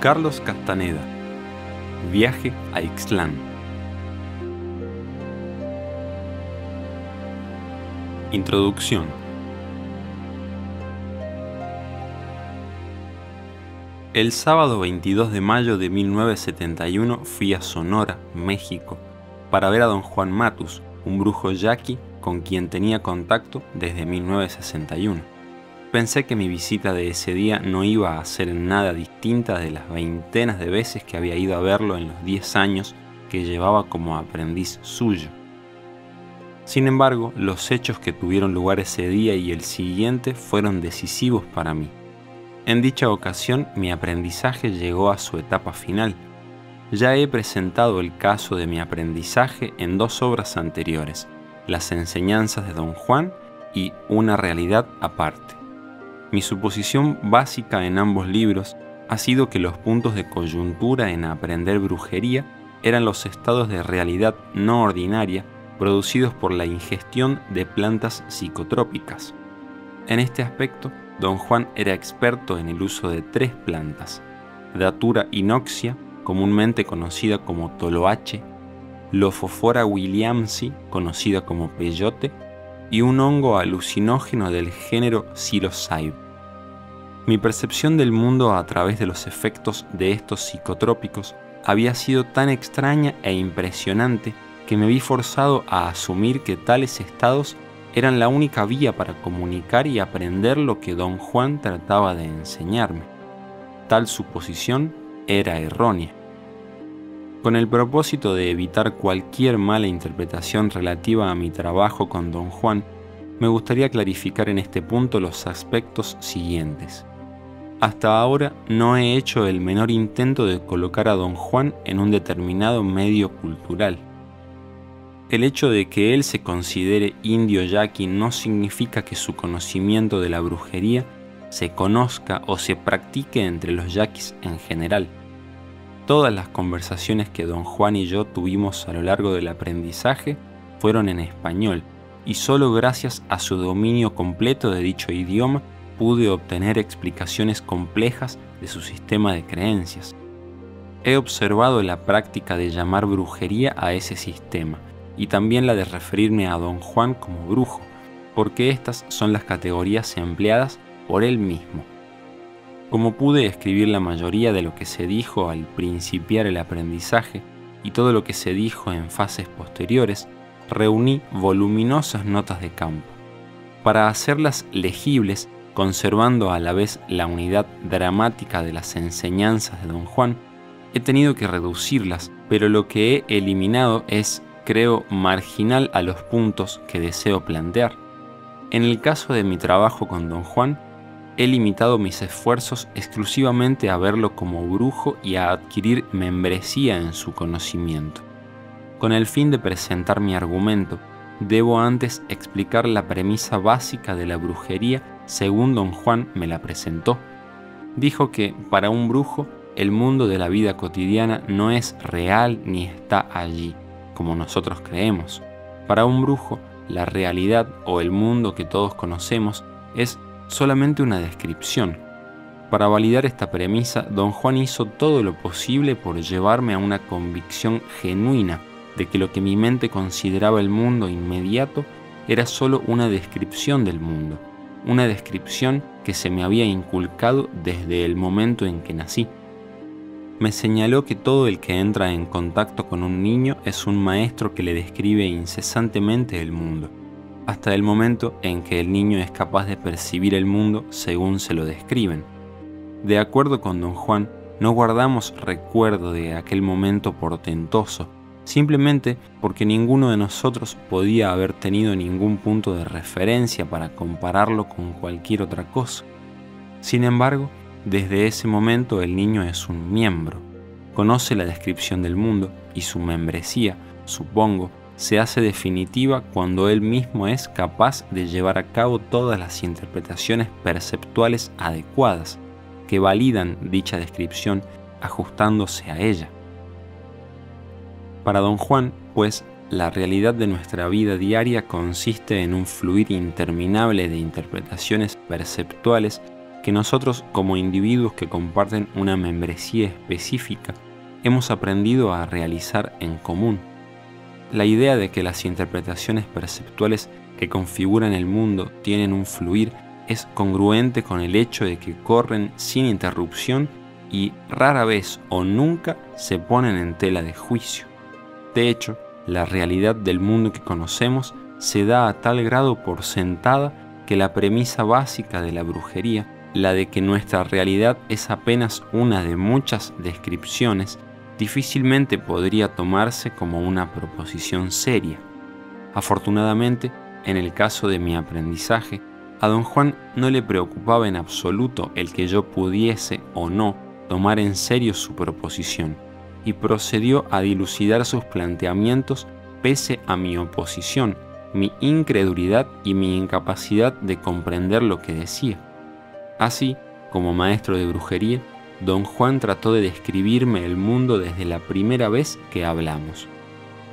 Carlos Castaneda. Viaje a Ixtlán. Introducción. El sábado 22 de mayo de 1971 fui a Sonora, México, para ver a don Juan Matus, un brujo yaqui con quien tenía contacto desde 1961 pensé que mi visita de ese día no iba a ser nada distinta de las veintenas de veces que había ido a verlo en los 10 años que llevaba como aprendiz suyo. Sin embargo, los hechos que tuvieron lugar ese día y el siguiente fueron decisivos para mí. En dicha ocasión mi aprendizaje llegó a su etapa final. Ya he presentado el caso de mi aprendizaje en dos obras anteriores, Las enseñanzas de Don Juan y Una realidad aparte. Mi suposición básica en ambos libros ha sido que los puntos de coyuntura en aprender brujería eran los estados de realidad no ordinaria producidos por la ingestión de plantas psicotrópicas. En este aspecto, don Juan era experto en el uso de tres plantas, Datura inoxia, comúnmente conocida como toloache, Lophophora williamsi, conocida como peyote, y un hongo alucinógeno del género psilocybe. Mi percepción del mundo a través de los efectos de estos psicotrópicos había sido tan extraña e impresionante que me vi forzado a asumir que tales estados eran la única vía para comunicar y aprender lo que don Juan trataba de enseñarme. Tal suposición era errónea. Con el propósito de evitar cualquier mala interpretación relativa a mi trabajo con don Juan, me gustaría clarificar en este punto los aspectos siguientes. Hasta ahora no he hecho el menor intento de colocar a don Juan en un determinado medio cultural. El hecho de que él se considere indio yaqui no significa que su conocimiento de la brujería se conozca o se practique entre los yaquis en general. Todas las conversaciones que don Juan y yo tuvimos a lo largo del aprendizaje fueron en español, y solo gracias a su dominio completo de dicho idioma pude obtener explicaciones complejas de su sistema de creencias. He observado la práctica de llamar brujería a ese sistema, y también la de referirme a don Juan como brujo, porque estas son las categorías empleadas por él mismo. Como pude escribir la mayoría de lo que se dijo al principiar el aprendizaje y todo lo que se dijo en fases posteriores, reuní voluminosas notas de campo. Para hacerlas legibles, conservando a la vez la unidad dramática de las enseñanzas de don Juan, he tenido que reducirlas, pero lo que he eliminado es, creo, marginal a los puntos que deseo plantear. En el caso de mi trabajo con don Juan, he limitado mis esfuerzos exclusivamente a verlo como brujo y a adquirir membresía en su conocimiento. Con el fin de presentar mi argumento, debo antes explicar la premisa básica de la brujería según don Juan me la presentó. Dijo que para un brujo el mundo de la vida cotidiana no es real ni está allí, como nosotros creemos. Para un brujo, la realidad o el mundo que todos conocemos es solamente una descripción. Para validar esta premisa, don Juan hizo todo lo posible por llevarme a una convicción genuina de que lo que mi mente consideraba el mundo inmediato era solo una descripción del mundo, una descripción que se me había inculcado desde el momento en que nací. Me señaló que todo el que entra en contacto con un niño es un maestro que le describe incesantemente el mundo hasta el momento en que el niño es capaz de percibir el mundo según se lo describen. De acuerdo con don Juan, no guardamos recuerdo de aquel momento portentoso, simplemente porque ninguno de nosotros podía haber tenido ningún punto de referencia para compararlo con cualquier otra cosa. Sin embargo, desde ese momento el niño es un miembro, conoce la descripción del mundo y su membresía, supongo, se hace definitiva cuando él mismo es capaz de llevar a cabo todas las interpretaciones perceptuales adecuadas que validan dicha descripción ajustándose a ella. Para don Juan, pues, la realidad de nuestra vida diaria consiste en un fluir interminable de interpretaciones perceptuales que nosotros como individuos que comparten una membresía específica hemos aprendido a realizar en común. La idea de que las interpretaciones perceptuales que configuran el mundo tienen un fluir es congruente con el hecho de que corren sin interrupción y rara vez o nunca se ponen en tela de juicio. De hecho, la realidad del mundo que conocemos se da a tal grado por sentada que la premisa básica de la brujería, la de que nuestra realidad es apenas una de muchas descripciones, difícilmente podría tomarse como una proposición seria. Afortunadamente, en el caso de mi aprendizaje, a don Juan no le preocupaba en absoluto el que yo pudiese o no tomar en serio su proposición, y procedió a dilucidar sus planteamientos pese a mi oposición, mi incredulidad y mi incapacidad de comprender lo que decía. Así, como maestro de brujería, don Juan trató de describirme el mundo desde la primera vez que hablamos.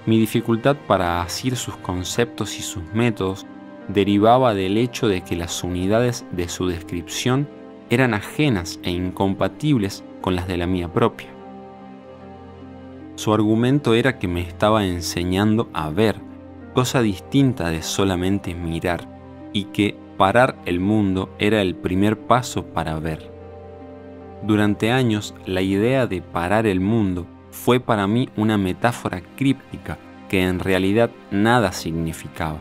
Mi dificultad para asir sus conceptos y sus métodos derivaba del hecho de que las unidades de su descripción eran ajenas e incompatibles con las de la mía propia. Su argumento era que me estaba enseñando a ver, cosa distinta de solamente mirar, y que parar el mundo era el primer paso para ver. Durante años la idea de parar el mundo fue para mí una metáfora críptica que en realidad nada significaba.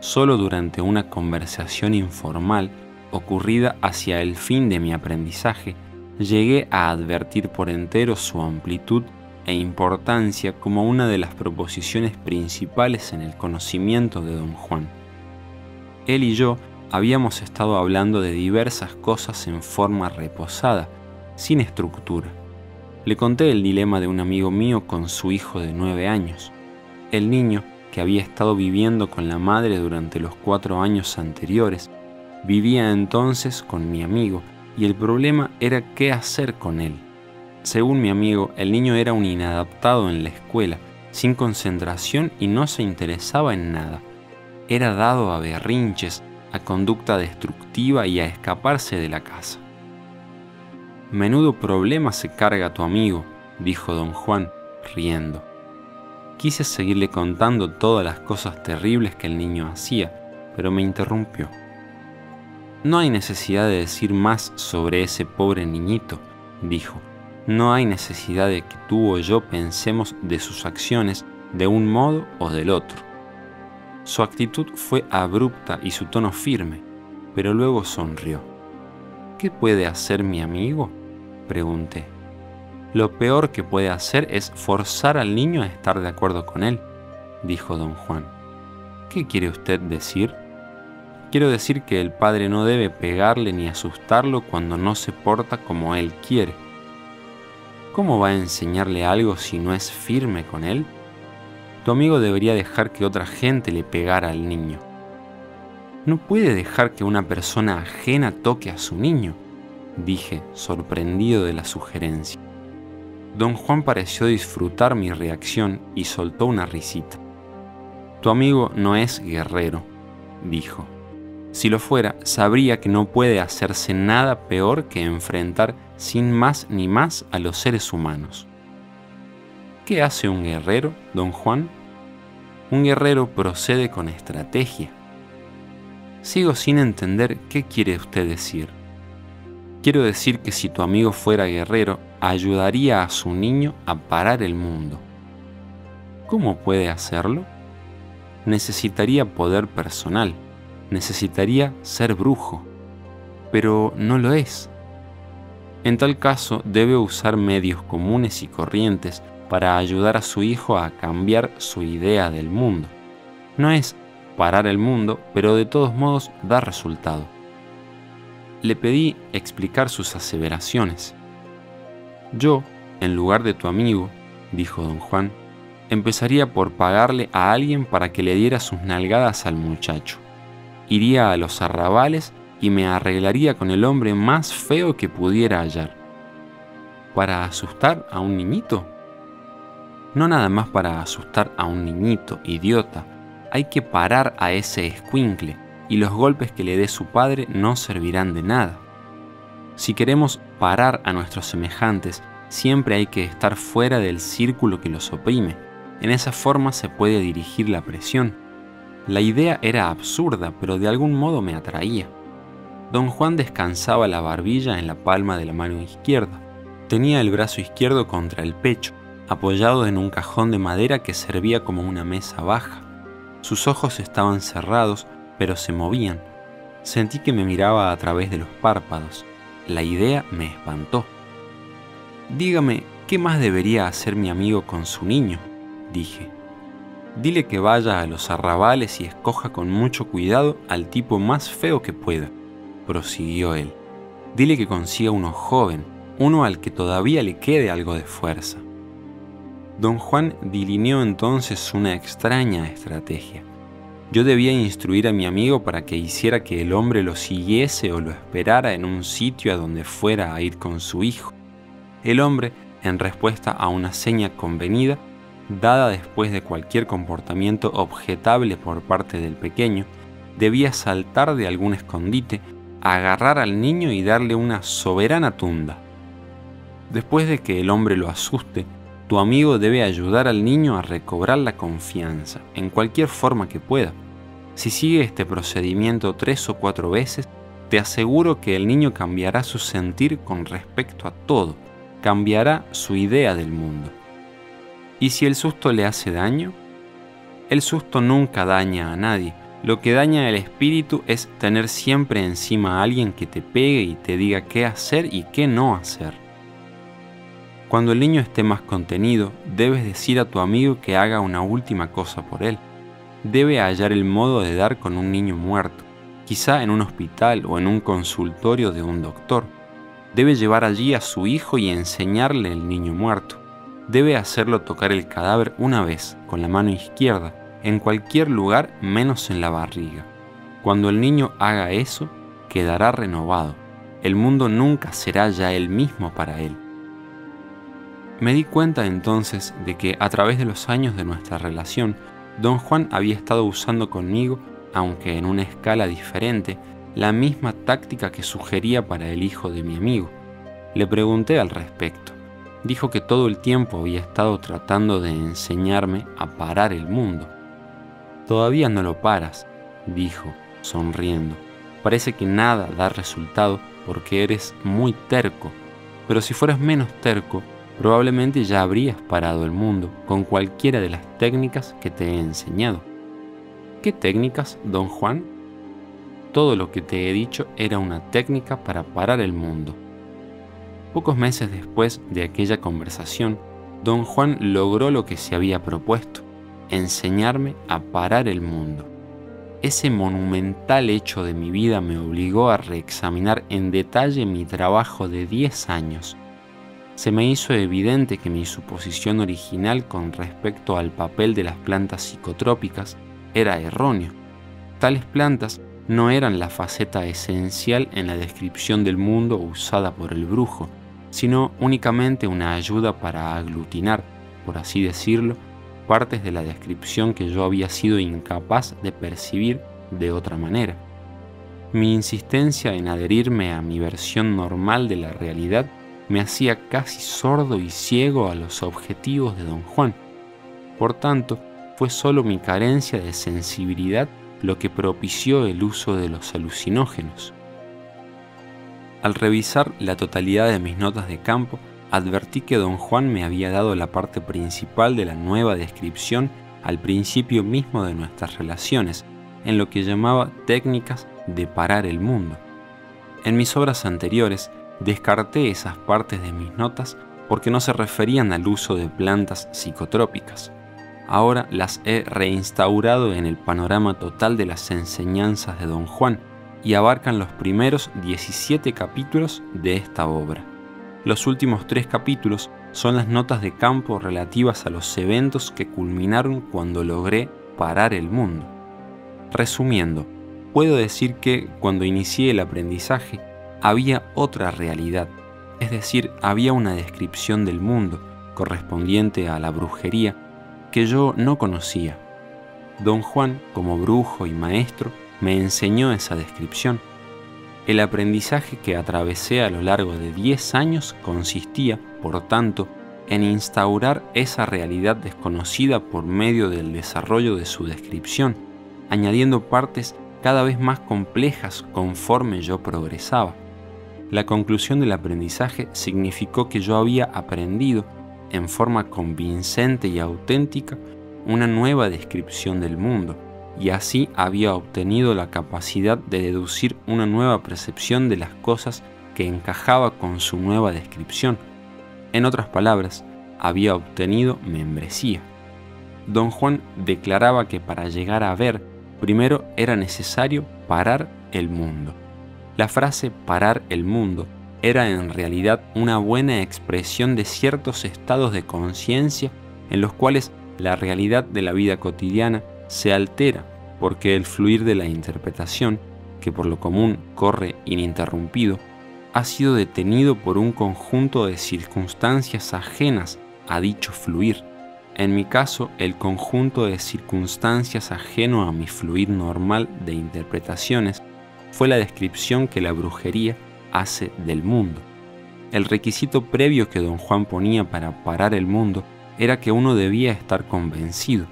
Solo durante una conversación informal ocurrida hacia el fin de mi aprendizaje, llegué a advertir por entero su amplitud e importancia como una de las proposiciones principales en el conocimiento de don Juan. Él y yo habíamos estado hablando de diversas cosas en forma reposada, sin estructura. Le conté el dilema de un amigo mío con su hijo de nueve años. El niño, que había estado viviendo con la madre durante los cuatro años anteriores, vivía entonces con mi amigo y el problema era qué hacer con él. Según mi amigo, el niño era un inadaptado en la escuela, sin concentración y no se interesaba en nada. Era dado a berrinches, a conducta destructiva y a escaparse de la casa. Menudo problema se carga tu amigo, dijo don Juan, riendo. Quise seguirle contando todas las cosas terribles que el niño hacía, pero me interrumpió. No hay necesidad de decir más sobre ese pobre niñito, dijo. No hay necesidad de que tú o yo pensemos de sus acciones de un modo o del otro. Su actitud fue abrupta y su tono firme, pero luego sonrió. ¿Qué puede hacer mi amigo? Pregunté. Lo peor que puede hacer es forzar al niño a estar de acuerdo con él, dijo don Juan. ¿Qué quiere usted decir? Quiero decir que el padre no debe pegarle ni asustarlo cuando no se porta como él quiere. ¿Cómo va a enseñarle algo si no es firme con él? Tu amigo debería dejar que otra gente le pegara al niño. No puede dejar que una persona ajena toque a su niño dije, sorprendido de la sugerencia. Don Juan pareció disfrutar mi reacción y soltó una risita. Tu amigo no es guerrero, dijo. Si lo fuera, sabría que no puede hacerse nada peor que enfrentar sin más ni más a los seres humanos. ¿Qué hace un guerrero, don Juan? Un guerrero procede con estrategia. Sigo sin entender qué quiere usted decir. Quiero decir que si tu amigo fuera guerrero, ayudaría a su niño a parar el mundo. ¿Cómo puede hacerlo? Necesitaría poder personal, necesitaría ser brujo, pero no lo es. En tal caso, debe usar medios comunes y corrientes para ayudar a su hijo a cambiar su idea del mundo. No es parar el mundo, pero de todos modos da resultado le pedí explicar sus aseveraciones. Yo, en lugar de tu amigo, dijo don Juan, empezaría por pagarle a alguien para que le diera sus nalgadas al muchacho. Iría a los arrabales y me arreglaría con el hombre más feo que pudiera hallar. ¿Para asustar a un niñito? No nada más para asustar a un niñito, idiota. Hay que parar a ese escuincle y los golpes que le dé su padre no servirán de nada. Si queremos parar a nuestros semejantes, siempre hay que estar fuera del círculo que los oprime. En esa forma se puede dirigir la presión. La idea era absurda, pero de algún modo me atraía. Don Juan descansaba la barbilla en la palma de la mano izquierda. Tenía el brazo izquierdo contra el pecho, apoyado en un cajón de madera que servía como una mesa baja. Sus ojos estaban cerrados, pero se movían. Sentí que me miraba a través de los párpados. La idea me espantó. Dígame, ¿qué más debería hacer mi amigo con su niño? dije. Dile que vaya a los arrabales y escoja con mucho cuidado al tipo más feo que pueda, prosiguió él. Dile que consiga uno joven, uno al que todavía le quede algo de fuerza. Don Juan delineó entonces una extraña estrategia. Yo debía instruir a mi amigo para que hiciera que el hombre lo siguiese o lo esperara en un sitio a donde fuera a ir con su hijo. El hombre, en respuesta a una seña convenida, dada después de cualquier comportamiento objetable por parte del pequeño, debía saltar de algún escondite, agarrar al niño y darle una soberana tunda. Después de que el hombre lo asuste, tu amigo debe ayudar al niño a recobrar la confianza, en cualquier forma que pueda. Si sigue este procedimiento tres o cuatro veces, te aseguro que el niño cambiará su sentir con respecto a todo, cambiará su idea del mundo. ¿Y si el susto le hace daño? El susto nunca daña a nadie. Lo que daña el espíritu es tener siempre encima a alguien que te pegue y te diga qué hacer y qué no hacer. Cuando el niño esté más contenido, debes decir a tu amigo que haga una última cosa por él. Debe hallar el modo de dar con un niño muerto, quizá en un hospital o en un consultorio de un doctor. Debe llevar allí a su hijo y enseñarle el niño muerto debe hacerlo tocar el cadáver una vez con la mano izquierda, en cualquier lugar menos en la barriga. Cuando el niño haga eso, quedará renovado. El mundo nunca será ya el mismo para él. Me di cuenta entonces de que a través de los años de nuestra relación, don Juan había estado usando conmigo, aunque en una escala diferente, la misma táctica que sugería para el hijo de mi amigo. Le pregunté al respecto dijo que todo el tiempo había estado tratando de enseñarme a parar el mundo. Todavía no lo paras, dijo, sonriendo. Parece que nada da resultado porque eres muy terco, pero si fueras menos terco, probablemente ya habrías parado el mundo con cualquiera de las técnicas que te he enseñado. ¿Qué técnicas, don Juan? Todo lo que te he dicho era una técnica para parar el mundo. Pocos meses después de aquella conversación, don Juan logró lo que se había propuesto, enseñarme a parar el mundo. Ese monumental hecho de mi vida me obligó a reexaminar en detalle mi trabajo de 10 años. Se me hizo evidente que mi suposición original con respecto al papel de las plantas psicotrópicas era erróneo. Tales plantas no eran la faceta esencial en la descripción del mundo usada por el brujo, sino únicamente una ayuda para aglutinar, por así decirlo, partes de la descripción que yo había sido incapaz de percibir de otra manera. Mi insistencia en adherirme a mi versión normal de la realidad me hacía casi sordo y ciego a los objetivos de don Juan. Por tanto, fue solo mi carencia de sensibilidad lo que propició el uso de los alucinógenos. Al revisar la totalidad de mis notas de campo, advertí que don Juan me había dado la parte principal de la nueva descripción al principio mismo de nuestras relaciones, en lo que llamaba técnicas de parar el mundo. En mis obras anteriores descarté esas partes de mis notas porque no se referían al uso de plantas psicotrópicas. Ahora las he reinstaurado en el panorama total de las enseñanzas de don Juan, y abarcan los primeros 17 capítulos de esta obra. Los últimos tres capítulos son las notas de campo relativas a los eventos que culminaron cuando logré parar el mundo. Resumiendo, puedo decir que cuando inicié el aprendizaje había otra realidad, es decir, había una descripción del mundo correspondiente a la brujería que yo no conocía. Don Juan, como brujo y maestro, me enseñó esa descripción. El aprendizaje que atravesé a lo largo de 10 años consistía, por tanto, en instaurar esa realidad desconocida por medio del desarrollo de su descripción, añadiendo partes cada vez más complejas conforme yo progresaba. La conclusión del aprendizaje significó que yo había aprendido, en forma convincente y auténtica, una nueva descripción del mundo, y así había obtenido la capacidad de deducir una nueva percepción de las cosas que encajaba con su nueva descripción. En otras palabras, había obtenido membresía. Don Juan declaraba que para llegar a ver, primero era necesario parar el mundo. La frase parar el mundo era en realidad una buena expresión de ciertos estados de conciencia en los cuales la realidad de la vida cotidiana se altera porque el fluir de la interpretación, que por lo común corre ininterrumpido, ha sido detenido por un conjunto de circunstancias ajenas a dicho fluir. En mi caso, el conjunto de circunstancias ajeno a mi fluir normal de interpretaciones fue la descripción que la brujería hace del mundo. El requisito previo que don Juan ponía para parar el mundo era que uno debía estar convencido.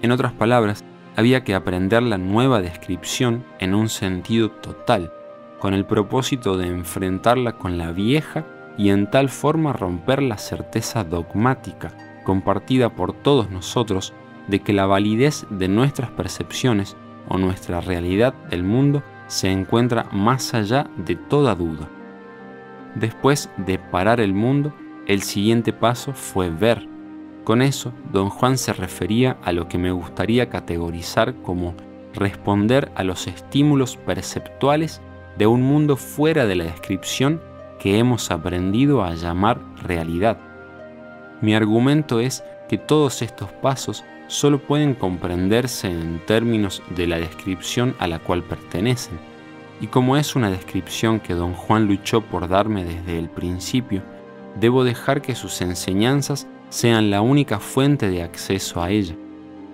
En otras palabras, había que aprender la nueva descripción en un sentido total, con el propósito de enfrentarla con la vieja y en tal forma romper la certeza dogmática compartida por todos nosotros de que la validez de nuestras percepciones o nuestra realidad del mundo se encuentra más allá de toda duda. Después de parar el mundo, el siguiente paso fue ver con eso, don Juan se refería a lo que me gustaría categorizar como responder a los estímulos perceptuales de un mundo fuera de la descripción que hemos aprendido a llamar realidad. Mi argumento es que todos estos pasos solo pueden comprenderse en términos de la descripción a la cual pertenecen, y como es una descripción que don Juan luchó por darme desde el principio, debo dejar que sus enseñanzas sean la única fuente de acceso a ella.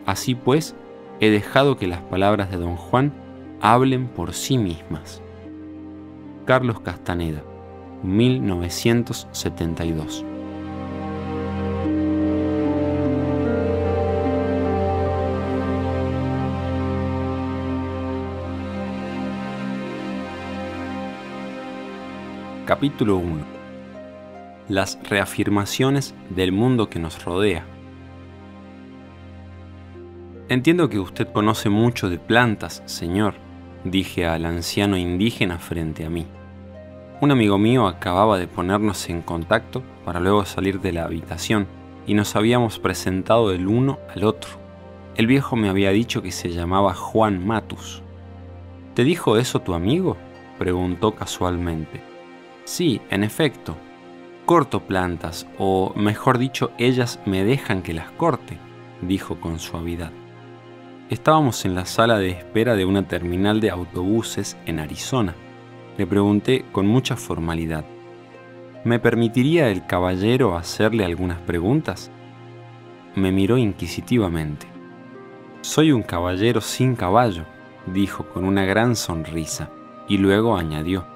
Así pues, he dejado que las palabras de don Juan hablen por sí mismas. Carlos Castaneda, 1972. Capítulo 1 las reafirmaciones del mundo que nos rodea. Entiendo que usted conoce mucho de plantas, señor, dije al anciano indígena frente a mí. Un amigo mío acababa de ponernos en contacto para luego salir de la habitación y nos habíamos presentado el uno al otro. El viejo me había dicho que se llamaba Juan Matus. ¿Te dijo eso tu amigo? preguntó casualmente. Sí, en efecto, corto plantas, o mejor dicho, ellas me dejan que las corte, dijo con suavidad. Estábamos en la sala de espera de una terminal de autobuses en Arizona. Le pregunté con mucha formalidad, ¿me permitiría el caballero hacerle algunas preguntas? Me miró inquisitivamente. Soy un caballero sin caballo, dijo con una gran sonrisa, y luego añadió,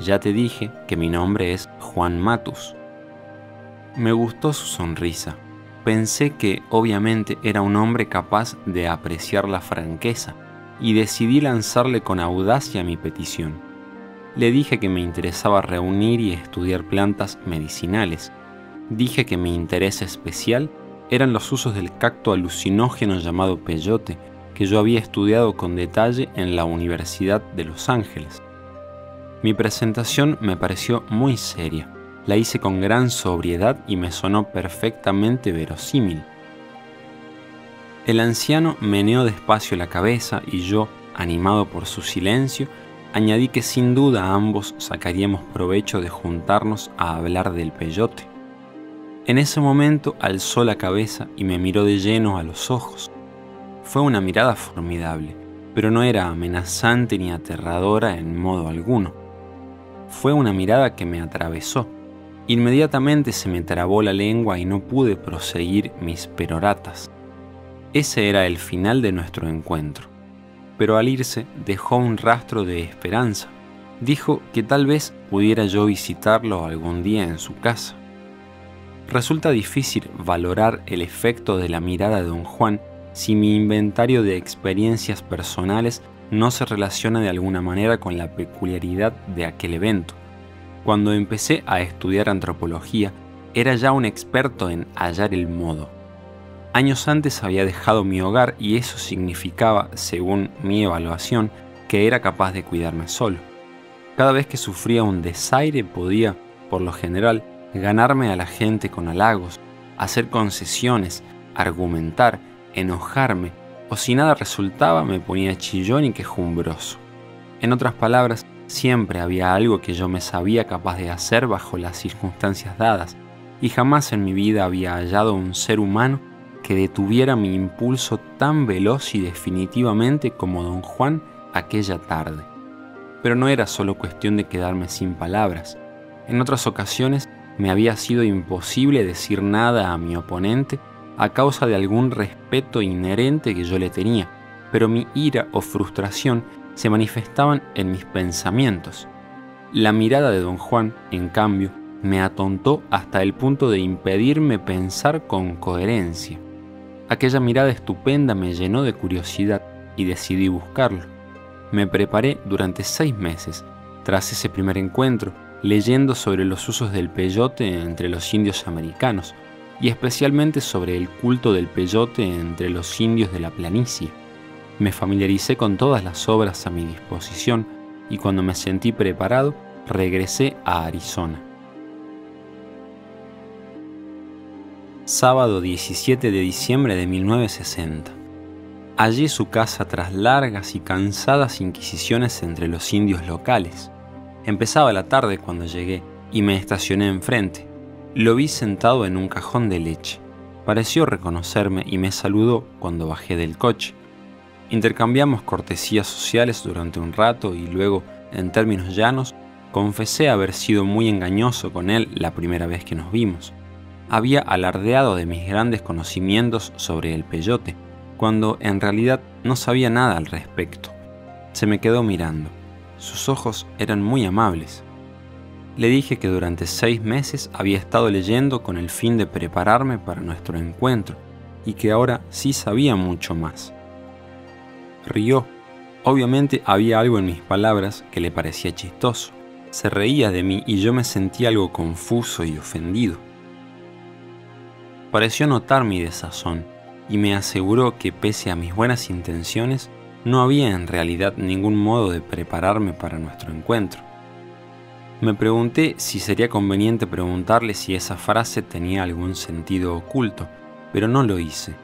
ya te dije que mi nombre es Juan Matus. Me gustó su sonrisa. Pensé que obviamente era un hombre capaz de apreciar la franqueza y decidí lanzarle con audacia mi petición. Le dije que me interesaba reunir y estudiar plantas medicinales. Dije que mi interés especial eran los usos del cacto alucinógeno llamado peyote, que yo había estudiado con detalle en la Universidad de Los Ángeles. Mi presentación me pareció muy seria la hice con gran sobriedad y me sonó perfectamente verosímil. El anciano meneó despacio la cabeza y yo, animado por su silencio, añadí que sin duda ambos sacaríamos provecho de juntarnos a hablar del peyote. En ese momento alzó la cabeza y me miró de lleno a los ojos. Fue una mirada formidable, pero no era amenazante ni aterradora en modo alguno. Fue una mirada que me atravesó Inmediatamente se me trabó la lengua y no pude proseguir mis peroratas. Ese era el final de nuestro encuentro, pero al irse dejó un rastro de esperanza. Dijo que tal vez pudiera yo visitarlo algún día en su casa. Resulta difícil valorar el efecto de la mirada de don Juan si mi inventario de experiencias personales no se relaciona de alguna manera con la peculiaridad de aquel evento. Cuando empecé a estudiar antropología, era ya un experto en hallar el modo. Años antes había dejado mi hogar y eso significaba, según mi evaluación, que era capaz de cuidarme solo. Cada vez que sufría un desaire podía, por lo general, ganarme a la gente con halagos, hacer concesiones, argumentar, enojarme, o si nada resultaba me ponía chillón y quejumbroso. En otras palabras, siempre había algo que yo me sabía capaz de hacer bajo las circunstancias dadas, y jamás en mi vida había hallado un ser humano que detuviera mi impulso tan veloz y definitivamente como don Juan aquella tarde. Pero no era solo cuestión de quedarme sin palabras. En otras ocasiones me había sido imposible decir nada a mi oponente a causa de algún respeto inherente que yo le tenía, pero mi ira o frustración se manifestaban en mis pensamientos. La mirada de don Juan, en cambio, me atontó hasta el punto de impedirme pensar con coherencia. Aquella mirada estupenda me llenó de curiosidad y decidí buscarlo. Me preparé durante seis meses, tras ese primer encuentro, leyendo sobre los usos del peyote entre los indios americanos y especialmente sobre el culto del peyote entre los indios de la planicie. Me familiaricé con todas las obras a mi disposición y cuando me sentí preparado regresé a Arizona. sábado 17 de diciembre de 1960. Hallé su casa tras largas y cansadas inquisiciones entre los indios locales. Empezaba la tarde cuando llegué y me estacioné enfrente. Lo vi sentado en un cajón de leche. Pareció reconocerme y me saludó cuando bajé del coche. Intercambiamos cortesías sociales durante un rato y luego, en términos llanos, confesé haber sido muy engañoso con él la primera vez que nos vimos había alardeado de mis grandes conocimientos sobre el peyote, cuando en realidad no sabía nada al respecto. Se me quedó mirando. Sus ojos eran muy amables. Le dije que durante seis meses había estado leyendo con el fin de prepararme para nuestro encuentro y que ahora sí sabía mucho más. Rió. Obviamente había algo en mis palabras que le parecía chistoso. Se reía de mí y yo me sentía algo confuso y ofendido. Pareció notar mi desazón y me aseguró que pese a mis buenas intenciones, no había en realidad ningún modo de prepararme para nuestro encuentro. Me pregunté si sería conveniente preguntarle si esa frase tenía algún sentido oculto, pero no lo hice.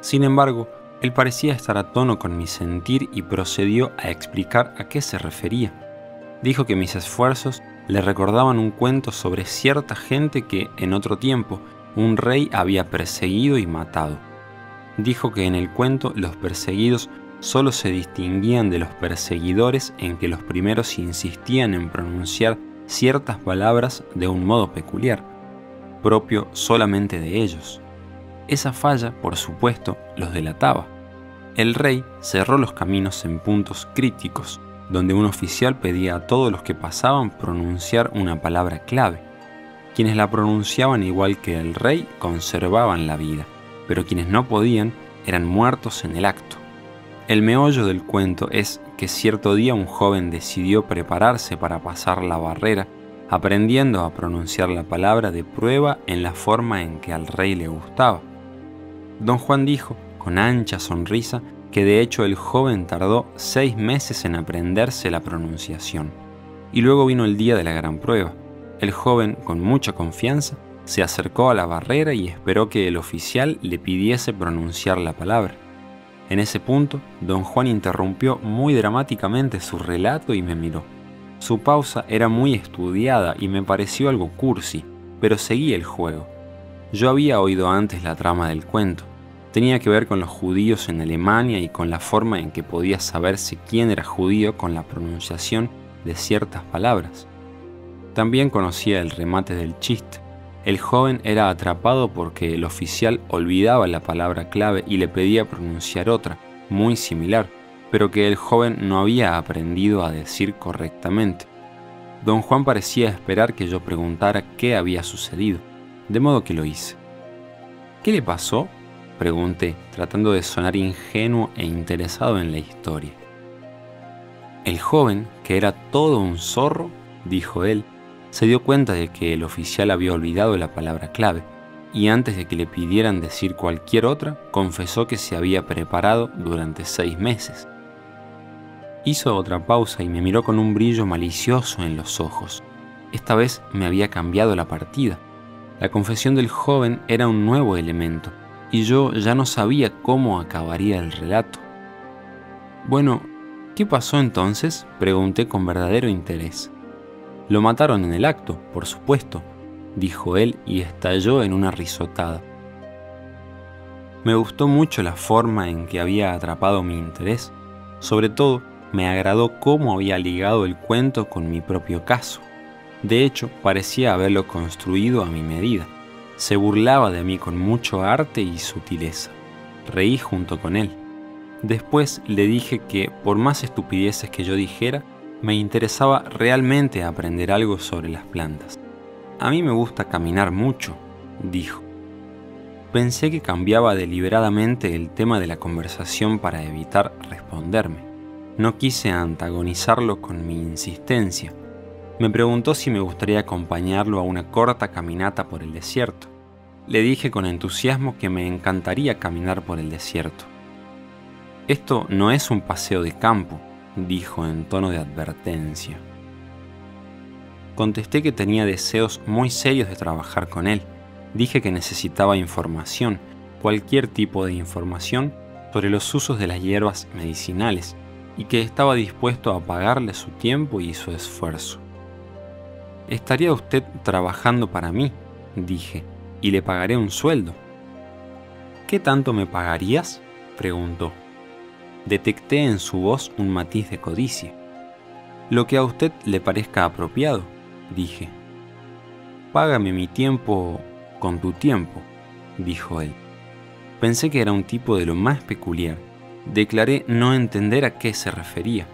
Sin embargo, él parecía estar a tono con mi sentir y procedió a explicar a qué se refería. Dijo que mis esfuerzos le recordaban un cuento sobre cierta gente que, en otro tiempo, un rey había perseguido y matado. Dijo que en el cuento los perseguidos solo se distinguían de los perseguidores en que los primeros insistían en pronunciar ciertas palabras de un modo peculiar, propio solamente de ellos. Esa falla, por supuesto, los delataba. El rey cerró los caminos en puntos críticos, donde un oficial pedía a todos los que pasaban pronunciar una palabra clave. Quienes la pronunciaban igual que el rey conservaban la vida, pero quienes no podían eran muertos en el acto. El meollo del cuento es que cierto día un joven decidió prepararse para pasar la barrera, aprendiendo a pronunciar la palabra de prueba en la forma en que al rey le gustaba. Don Juan dijo, con ancha sonrisa, que de hecho el joven tardó seis meses en aprenderse la pronunciación. Y luego vino el día de la gran prueba. El joven, con mucha confianza, se acercó a la barrera y esperó que el oficial le pidiese pronunciar la palabra. En ese punto, don Juan interrumpió muy dramáticamente su relato y me miró. Su pausa era muy estudiada y me pareció algo cursi, pero seguí el juego. Yo había oído antes la trama del cuento. Tenía que ver con los judíos en Alemania y con la forma en que podía saberse quién era judío con la pronunciación de ciertas palabras. También conocía el remate del chiste. El joven era atrapado porque el oficial olvidaba la palabra clave y le pedía pronunciar otra, muy similar, pero que el joven no había aprendido a decir correctamente. Don Juan parecía esperar que yo preguntara qué había sucedido, de modo que lo hice. ¿Qué le pasó? Pregunté, tratando de sonar ingenuo e interesado en la historia. El joven, que era todo un zorro, dijo él, se dio cuenta de que el oficial había olvidado la palabra clave, y antes de que le pidieran decir cualquier otra, confesó que se había preparado durante seis meses. Hizo otra pausa y me miró con un brillo malicioso en los ojos. Esta vez me había cambiado la partida. La confesión del joven era un nuevo elemento, y yo ya no sabía cómo acabaría el relato. Bueno, ¿qué pasó entonces? pregunté con verdadero interés. Lo mataron en el acto, por supuesto, dijo él y estalló en una risotada. Me gustó mucho la forma en que había atrapado mi interés, sobre todo me agradó cómo había ligado el cuento con mi propio caso. De hecho, parecía haberlo construido a mi medida. Se burlaba de mí con mucho arte y sutileza. Reí junto con él. Después le dije que, por más estupideces que yo dijera, me interesaba realmente aprender algo sobre las plantas. A mí me gusta caminar mucho, dijo. Pensé que cambiaba deliberadamente el tema de la conversación para evitar responderme. No quise antagonizarlo con mi insistencia. Me preguntó si me gustaría acompañarlo a una corta caminata por el desierto. Le dije con entusiasmo que me encantaría caminar por el desierto. Esto no es un paseo de campo, dijo en tono de advertencia. Contesté que tenía deseos muy serios de trabajar con él. Dije que necesitaba información, cualquier tipo de información, sobre los usos de las hierbas medicinales y que estaba dispuesto a pagarle su tiempo y su esfuerzo. ¿Estaría usted trabajando para mí? dije, y le pagaré un sueldo. ¿Qué tanto me pagarías? preguntó. Detecté en su voz un matiz de codicia. Lo que a usted le parezca apropiado, dije. Págame mi tiempo con tu tiempo, dijo él. Pensé que era un tipo de lo más peculiar Declaré no entender a qué se refería.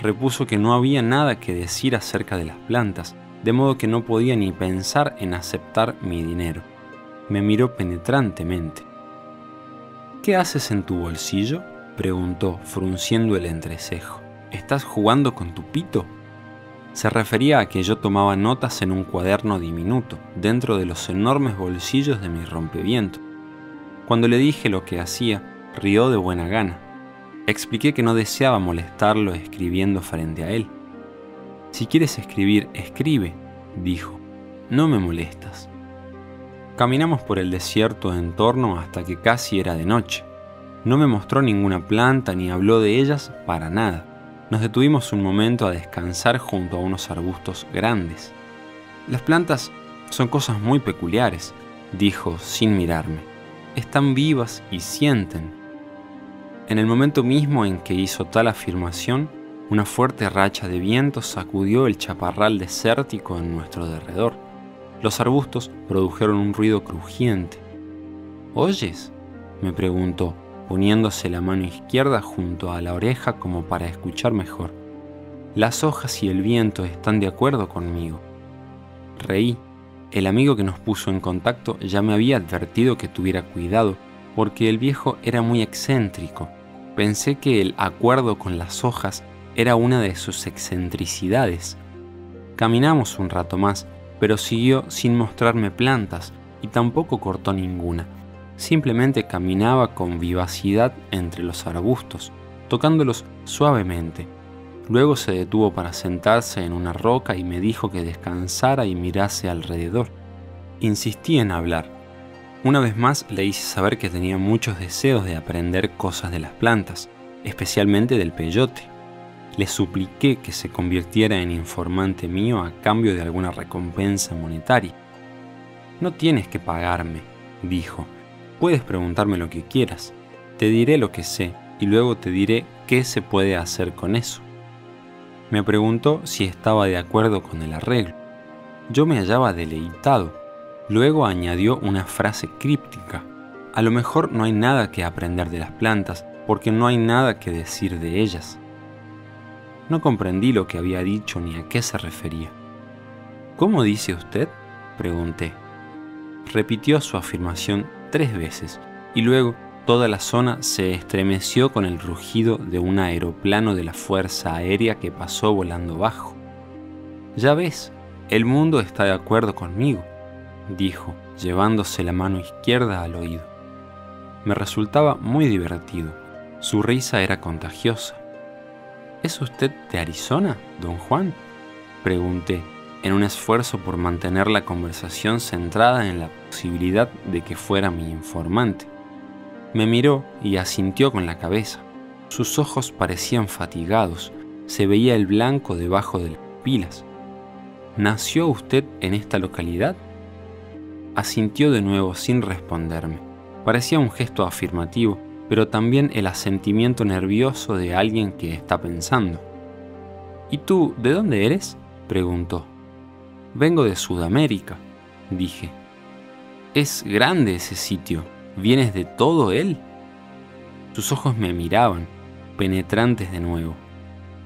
Repuso que no había nada que decir acerca de las plantas, de modo que no podía ni pensar en aceptar mi dinero. Me miró penetrantemente. ¿Qué haces en tu bolsillo? Preguntó, frunciendo el entrecejo. ¿Estás jugando con tu pito? Se refería a que yo tomaba notas en un cuaderno diminuto, dentro de los enormes bolsillos de mi rompeviento. Cuando le dije lo que hacía, rió de buena gana. Expliqué que no deseaba molestarlo escribiendo frente a él. Si quieres escribir, escribe, dijo. No me molestas. Caminamos por el desierto en torno hasta que casi era de noche. No me mostró ninguna planta ni habló de ellas para nada. Nos detuvimos un momento a descansar junto a unos arbustos grandes. Las plantas son cosas muy peculiares, dijo sin mirarme. Están vivas y sienten, en el momento mismo en que hizo tal afirmación, una fuerte racha de viento sacudió el chaparral desértico en nuestro derredor. Los arbustos produjeron un ruido crujiente. ¿Oyes? me preguntó, poniéndose la mano izquierda junto a la oreja como para escuchar mejor. Las hojas y el viento están de acuerdo conmigo. Reí. El amigo que nos puso en contacto ya me había advertido que tuviera cuidado, porque el viejo era muy excéntrico Pensé que el acuerdo con las hojas era una de sus excentricidades. Caminamos un rato más, pero siguió sin mostrarme plantas y tampoco cortó ninguna. Simplemente caminaba con vivacidad entre los arbustos, tocándolos suavemente. Luego se detuvo para sentarse en una roca y me dijo que descansara y mirase alrededor. Insistí en hablar una vez más le hice saber que tenía muchos deseos de aprender cosas de las plantas, especialmente del peyote. Le supliqué que se convirtiera en informante mío a cambio de alguna recompensa monetaria. No tienes que pagarme, dijo. Puedes preguntarme lo que quieras. Te diré lo que sé y luego te diré qué se puede hacer con eso. Me preguntó si estaba de acuerdo con el arreglo. Yo me hallaba deleitado Luego añadió una frase críptica. A lo mejor no hay nada que aprender de las plantas porque no hay nada que decir de ellas. No comprendí lo que había dicho ni a qué se refería. ¿Cómo dice usted? pregunté. Repitió su afirmación tres veces y luego toda la zona se estremeció con el rugido de un aeroplano de la Fuerza Aérea que pasó volando bajo. Ya ves, el mundo está de acuerdo conmigo, dijo, llevándose la mano izquierda al oído. Me resultaba muy divertido. Su risa era contagiosa. ¿Es usted de Arizona, don Juan? Pregunté, en un esfuerzo por mantener la conversación centrada en la posibilidad de que fuera mi informante. Me miró y asintió con la cabeza. Sus ojos parecían fatigados, se veía el blanco debajo de las pilas. ¿Nació usted en esta localidad? Asintió de nuevo sin responderme. Parecía un gesto afirmativo, pero también el asentimiento nervioso de alguien que está pensando. ¿Y tú, de dónde eres? preguntó. Vengo de Sudamérica, dije. Es grande ese sitio. ¿Vienes de todo él? Sus ojos me miraban, penetrantes de nuevo.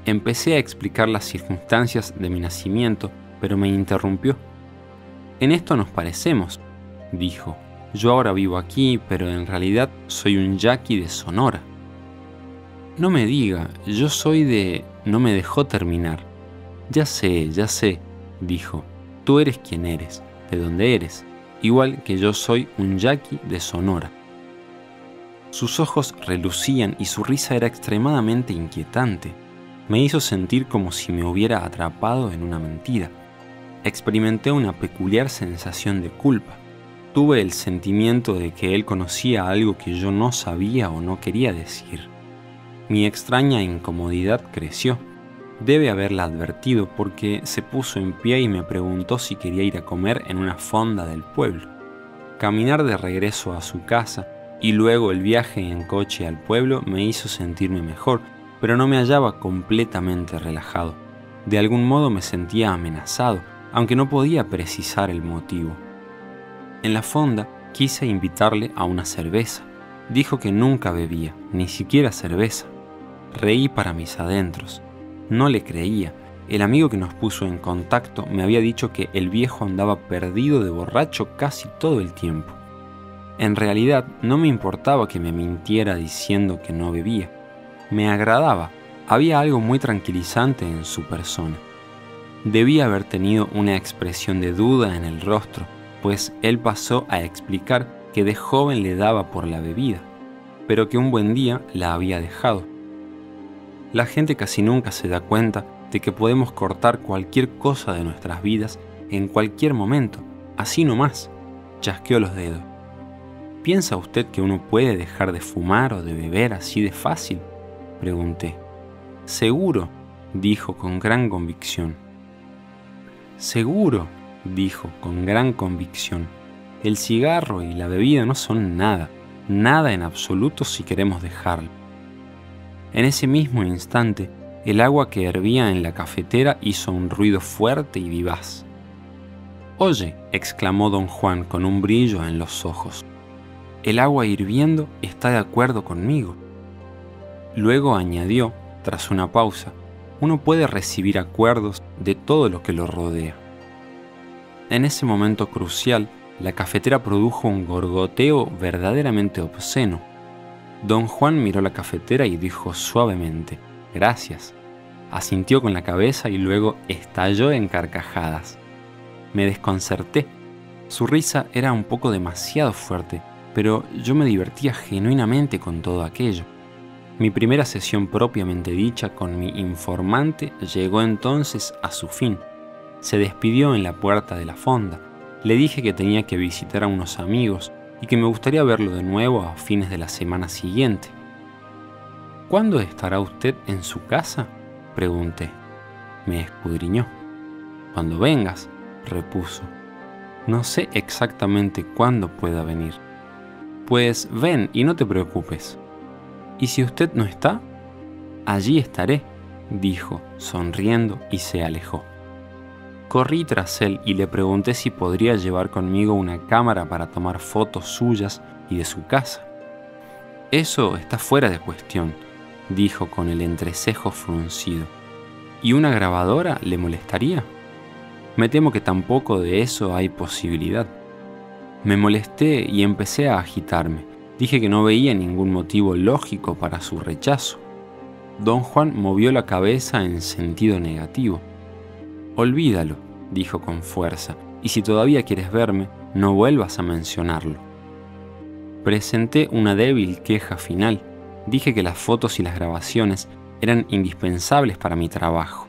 Empecé a explicar las circunstancias de mi nacimiento, pero me interrumpió. En esto nos parecemos, dijo. Yo ahora vivo aquí, pero en realidad soy un yaqui de Sonora. No me diga, yo soy de... no me dejó terminar. Ya sé, ya sé, dijo. Tú eres quien eres, de dónde eres, igual que yo soy un yaqui de Sonora. Sus ojos relucían y su risa era extremadamente inquietante. Me hizo sentir como si me hubiera atrapado en una mentira. Experimenté una peculiar sensación de culpa. Tuve el sentimiento de que él conocía algo que yo no sabía o no quería decir. Mi extraña incomodidad creció Debe haberla advertido porque se puso en pie y me preguntó si quería ir a comer en una fonda del pueblo. Caminar de regreso a su casa y luego el viaje en coche al pueblo me hizo sentirme mejor, pero no me hallaba completamente relajado. De algún modo me sentía amenazado, aunque no podía precisar el motivo. En la fonda quise invitarle a una cerveza. Dijo que nunca bebía, ni siquiera cerveza. Reí para mis adentros. No le creía. El amigo que nos puso en contacto me había dicho que el viejo andaba perdido de borracho casi todo el tiempo. En realidad no me importaba que me mintiera diciendo que no bebía. Me agradaba. Había algo muy tranquilizante en su persona. Debía haber tenido una expresión de duda en el rostro, pues él pasó a explicar que de joven le daba por la bebida, pero que un buen día la había dejado la gente casi nunca se da cuenta de que podemos cortar cualquier cosa de nuestras vidas en cualquier momento, así nomás. Chasqueó los dedos. ¿Piensa usted que uno puede dejar de fumar o de beber así de fácil? Pregunté. Seguro, dijo con gran convicción. Seguro, dijo con gran convicción. El cigarro y la bebida no son nada, nada en absoluto si queremos dejarlo. En ese mismo instante, el agua que hervía en la cafetera hizo un ruido fuerte y vivaz. Oye, exclamó don Juan con un brillo en los ojos, el agua hirviendo está de acuerdo conmigo. Luego añadió, tras una pausa, uno puede recibir acuerdos de todo lo que lo rodea. En ese momento crucial, la cafetera produjo un gorgoteo verdaderamente obsceno Don Juan miró la cafetera y dijo suavemente, Gracias. Asintió con la cabeza y luego estalló en carcajadas. Me desconcerté. Su risa era un poco demasiado fuerte, pero yo me divertía genuinamente con todo aquello. Mi primera sesión propiamente dicha con mi informante llegó entonces a su fin. Se despidió en la puerta de la fonda. Le dije que tenía que visitar a unos amigos y que me gustaría verlo de nuevo a fines de la semana siguiente. ¿Cuándo estará usted en su casa? pregunté. Me escudriñó. Cuando vengas, repuso. No sé exactamente cuándo pueda venir. Pues ven y no te preocupes. ¿Y si usted no está? Allí estaré, dijo, sonriendo y se alejó. Corrí tras él y le pregunté si podría llevar conmigo una cámara para tomar fotos suyas y de su casa. Eso está fuera de cuestión, dijo con el entrecejo fruncido. ¿Y una grabadora le molestaría? Me temo que tampoco de eso hay posibilidad. Me molesté y empecé a agitarme. Dije que no veía ningún motivo lógico para su rechazo. Don Juan movió la cabeza en sentido negativo. Olvídalo, dijo con fuerza, y si todavía quieres verme, no vuelvas a mencionarlo. Presenté una débil queja final. Dije que las fotos y las grabaciones eran indispensables para mi trabajo.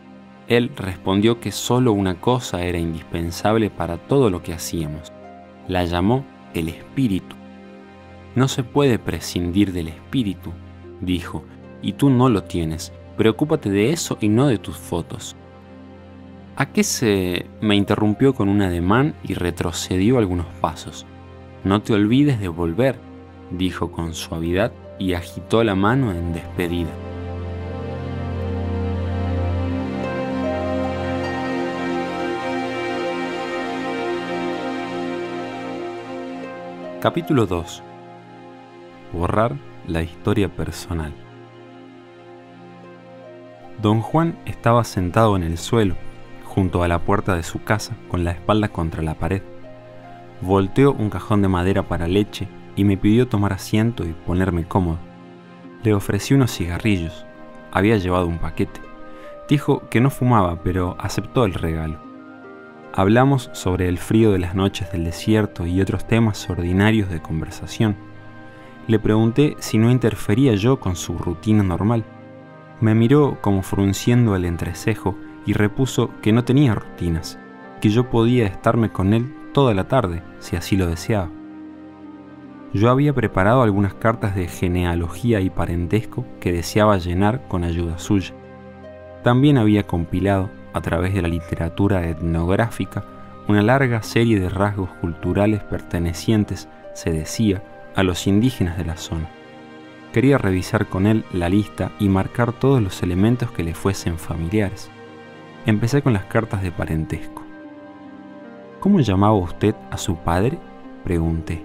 Él respondió que solo una cosa era indispensable para todo lo que hacíamos. La llamó el espíritu. No se puede prescindir del espíritu, dijo, y tú no lo tienes. Preocúpate de eso y no de tus fotos. ¿A qué se me interrumpió con un ademán y retrocedió algunos pasos? No te olvides de volver, dijo con suavidad y agitó la mano en despedida. Capítulo 2. Borrar la historia personal. Don Juan estaba sentado en el suelo, junto a la puerta de su casa, con la espalda contra la pared. Volteó un cajón de madera para leche y me pidió tomar asiento y ponerme cómodo. Le ofrecí unos cigarrillos. Había llevado un paquete. Dijo que no fumaba, pero aceptó el regalo. Hablamos sobre el frío de las noches del desierto y otros temas ordinarios de conversación. Le pregunté si no interfería yo con su rutina normal. Me miró como frunciendo el entrecejo y repuso que no tenía rutinas, que yo podía estarme con él toda la tarde, si así lo deseaba. Yo había preparado algunas cartas de genealogía y parentesco que deseaba llenar con ayuda suya. También había compilado a través de la literatura etnográfica una larga serie de rasgos culturales pertenecientes, se decía, a los indígenas de la zona. Quería revisar con él la lista y marcar todos los elementos que le fuesen familiares. Empecé con las cartas de parentesco. ¿Cómo llamaba usted a su padre? pregunté.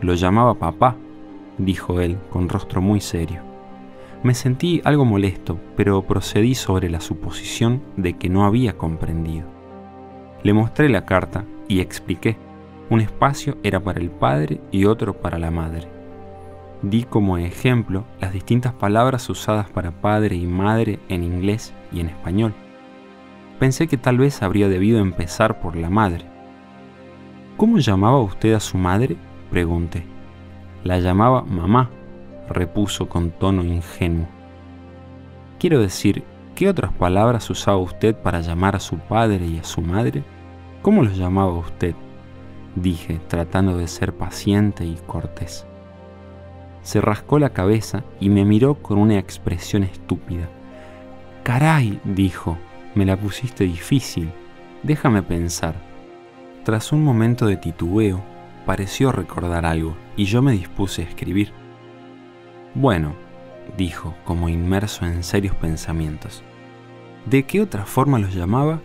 Lo llamaba papá, dijo él con rostro muy serio. Me sentí algo molesto, pero procedí sobre la suposición de que no había comprendido. Le mostré la carta y expliqué. Un espacio era para el padre y otro para la madre. Di como ejemplo las distintas palabras usadas para padre y madre en inglés y en español. Pensé que tal vez habría debido empezar por la madre. ¿Cómo llamaba usted a su madre? pregunté. La llamaba mamá, repuso con tono ingenuo. Quiero decir, ¿qué otras palabras usaba usted para llamar a su padre y a su madre? ¿Cómo los llamaba usted? dije, tratando de ser paciente y cortés. Se rascó la cabeza y me miró con una expresión estúpida. Caray, dijo, me la pusiste difícil. Déjame pensar. Tras un momento de titubeo, pareció recordar algo y yo me dispuse a escribir. Bueno, dijo, como inmerso en serios pensamientos. ¿De qué otra forma los llamaba?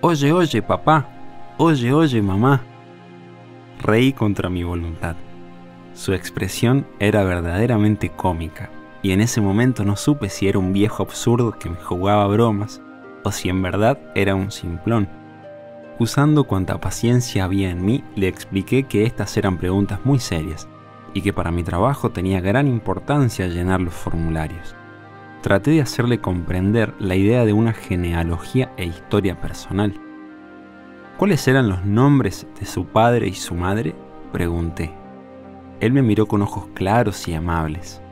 Oye, oye, papá. Oye, oye, mamá. Reí contra mi voluntad. Su expresión era verdaderamente cómica, y en ese momento no supe si era un viejo absurdo que me jugaba bromas si en verdad era un simplón. Usando cuanta paciencia había en mí, le expliqué que estas eran preguntas muy serias y que para mi trabajo tenía gran importancia llenar los formularios. Traté de hacerle comprender la idea de una genealogía e historia personal. ¿Cuáles eran los nombres de su padre y su madre? Pregunté. Él me miró con ojos claros y amables.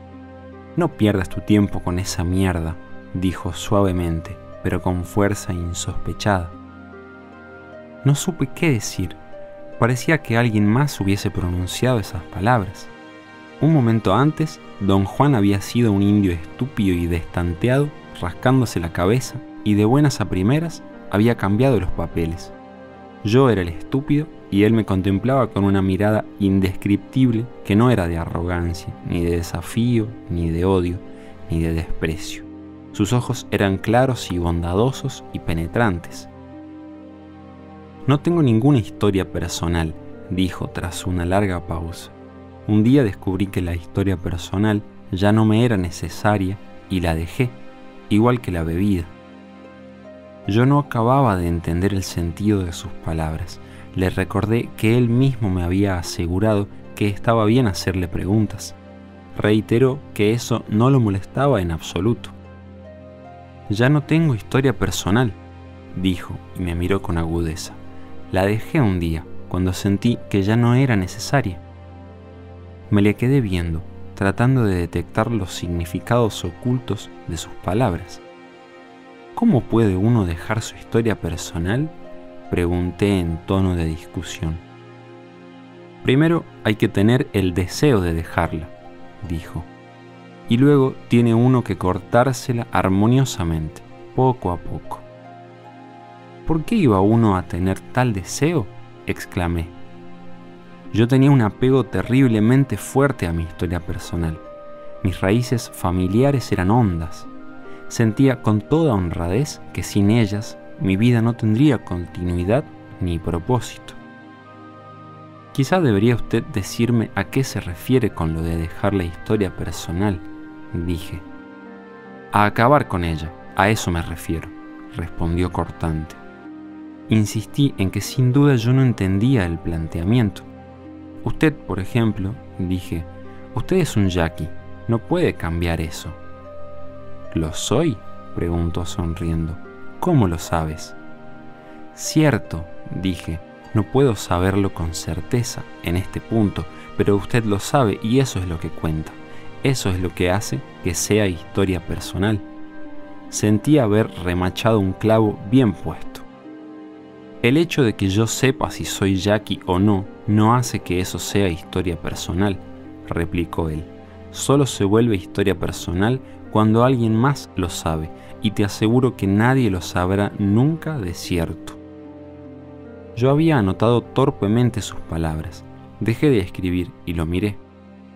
No pierdas tu tiempo con esa mierda, dijo suavemente, pero con fuerza insospechada. No supe qué decir. Parecía que alguien más hubiese pronunciado esas palabras. Un momento antes, don Juan había sido un indio estúpido y destanteado, rascándose la cabeza, y de buenas a primeras había cambiado los papeles. Yo era el estúpido y él me contemplaba con una mirada indescriptible que no era de arrogancia, ni de desafío, ni de odio, ni de desprecio. Sus ojos eran claros y bondadosos y penetrantes. No tengo ninguna historia personal, dijo tras una larga pausa. Un día descubrí que la historia personal ya no me era necesaria y la dejé, igual que la bebida. Yo no acababa de entender el sentido de sus palabras. Le recordé que él mismo me había asegurado que estaba bien hacerle preguntas. Reiteró que eso no lo molestaba en absoluto. Ya no tengo historia personal, dijo y me miró con agudeza. La dejé un día, cuando sentí que ya no era necesaria. Me le quedé viendo, tratando de detectar los significados ocultos de sus palabras. ¿Cómo puede uno dejar su historia personal? Pregunté en tono de discusión. Primero hay que tener el deseo de dejarla, dijo. Y luego tiene uno que cortársela armoniosamente, poco a poco. ¿Por qué iba uno a tener tal deseo? exclamé. Yo tenía un apego terriblemente fuerte a mi historia personal. Mis raíces familiares eran hondas. Sentía con toda honradez que sin ellas mi vida no tendría continuidad ni propósito. Quizá debería usted decirme a qué se refiere con lo de dejar la historia personal, dije. A acabar con ella, a eso me refiero, respondió cortante. Insistí en que sin duda yo no entendía el planteamiento. Usted, por ejemplo, dije, usted es un yaqui, no puede cambiar eso. ¿Lo soy? preguntó sonriendo. ¿Cómo lo sabes? Cierto, dije, no puedo saberlo con certeza en este punto, pero usted lo sabe y eso es lo que cuenta. Eso es lo que hace que sea historia personal. Sentí haber remachado un clavo bien puesto. El hecho de que yo sepa si soy Jackie o no no hace que eso sea historia personal, replicó él. Solo se vuelve historia personal cuando alguien más lo sabe, y te aseguro que nadie lo sabrá nunca de cierto. Yo había anotado torpemente sus palabras. Dejé de escribir y lo miré.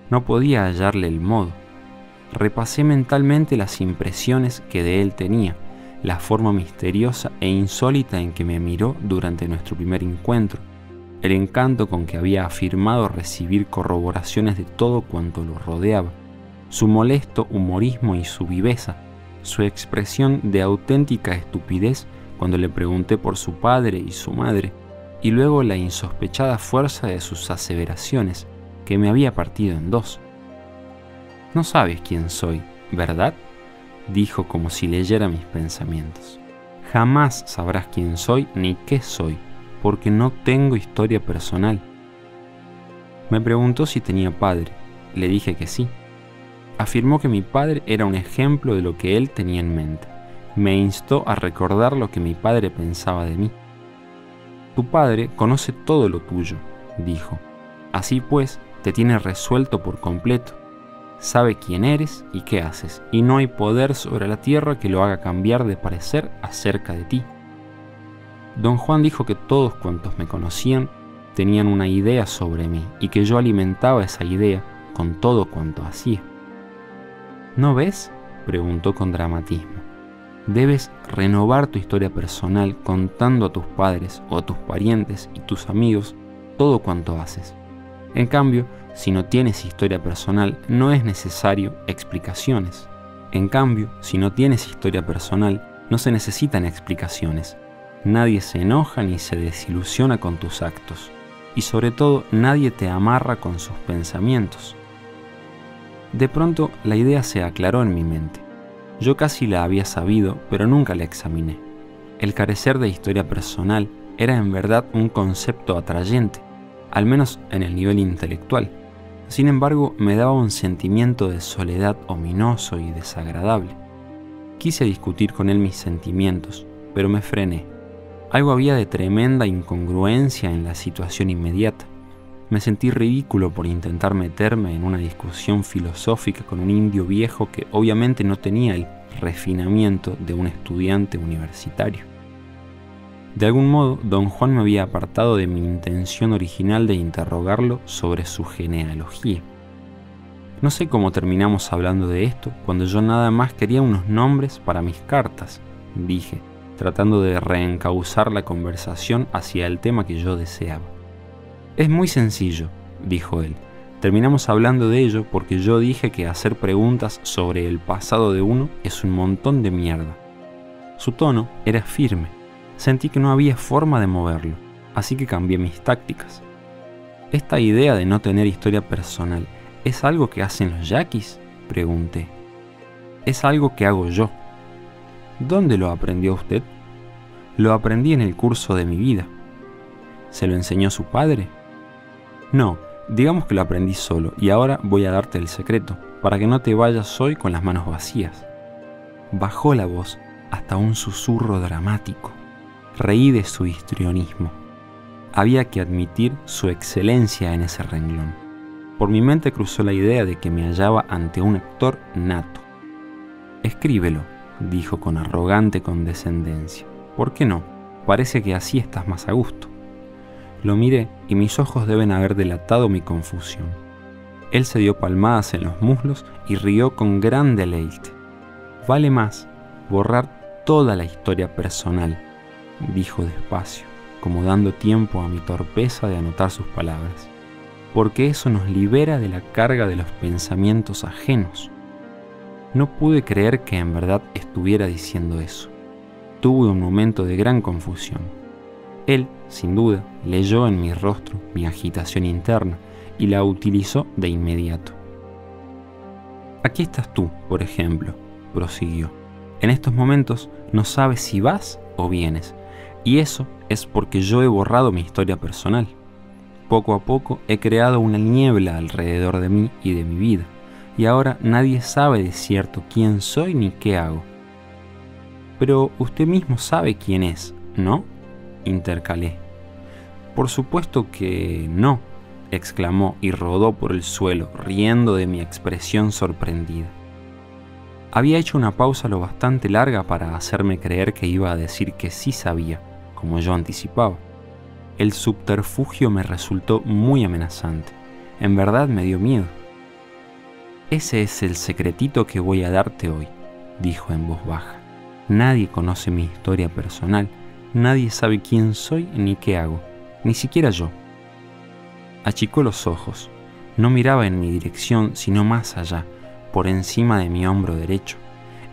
No podía hallarle el modo. Repasé mentalmente las impresiones que de él tenía la forma misteriosa e insólita en que me miró durante nuestro primer encuentro, el encanto con que había afirmado recibir corroboraciones de todo cuanto lo rodeaba, su molesto humorismo y su viveza, su expresión de auténtica estupidez cuando le pregunté por su padre y su madre, y luego la insospechada fuerza de sus aseveraciones, que me había partido en dos. No sabes quién soy, ¿verdad? dijo como si leyera mis pensamientos. Jamás sabrás quién soy ni qué soy, porque no tengo historia personal. Me preguntó si tenía padre. Le dije que sí. Afirmó que mi padre era un ejemplo de lo que él tenía en mente. Me instó a recordar lo que mi padre pensaba de mí. Tu padre conoce todo lo tuyo, dijo. Así pues, te tiene resuelto por completo sabe quién eres y qué haces, y no hay poder sobre la tierra que lo haga cambiar de parecer acerca de ti. Don Juan dijo que todos cuantos me conocían tenían una idea sobre mí y que yo alimentaba esa idea con todo cuanto hacía. ¿No ves? preguntó con dramatismo. Debes renovar tu historia personal contando a tus padres o a tus parientes y tus amigos todo cuanto haces. En cambio, si no tienes historia personal, no es necesario explicaciones. En cambio, si no tienes historia personal, no se necesitan explicaciones. Nadie se enoja ni se desilusiona con tus actos. Y sobre todo, nadie te amarra con sus pensamientos. De pronto, la idea se aclaró en mi mente. Yo casi la había sabido, pero nunca la examiné. El carecer de historia personal era en verdad un concepto atrayente, al menos en el nivel intelectual sin embargo, me daba un sentimiento de soledad ominoso y desagradable. Quise discutir con él mis sentimientos, pero me frené. Algo había de tremenda incongruencia en la situación inmediata. Me sentí ridículo por intentar meterme en una discusión filosófica con un indio viejo que obviamente no tenía el refinamiento de un estudiante universitario. De algún modo, don Juan me había apartado de mi intención original de interrogarlo sobre su genealogía. No sé cómo terminamos hablando de esto, cuando yo nada más quería unos nombres para mis cartas, dije, tratando de reencauzar la conversación hacia el tema que yo deseaba. Es muy sencillo, dijo él. Terminamos hablando de ello porque yo dije que hacer preguntas sobre el pasado de uno es un montón de mierda Su tono era firme. Sentí que no había forma de moverlo, así que cambié mis tácticas. ¿Esta idea de no tener historia personal es algo que hacen los yaquis? Pregunté. Es algo que hago yo. ¿Dónde lo aprendió usted? Lo aprendí en el curso de mi vida. ¿Se lo enseñó su padre? No, digamos que lo aprendí solo y ahora voy a darte el secreto, para que no te vayas hoy con las manos vacías. Bajó la voz hasta un susurro dramático. Reí de su histrionismo. Había que admitir su excelencia en ese renglón. Por mi mente cruzó la idea de que me hallaba ante un actor nato. Escríbelo, dijo con arrogante condescendencia. ¿Por qué no? Parece que así estás más a gusto. Lo miré y mis ojos deben haber delatado mi confusión. Él se dio palmadas en los muslos y rió con gran deleite. Vale más borrar toda la historia personal, dijo despacio, como dando tiempo a mi torpeza de anotar sus palabras, porque eso nos libera de la carga de los pensamientos ajenos. No pude creer que en verdad estuviera diciendo eso. Tuve un momento de gran confusión. Él, sin duda, leyó en mi rostro mi agitación interna y la utilizó de inmediato. Aquí estás tú, por ejemplo, prosiguió. En estos momentos no sabes si vas o vienes, y eso es porque yo he borrado mi historia personal. Poco a poco he creado una niebla alrededor de mí y de mi vida y ahora nadie sabe de cierto quién soy ni qué hago. Pero usted mismo sabe quién es, ¿no? intercalé. Por supuesto que no, exclamó y rodó por el suelo, riendo de mi expresión sorprendida. Había hecho una pausa lo bastante larga para hacerme creer que iba a decir que sí sabía, como yo anticipaba. El subterfugio me resultó muy amenazante. En verdad me dio miedo. Ese es el secretito que voy a darte hoy, dijo en voz baja. Nadie conoce mi historia personal, nadie sabe quién soy ni qué hago, ni siquiera yo. Achicó los ojos, no miraba en mi dirección, sino más allá, por encima de mi hombro derecho.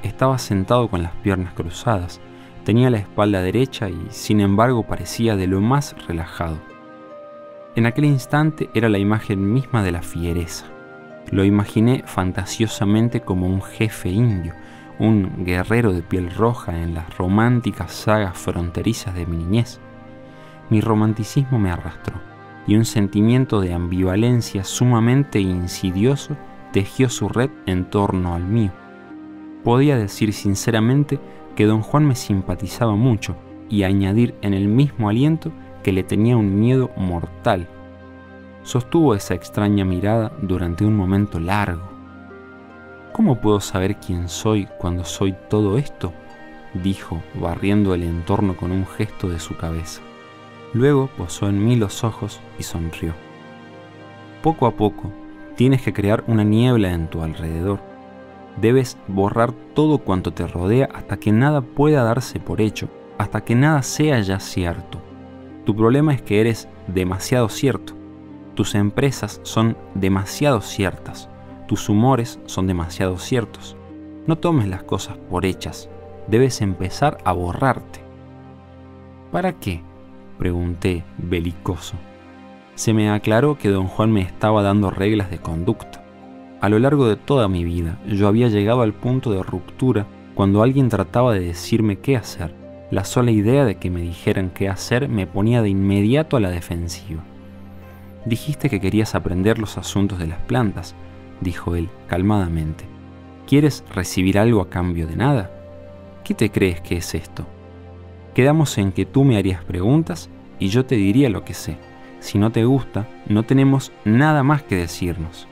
Estaba sentado con las piernas cruzadas, tenía la espalda derecha y, sin embargo, parecía de lo más relajado. En aquel instante era la imagen misma de la fiereza. Lo imaginé fantasiosamente como un jefe indio, un guerrero de piel roja en las románticas sagas fronterizas de mi niñez. Mi romanticismo me arrastró y un sentimiento de ambivalencia sumamente insidioso tejió su red en torno al mío. Podía decir sinceramente que don Juan me simpatizaba mucho y añadir en el mismo aliento que le tenía un miedo mortal Sostuvo esa extraña mirada durante un momento largo. ¿Cómo puedo saber quién soy cuando soy todo esto? dijo, barriendo el entorno con un gesto de su cabeza. Luego posó en mí los ojos y sonrió. Poco a poco, tienes que crear una niebla en tu alrededor. Debes borrar todo cuanto te rodea hasta que nada pueda darse por hecho, hasta que nada sea ya cierto. Tu problema es que eres demasiado cierto. Tus empresas son demasiado ciertas, tus humores son demasiado ciertos. No tomes las cosas por hechas, debes empezar a borrarte. ¿Para qué? pregunté, belicoso. Se me aclaró que don Juan me estaba dando reglas de conducta. A lo largo de toda mi vida yo había llegado al punto de ruptura cuando alguien trataba de decirme qué hacer. La sola idea de que me dijeran qué hacer me ponía de inmediato a la defensiva. Dijiste que querías aprender los asuntos de las plantas, dijo él calmadamente. ¿Quieres recibir algo a cambio de nada? ¿Qué te crees que es esto? Quedamos en que tú me harías preguntas y yo te diría lo que sé. Si no te gusta, no tenemos nada más que decirnos.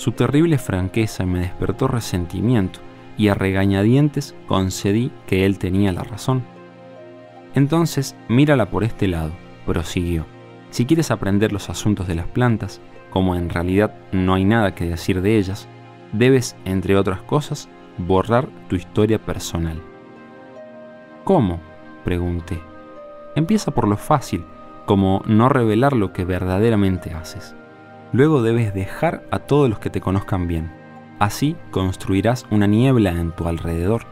Su terrible franqueza me despertó resentimiento y a regañadientes concedí que él tenía la razón. Entonces, mírala por este lado, prosiguió. Si quieres aprender los asuntos de las plantas, como en realidad no hay nada que decir de ellas, debes, entre otras cosas, borrar tu historia personal. ¿Cómo? pregunté. Empieza por lo fácil, como no revelar lo que verdaderamente haces. Luego debes dejar a todos los que te conozcan bien. Así construirás una niebla en tu alrededor.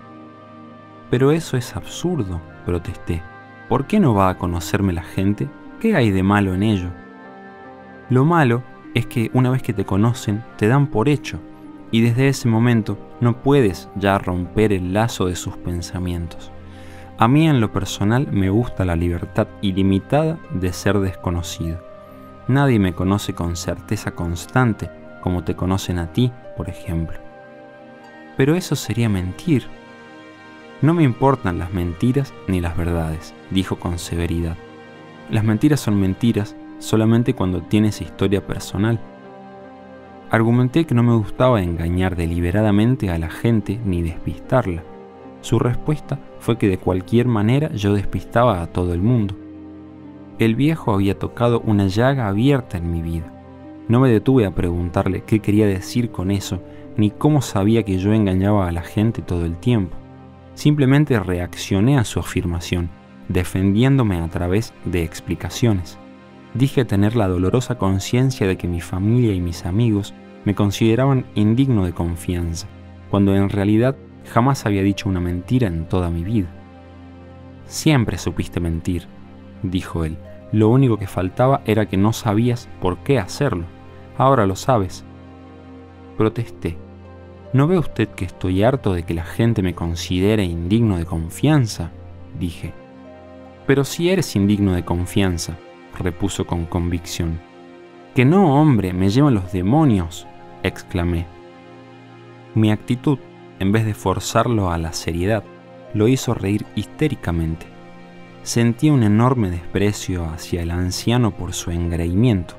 Pero eso es absurdo, protesté. ¿Por qué no va a conocerme la gente? ¿Qué hay de malo en ello? Lo malo es que una vez que te conocen, te dan por hecho, y desde ese momento no puedes ya romper el lazo de sus pensamientos. A mí en lo personal me gusta la libertad ilimitada de ser desconocido. Nadie me conoce con certeza constante, como te conocen a ti, por ejemplo. Pero eso sería mentir. No me importan las mentiras ni las verdades, dijo con severidad. Las mentiras son mentiras solamente cuando tienes historia personal. Argumenté que no me gustaba engañar deliberadamente a la gente ni despistarla. Su respuesta fue que de cualquier manera yo despistaba a todo el mundo. El viejo había tocado una llaga abierta en mi vida. No me detuve a preguntarle qué quería decir con eso, ni cómo sabía que yo engañaba a la gente todo el tiempo. Simplemente reaccioné a su afirmación, defendiéndome a través de explicaciones. Dije tener la dolorosa conciencia de que mi familia y mis amigos me consideraban indigno de confianza, cuando en realidad jamás había dicho una mentira en toda mi vida. Siempre supiste mentir, dijo él. Lo único que faltaba era que no sabías por qué hacerlo. Ahora lo sabes. Protesté. ¿No ve usted que estoy harto de que la gente me considere indigno de confianza? dije. Pero si eres indigno de confianza, repuso con convicción. Que no, hombre, me llevan los demonios, exclamé. Mi actitud, en vez de forzarlo a la seriedad, lo hizo reír histéricamente. Sentí un enorme desprecio hacia el anciano por su engreimiento.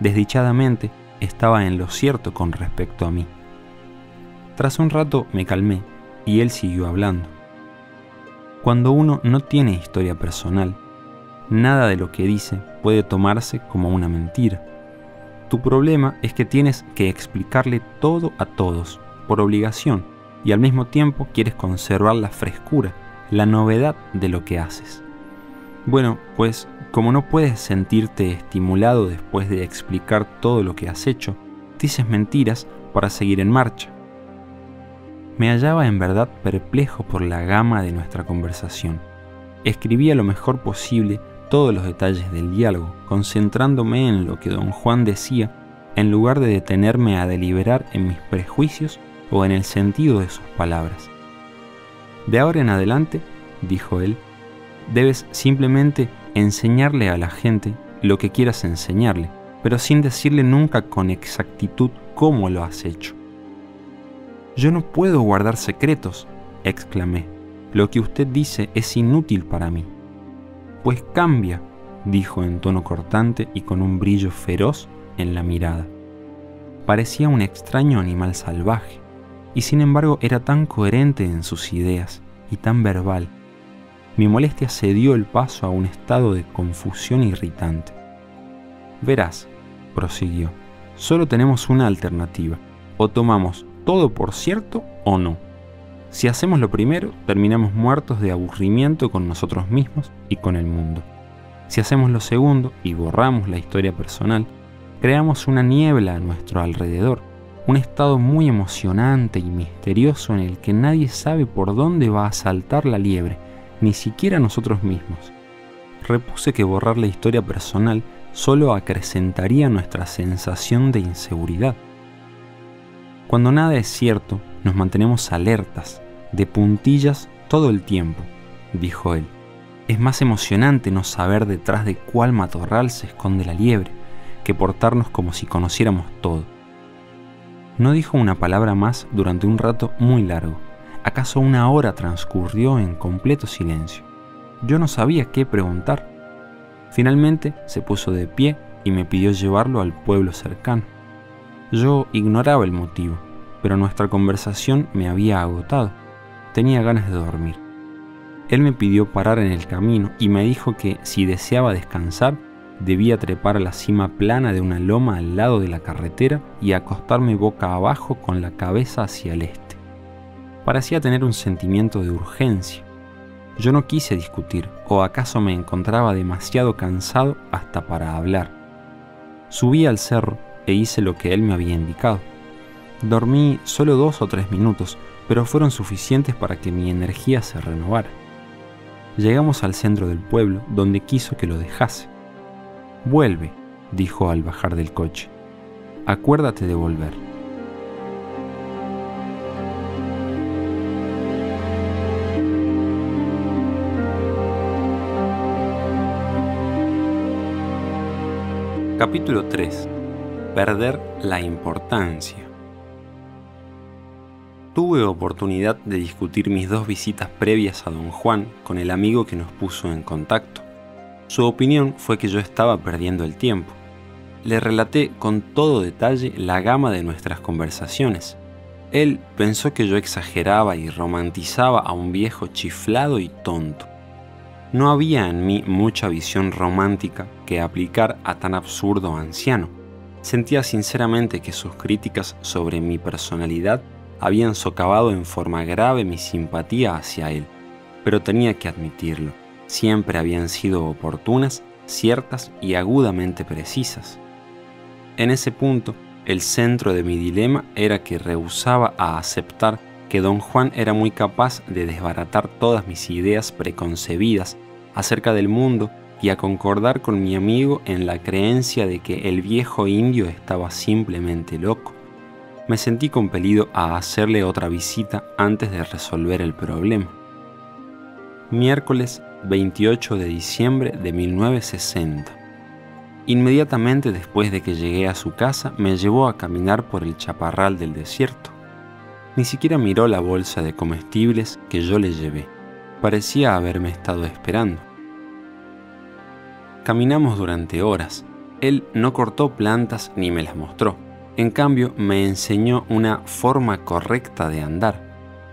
Desdichadamente, estaba en lo cierto con respecto a mí. Tras un rato me calmé y él siguió hablando. Cuando uno no tiene historia personal, nada de lo que dice puede tomarse como una mentira. Tu problema es que tienes que explicarle todo a todos, por obligación, y al mismo tiempo quieres conservar la frescura, la novedad de lo que haces. Bueno, pues como no puedes sentirte estimulado después de explicar todo lo que has hecho, dices mentiras para seguir en marcha. Me hallaba en verdad perplejo por la gama de nuestra conversación. Escribía lo mejor posible todos los detalles del diálogo, concentrándome en lo que don Juan decía, en lugar de detenerme a deliberar en mis prejuicios o en el sentido de sus palabras. De ahora en adelante, dijo él, debes simplemente enseñarle a la gente lo que quieras enseñarle, pero sin decirle nunca con exactitud cómo lo has hecho. Yo no puedo guardar secretos, exclamé. Lo que usted dice es inútil para mí. Pues cambia, dijo en tono cortante y con un brillo feroz en la mirada. Parecía un extraño animal salvaje, y sin embargo era tan coherente en sus ideas y tan verbal. Mi molestia cedió el paso a un estado de confusión irritante. Verás, prosiguió, solo tenemos una alternativa. O tomamos todo por cierto o no. Si hacemos lo primero, terminamos muertos de aburrimiento con nosotros mismos y con el mundo. Si hacemos lo segundo y borramos la historia personal, creamos una niebla a nuestro alrededor, un estado muy emocionante y misterioso en el que nadie sabe por dónde va a saltar la liebre, ni siquiera nosotros mismos. Repuse que borrar la historia personal solo acrecentaría nuestra sensación de inseguridad. Cuando nada es cierto, nos mantenemos alertas, de puntillas todo el tiempo, dijo él. Es más emocionante no saber detrás de cuál matorral se esconde la liebre que portarnos como si conociéramos todo. No dijo una palabra más durante un rato muy largo. Acaso una hora transcurrió en completo silencio. Yo no sabía qué preguntar. Finalmente se puso de pie y me pidió llevarlo al pueblo cercano. Yo ignoraba el motivo pero nuestra conversación me había agotado. Tenía ganas de dormir. Él me pidió parar en el camino y me dijo que si deseaba descansar, debía trepar a la cima plana de una loma al lado de la carretera y acostarme boca abajo con la cabeza hacia el este. Parecía tener un sentimiento de urgencia. Yo no quise discutir, o acaso me encontraba demasiado cansado hasta para hablar. Subí al cerro e hice lo que él me había indicado. Dormí solo dos o tres minutos, pero fueron suficientes para que mi energía se renovara. Llegamos al centro del pueblo, donde quiso que lo dejase. Vuelve, dijo al bajar del coche. Acuérdate de volver. Capítulo 3. Perder la importancia. Tuve oportunidad de discutir mis dos visitas previas a don Juan con el amigo que nos puso en contacto. Su opinión fue que yo estaba perdiendo el tiempo. Le relaté con todo detalle la gama de nuestras conversaciones. Él pensó que yo exageraba y romantizaba a un viejo chiflado y tonto. No había en mí mucha visión romántica que aplicar a tan absurdo anciano. Sentía sinceramente que sus críticas sobre mi personalidad habían socavado en forma grave mi simpatía hacia él, pero tenía que admitirlo, siempre habían sido oportunas, ciertas y agudamente precisas. En ese punto, el centro de mi dilema era que rehusaba a aceptar que don Juan era muy capaz de desbaratar todas mis ideas preconcebidas acerca del mundo y a concordar con mi amigo en la creencia de que el viejo indio estaba simplemente loco. Me sentí compelido a hacerle otra visita antes de resolver el problema. Miércoles 28 de diciembre de 1960. Inmediatamente después de que llegué a su casa me llevó a caminar por el chaparral del desierto. Ni siquiera miró la bolsa de comestibles que yo le llevé. Parecía haberme estado esperando. Caminamos durante horas. Él no cortó plantas ni me las mostró. En cambio, me enseñó una forma correcta de andar.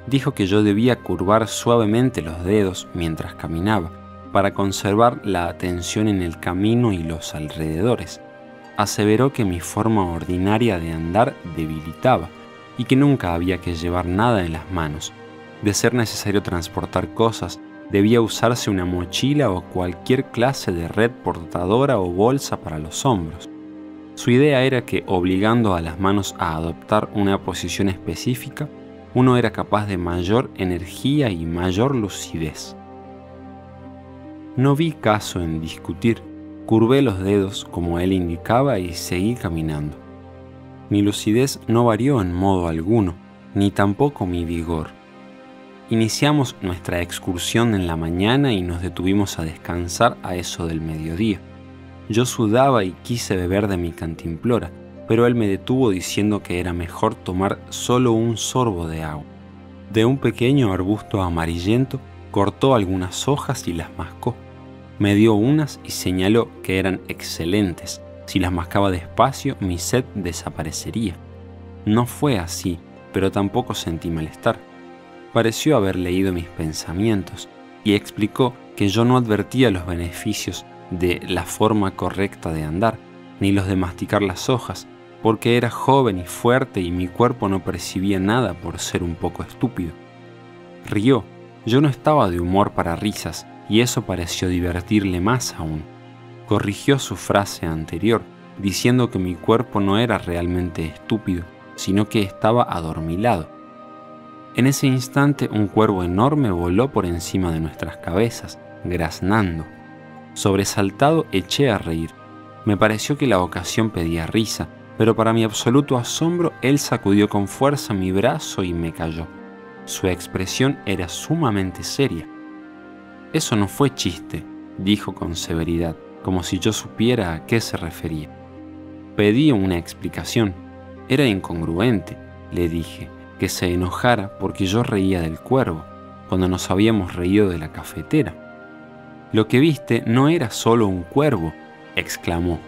Dijo que yo debía curvar suavemente los dedos mientras caminaba para conservar la atención en el camino y los alrededores. Aseveró que mi forma ordinaria de andar debilitaba y que nunca había que llevar nada en las manos. De ser necesario transportar cosas, debía usarse una mochila o cualquier clase de red portadora o bolsa para los hombros. Su idea era que obligando a las manos a adoptar una posición específica, uno era capaz de mayor energía y mayor lucidez. No vi caso en discutir, curvé los dedos como él indicaba y seguí caminando. Mi lucidez no varió en modo alguno, ni tampoco mi vigor. Iniciamos nuestra excursión en la mañana y nos detuvimos a descansar a eso del mediodía. Yo sudaba y quise beber de mi cantimplora, pero él me detuvo diciendo que era mejor tomar solo un sorbo de agua. De un pequeño arbusto amarillento cortó algunas hojas y las mascó. Me dio unas y señaló que eran excelentes. Si las mascaba despacio, mi sed desaparecería. No fue así, pero tampoco sentí malestar pareció haber leído mis pensamientos y explicó que yo no advertía los beneficios de la forma correcta de andar, ni los de masticar las hojas, porque era joven y fuerte y mi cuerpo no percibía nada por ser un poco estúpido. Rió, yo no estaba de humor para risas, y eso pareció divertirle más aún. Corrigió su frase anterior, diciendo que mi cuerpo no era realmente estúpido, sino que estaba adormilado en ese instante un cuervo enorme voló por encima de nuestras cabezas, graznando. Sobresaltado eché a reír. Me pareció que la ocasión pedía risa, pero para mi absoluto asombro él sacudió con fuerza mi brazo y me cayó. Su expresión era sumamente seria. Eso no fue chiste, dijo con severidad, como si yo supiera a qué se refería. Pedí una explicación. Era incongruente, le dije que se enojara porque yo reía del cuervo, cuando nos habíamos reído de la cafetera. Lo que viste no era solo un cuervo, exclamó.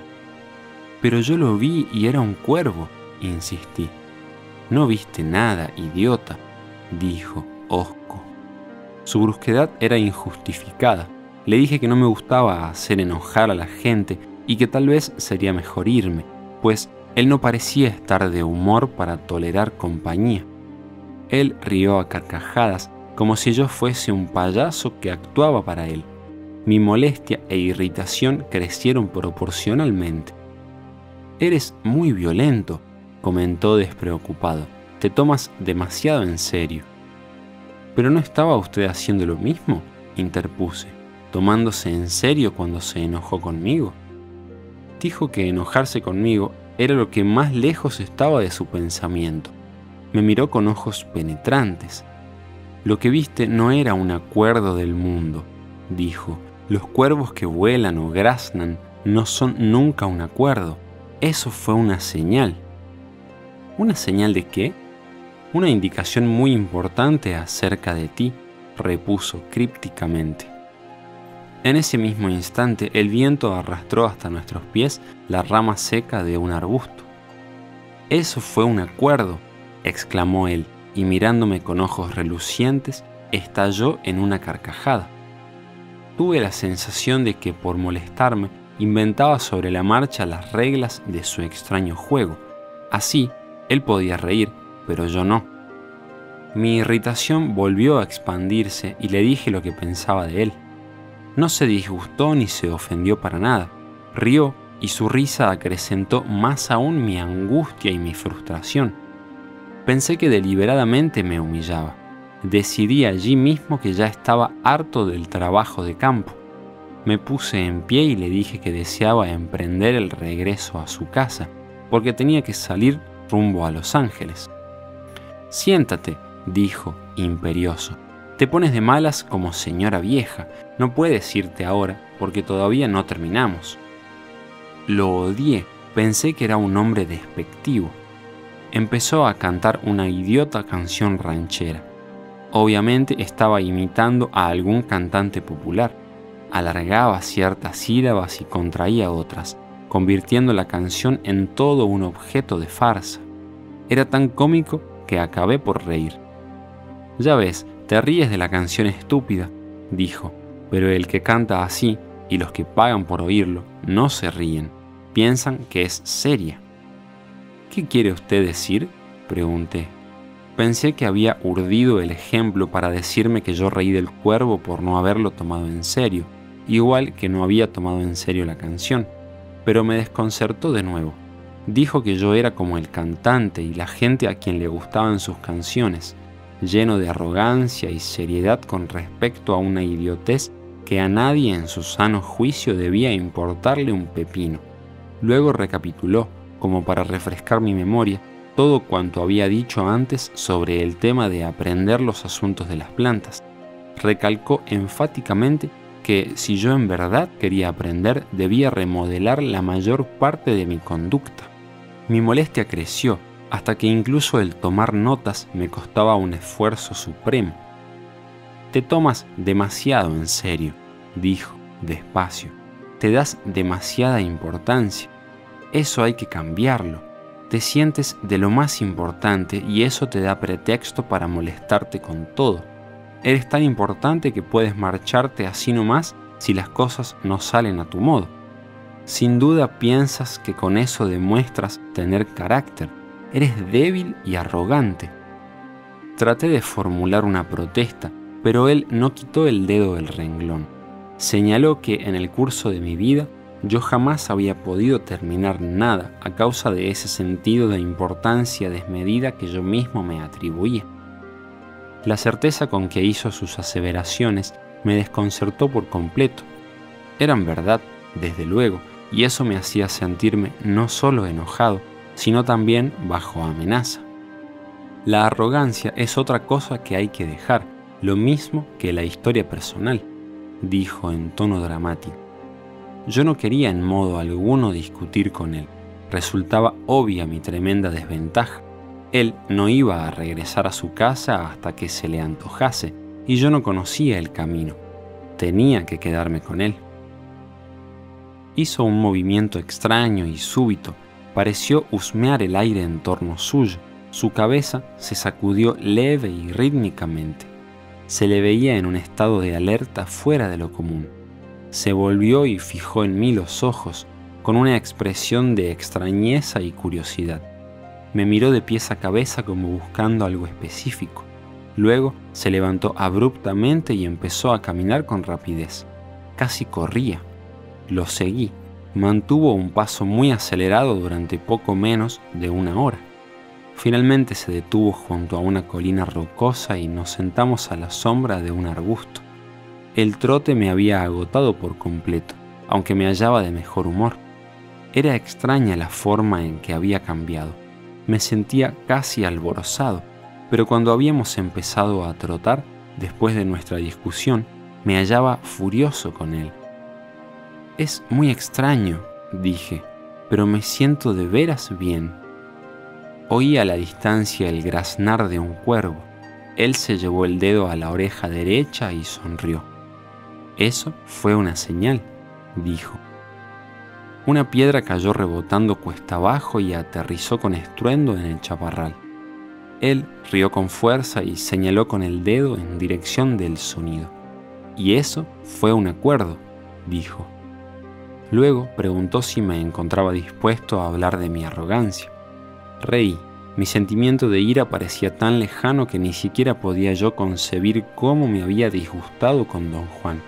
Pero yo lo vi y era un cuervo, insistí. No viste nada, idiota, dijo Osco. Su brusquedad era injustificada. Le dije que no me gustaba hacer enojar a la gente y que tal vez sería mejor irme, pues él no parecía estar de humor para tolerar compañía. Él rió a carcajadas, como si yo fuese un payaso que actuaba para él. Mi molestia e irritación crecieron proporcionalmente. Eres muy violento, comentó despreocupado. Te tomas demasiado en serio. ¿Pero no estaba usted haciendo lo mismo? interpuse, tomándose en serio cuando se enojó conmigo. Dijo que enojarse conmigo era lo que más lejos estaba de su pensamiento. Me miró con ojos penetrantes. Lo que viste no era un acuerdo del mundo, dijo. Los cuervos que vuelan o graznan no son nunca un acuerdo. Eso fue una señal. ¿Una señal de qué? Una indicación muy importante acerca de ti, repuso crípticamente. En ese mismo instante el viento arrastró hasta nuestros pies la rama seca de un arbusto. Eso fue un acuerdo, exclamó él, y mirándome con ojos relucientes, estalló en una carcajada. Tuve la sensación de que por molestarme inventaba sobre la marcha las reglas de su extraño juego. Así, él podía reír, pero yo no. Mi irritación volvió a expandirse y le dije lo que pensaba de él. No se disgustó ni se ofendió para nada. Rió y su risa acrecentó más aún mi angustia y mi frustración. Pensé que deliberadamente me humillaba. Decidí allí mismo que ya estaba harto del trabajo de campo. Me puse en pie y le dije que deseaba emprender el regreso a su casa, porque tenía que salir rumbo a Los Ángeles. Siéntate, dijo, imperioso. Te pones de malas como señora vieja. No puedes irte ahora porque todavía no terminamos. Lo odié. Pensé que era un hombre despectivo. Empezó a cantar una idiota canción ranchera. Obviamente estaba imitando a algún cantante popular. Alargaba ciertas sílabas y contraía otras, convirtiendo la canción en todo un objeto de farsa. Era tan cómico que acabé por reír. Ya ves, te ríes de la canción estúpida, dijo, pero el que canta así y los que pagan por oírlo no se ríen, piensan que es seria. ¿Qué quiere usted decir? pregunté. Pensé que había urdido el ejemplo para decirme que yo reí del cuervo por no haberlo tomado en serio, igual que no había tomado en serio la canción, pero me desconcertó de nuevo. Dijo que yo era como el cantante y la gente a quien le gustaban sus canciones, lleno de arrogancia y seriedad con respecto a una idiotez que a nadie en su sano juicio debía importarle un pepino. Luego recapituló, como para refrescar mi memoria, todo cuanto había dicho antes sobre el tema de aprender los asuntos de las plantas. Recalcó enfáticamente que si yo en verdad quería aprender debía remodelar la mayor parte de mi conducta. Mi molestia creció hasta que incluso el tomar notas me costaba un esfuerzo supremo. Te tomas demasiado en serio, dijo, despacio. Te das demasiada importancia. Eso hay que cambiarlo. Te sientes de lo más importante y eso te da pretexto para molestarte con todo. Eres tan importante que puedes marcharte así nomás si las cosas no salen a tu modo. Sin duda piensas que con eso demuestras tener carácter, Eres débil y arrogante. Traté de formular una protesta, pero él no quitó el dedo del renglón. Señaló que en el curso de mi vida yo jamás había podido terminar nada a causa de ese sentido de importancia desmedida que yo mismo me atribuía. La certeza con que hizo sus aseveraciones me desconcertó por completo. Eran verdad, desde luego, y eso me hacía sentirme no solo enojado, sino también bajo amenaza. La arrogancia es otra cosa que hay que dejar, lo mismo que la historia personal, dijo en tono dramático. Yo no quería en modo alguno discutir con él. Resultaba obvia mi tremenda desventaja. Él no iba a regresar a su casa hasta que se le antojase, y yo no conocía el camino. Tenía que quedarme con él. Hizo un movimiento extraño y súbito, pareció husmear el aire en torno suyo. Su cabeza se sacudió leve y rítmicamente. Se le veía en un estado de alerta fuera de lo común. Se volvió y fijó en mí los ojos con una expresión de extrañeza y curiosidad. Me miró de pies a cabeza como buscando algo específico. Luego se levantó abruptamente y empezó a caminar con rapidez. Casi corría. Lo seguí mantuvo un paso muy acelerado durante poco menos de una hora. Finalmente se detuvo junto a una colina rocosa y nos sentamos a la sombra de un arbusto. El trote me había agotado por completo, aunque me hallaba de mejor humor. Era extraña la forma en que había cambiado. Me sentía casi alborozado, pero cuando habíamos empezado a trotar, después de nuestra discusión, me hallaba furioso con él. Es muy extraño, dije, pero me siento de veras bien. Oí a la distancia el graznar de un cuervo. Él se llevó el dedo a la oreja derecha y sonrió. Eso fue una señal, dijo. Una piedra cayó rebotando cuesta abajo y aterrizó con estruendo en el chaparral. Él rió con fuerza y señaló con el dedo en dirección del sonido. Y eso fue un acuerdo, dijo. Luego preguntó si me encontraba dispuesto a hablar de mi arrogancia. Reí. Mi sentimiento de ira parecía tan lejano que ni siquiera podía yo concebir cómo me había disgustado con don Juan.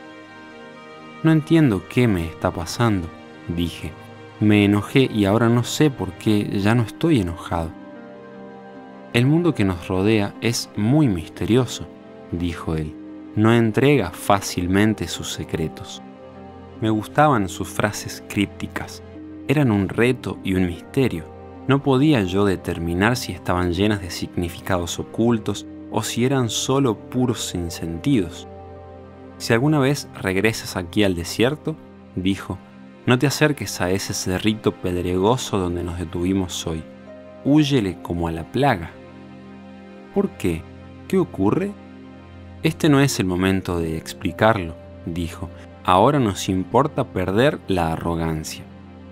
No entiendo qué me está pasando, dije. Me enojé y ahora no sé por qué ya no estoy enojado. El mundo que nos rodea es muy misterioso, dijo él. No entrega fácilmente sus secretos. Me gustaban sus frases crípticas. Eran un reto y un misterio. No podía yo determinar si estaban llenas de significados ocultos o si eran solo puros sinsentidos. Si alguna vez regresas aquí al desierto, dijo, no te acerques a ese cerrito pedregoso donde nos detuvimos hoy. Húyele como a la plaga. ¿Por qué? ¿Qué ocurre? Este no es el momento de explicarlo, dijo. Ahora nos importa perder la arrogancia.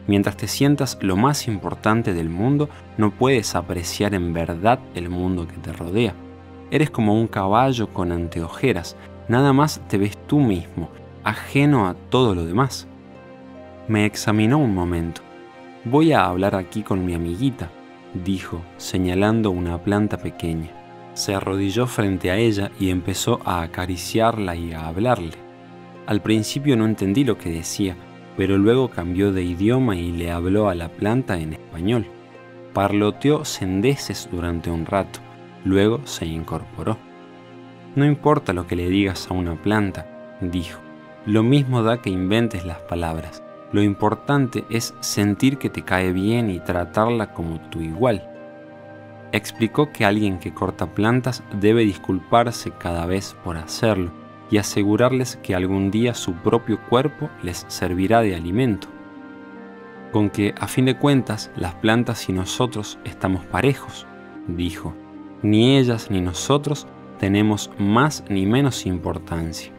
Mientras te sientas lo más importante del mundo, no puedes apreciar en verdad el mundo que te rodea. Eres como un caballo con anteojeras, nada más te ves tú mismo, ajeno a todo lo demás. Me examinó un momento. Voy a hablar aquí con mi amiguita, dijo, señalando una planta pequeña. Se arrodilló frente a ella y empezó a acariciarla y a hablarle. Al principio no entendí lo que decía, pero luego cambió de idioma y le habló a la planta en español. Parloteó sendeces durante un rato, luego se incorporó. No importa lo que le digas a una planta, dijo. Lo mismo da que inventes las palabras. Lo importante es sentir que te cae bien y tratarla como tu igual. Explicó que alguien que corta plantas debe disculparse cada vez por hacerlo y asegurarles que algún día su propio cuerpo les servirá de alimento. Con que, a fin de cuentas, las plantas y nosotros estamos parejos, dijo. Ni ellas ni nosotros tenemos más ni menos importancia.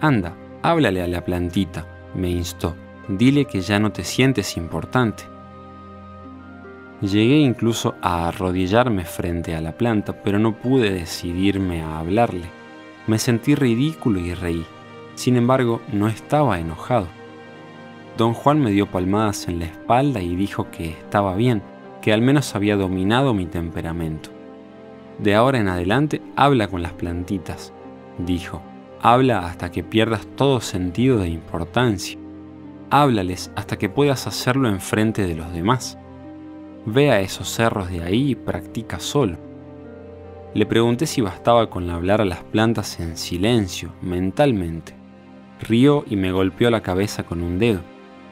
Anda, háblale a la plantita, me instó. Dile que ya no te sientes importante. Llegué incluso a arrodillarme frente a la planta, pero no pude decidirme a hablarle. Me sentí ridículo y reí. Sin embargo, no estaba enojado. Don Juan me dio palmadas en la espalda y dijo que estaba bien, que al menos había dominado mi temperamento. De ahora en adelante, habla con las plantitas, dijo. Habla hasta que pierdas todo sentido de importancia. Háblales hasta que puedas hacerlo en frente de los demás. Ve a esos cerros de ahí y practica solo. Le pregunté si bastaba con hablar a las plantas en silencio, mentalmente. Rió y me golpeó la cabeza con un dedo.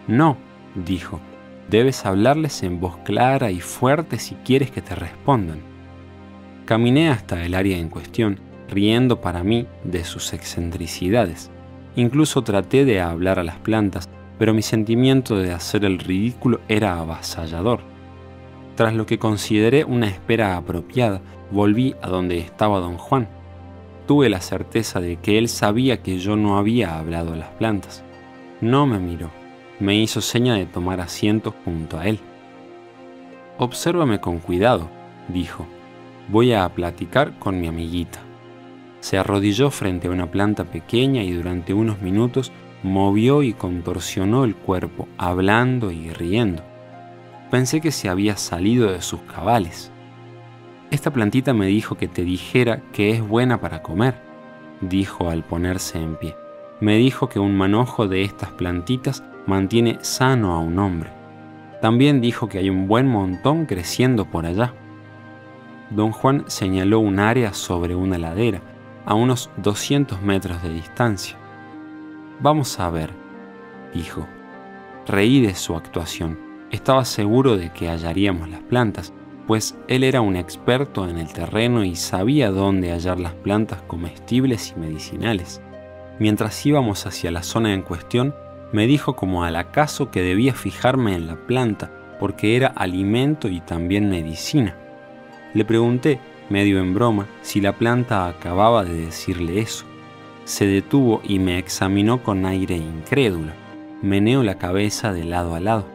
No, dijo, debes hablarles en voz clara y fuerte si quieres que te respondan. Caminé hasta el área en cuestión, riendo para mí de sus excentricidades. Incluso traté de hablar a las plantas, pero mi sentimiento de hacer el ridículo era avasallador. Tras lo que consideré una espera apropiada, volví a donde estaba don Juan. Tuve la certeza de que él sabía que yo no había hablado a las plantas. No me miró, me hizo seña de tomar asiento junto a él. Obsérvame con cuidado, dijo. Voy a platicar con mi amiguita. Se arrodilló frente a una planta pequeña y durante unos minutos movió y contorsionó el cuerpo, hablando y riendo. Pensé que se había salido de sus cabales. Esta plantita me dijo que te dijera que es buena para comer, dijo al ponerse en pie. Me dijo que un manojo de estas plantitas mantiene sano a un hombre. También dijo que hay un buen montón creciendo por allá. Don Juan señaló un área sobre una ladera, a unos 200 metros de distancia. Vamos a ver, dijo. Reí de su actuación. Estaba seguro de que hallaríamos las plantas, pues él era un experto en el terreno y sabía dónde hallar las plantas comestibles y medicinales. Mientras íbamos hacia la zona en cuestión, me dijo como al acaso que debía fijarme en la planta, porque era alimento y también medicina. Le pregunté, medio en broma, si la planta acababa de decirle eso. Se detuvo y me examinó con aire incrédulo. Meneó la cabeza de lado a lado.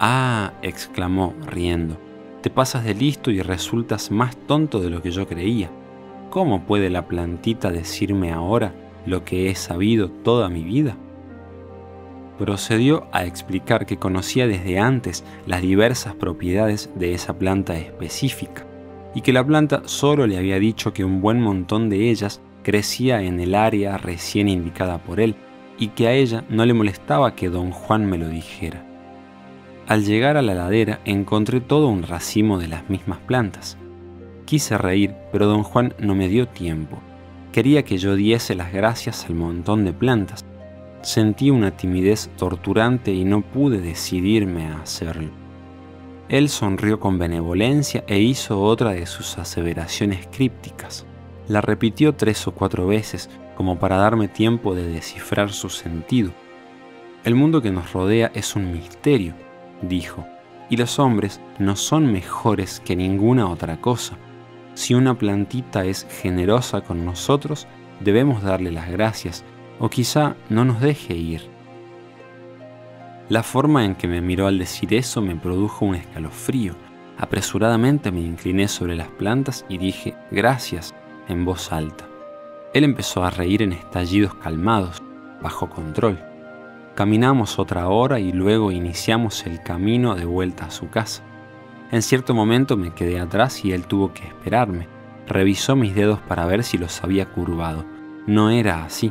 Ah, exclamó, riendo, te pasas de listo y resultas más tonto de lo que yo creía. ¿Cómo puede la plantita decirme ahora lo que he sabido toda mi vida? Procedió a explicar que conocía desde antes las diversas propiedades de esa planta específica y que la planta solo le había dicho que un buen montón de ellas crecía en el área recién indicada por él y que a ella no le molestaba que don Juan me lo dijera. Al llegar a la ladera encontré todo un racimo de las mismas plantas. Quise reír, pero don Juan no me dio tiempo. Quería que yo diese las gracias al montón de plantas. Sentí una timidez torturante y no pude decidirme a hacerlo. Él sonrió con benevolencia e hizo otra de sus aseveraciones crípticas. La repitió tres o cuatro veces como para darme tiempo de descifrar su sentido. El mundo que nos rodea es un misterio, dijo, y los hombres no son mejores que ninguna otra cosa. Si una plantita es generosa con nosotros, debemos darle las gracias, o quizá no nos deje ir. La forma en que me miró al decir eso me produjo un escalofrío. Apresuradamente me incliné sobre las plantas y dije gracias en voz alta. Él empezó a reír en estallidos calmados, bajo control. Caminamos otra hora y luego iniciamos el camino de vuelta a su casa. En cierto momento me quedé atrás y él tuvo que esperarme. Revisó mis dedos para ver si los había curvado. No era así.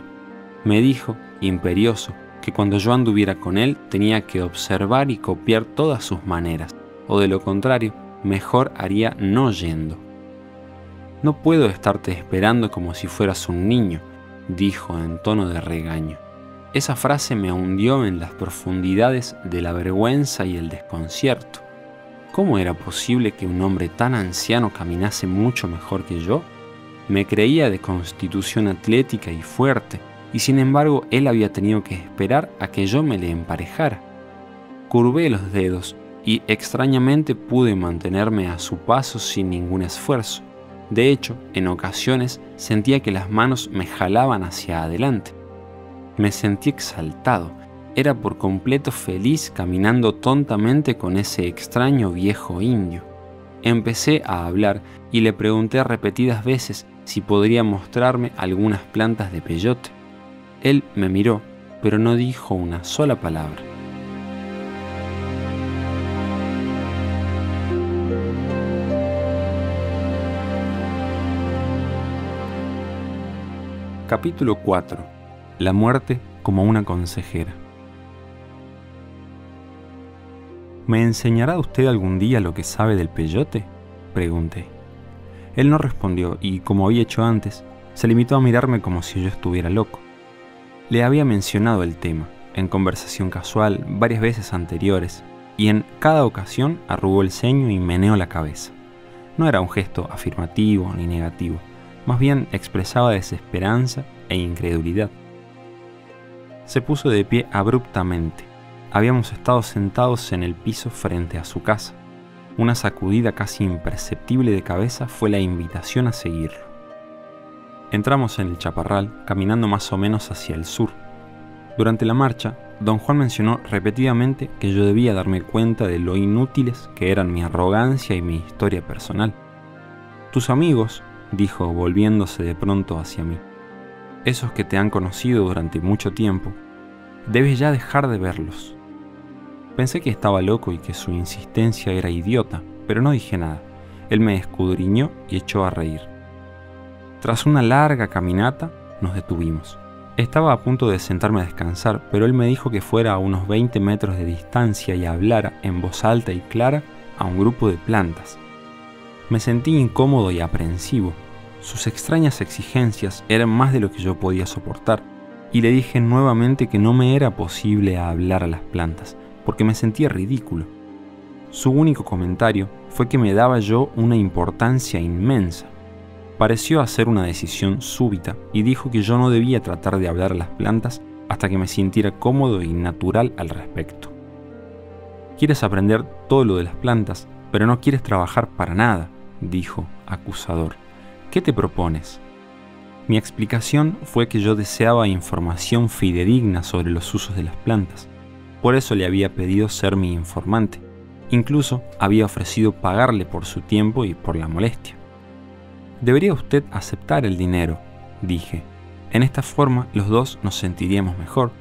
Me dijo, imperioso, que cuando yo anduviera con él tenía que observar y copiar todas sus maneras, o de lo contrario, mejor haría no yendo. No puedo estarte esperando como si fueras un niño, dijo en tono de regaño. Esa frase me hundió en las profundidades de la vergüenza y el desconcierto. ¿Cómo era posible que un hombre tan anciano caminase mucho mejor que yo? Me creía de constitución atlética y fuerte, y sin embargo él había tenido que esperar a que yo me le emparejara. Curvé los dedos y extrañamente pude mantenerme a su paso sin ningún esfuerzo. De hecho, en ocasiones sentía que las manos me jalaban hacia adelante. Me sentí exaltado. Era por completo feliz caminando tontamente con ese extraño viejo indio. Empecé a hablar y le pregunté repetidas veces si podría mostrarme algunas plantas de peyote. Él me miró, pero no dijo una sola palabra. Capítulo 4 la muerte como una consejera. ¿Me enseñará usted algún día lo que sabe del peyote? Pregunté. Él no respondió y, como había hecho antes, se limitó a mirarme como si yo estuviera loco. Le había mencionado el tema, en conversación casual, varias veces anteriores, y en cada ocasión arrugó el ceño y meneó la cabeza. No era un gesto afirmativo ni negativo, más bien expresaba desesperanza e incredulidad. Se puso de pie abruptamente. Habíamos estado sentados en el piso frente a su casa. Una sacudida casi imperceptible de cabeza fue la invitación a seguirlo. Entramos en el chaparral, caminando más o menos hacia el sur. Durante la marcha, don Juan mencionó repetidamente que yo debía darme cuenta de lo inútiles que eran mi arrogancia y mi historia personal. Tus amigos, dijo volviéndose de pronto hacia mí, esos que te han conocido durante mucho tiempo, debes ya dejar de verlos. Pensé que estaba loco y que su insistencia era idiota, pero no dije nada. Él me escudriñó y echó a reír. Tras una larga caminata, nos detuvimos. Estaba a punto de sentarme a descansar, pero él me dijo que fuera a unos 20 metros de distancia y hablara en voz alta y clara a un grupo de plantas. Me sentí incómodo y aprensivo. Sus extrañas exigencias eran más de lo que yo podía soportar, y le dije nuevamente que no me era posible hablar a las plantas, porque me sentía ridículo. Su único comentario fue que me daba yo una importancia inmensa. Pareció hacer una decisión súbita y dijo que yo no debía tratar de hablar a las plantas hasta que me sintiera cómodo y natural al respecto. Quieres aprender todo lo de las plantas, pero no quieres trabajar para nada, dijo, acusador. ¿Qué te propones? Mi explicación fue que yo deseaba información fidedigna sobre los usos de las plantas. Por eso le había pedido ser mi informante. Incluso había ofrecido pagarle por su tiempo y por la molestia. Debería usted aceptar el dinero, dije. En esta forma los dos nos sentiríamos mejor.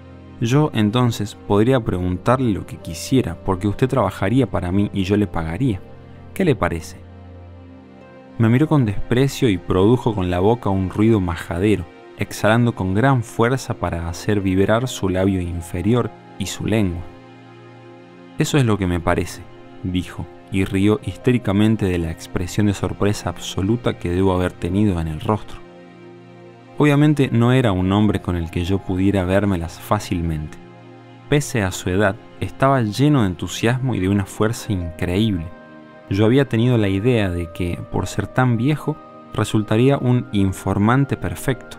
Yo entonces podría preguntarle lo que quisiera porque usted trabajaría para mí y yo le pagaría. ¿Qué le parece? Me miró con desprecio y produjo con la boca un ruido majadero, exhalando con gran fuerza para hacer vibrar su labio inferior y su lengua. Eso es lo que me parece, dijo, y rió histéricamente de la expresión de sorpresa absoluta que debo haber tenido en el rostro. Obviamente no era un hombre con el que yo pudiera vérmelas fácilmente. Pese a su edad, estaba lleno de entusiasmo y de una fuerza increíble yo había tenido la idea de que, por ser tan viejo, resultaría un informante perfecto.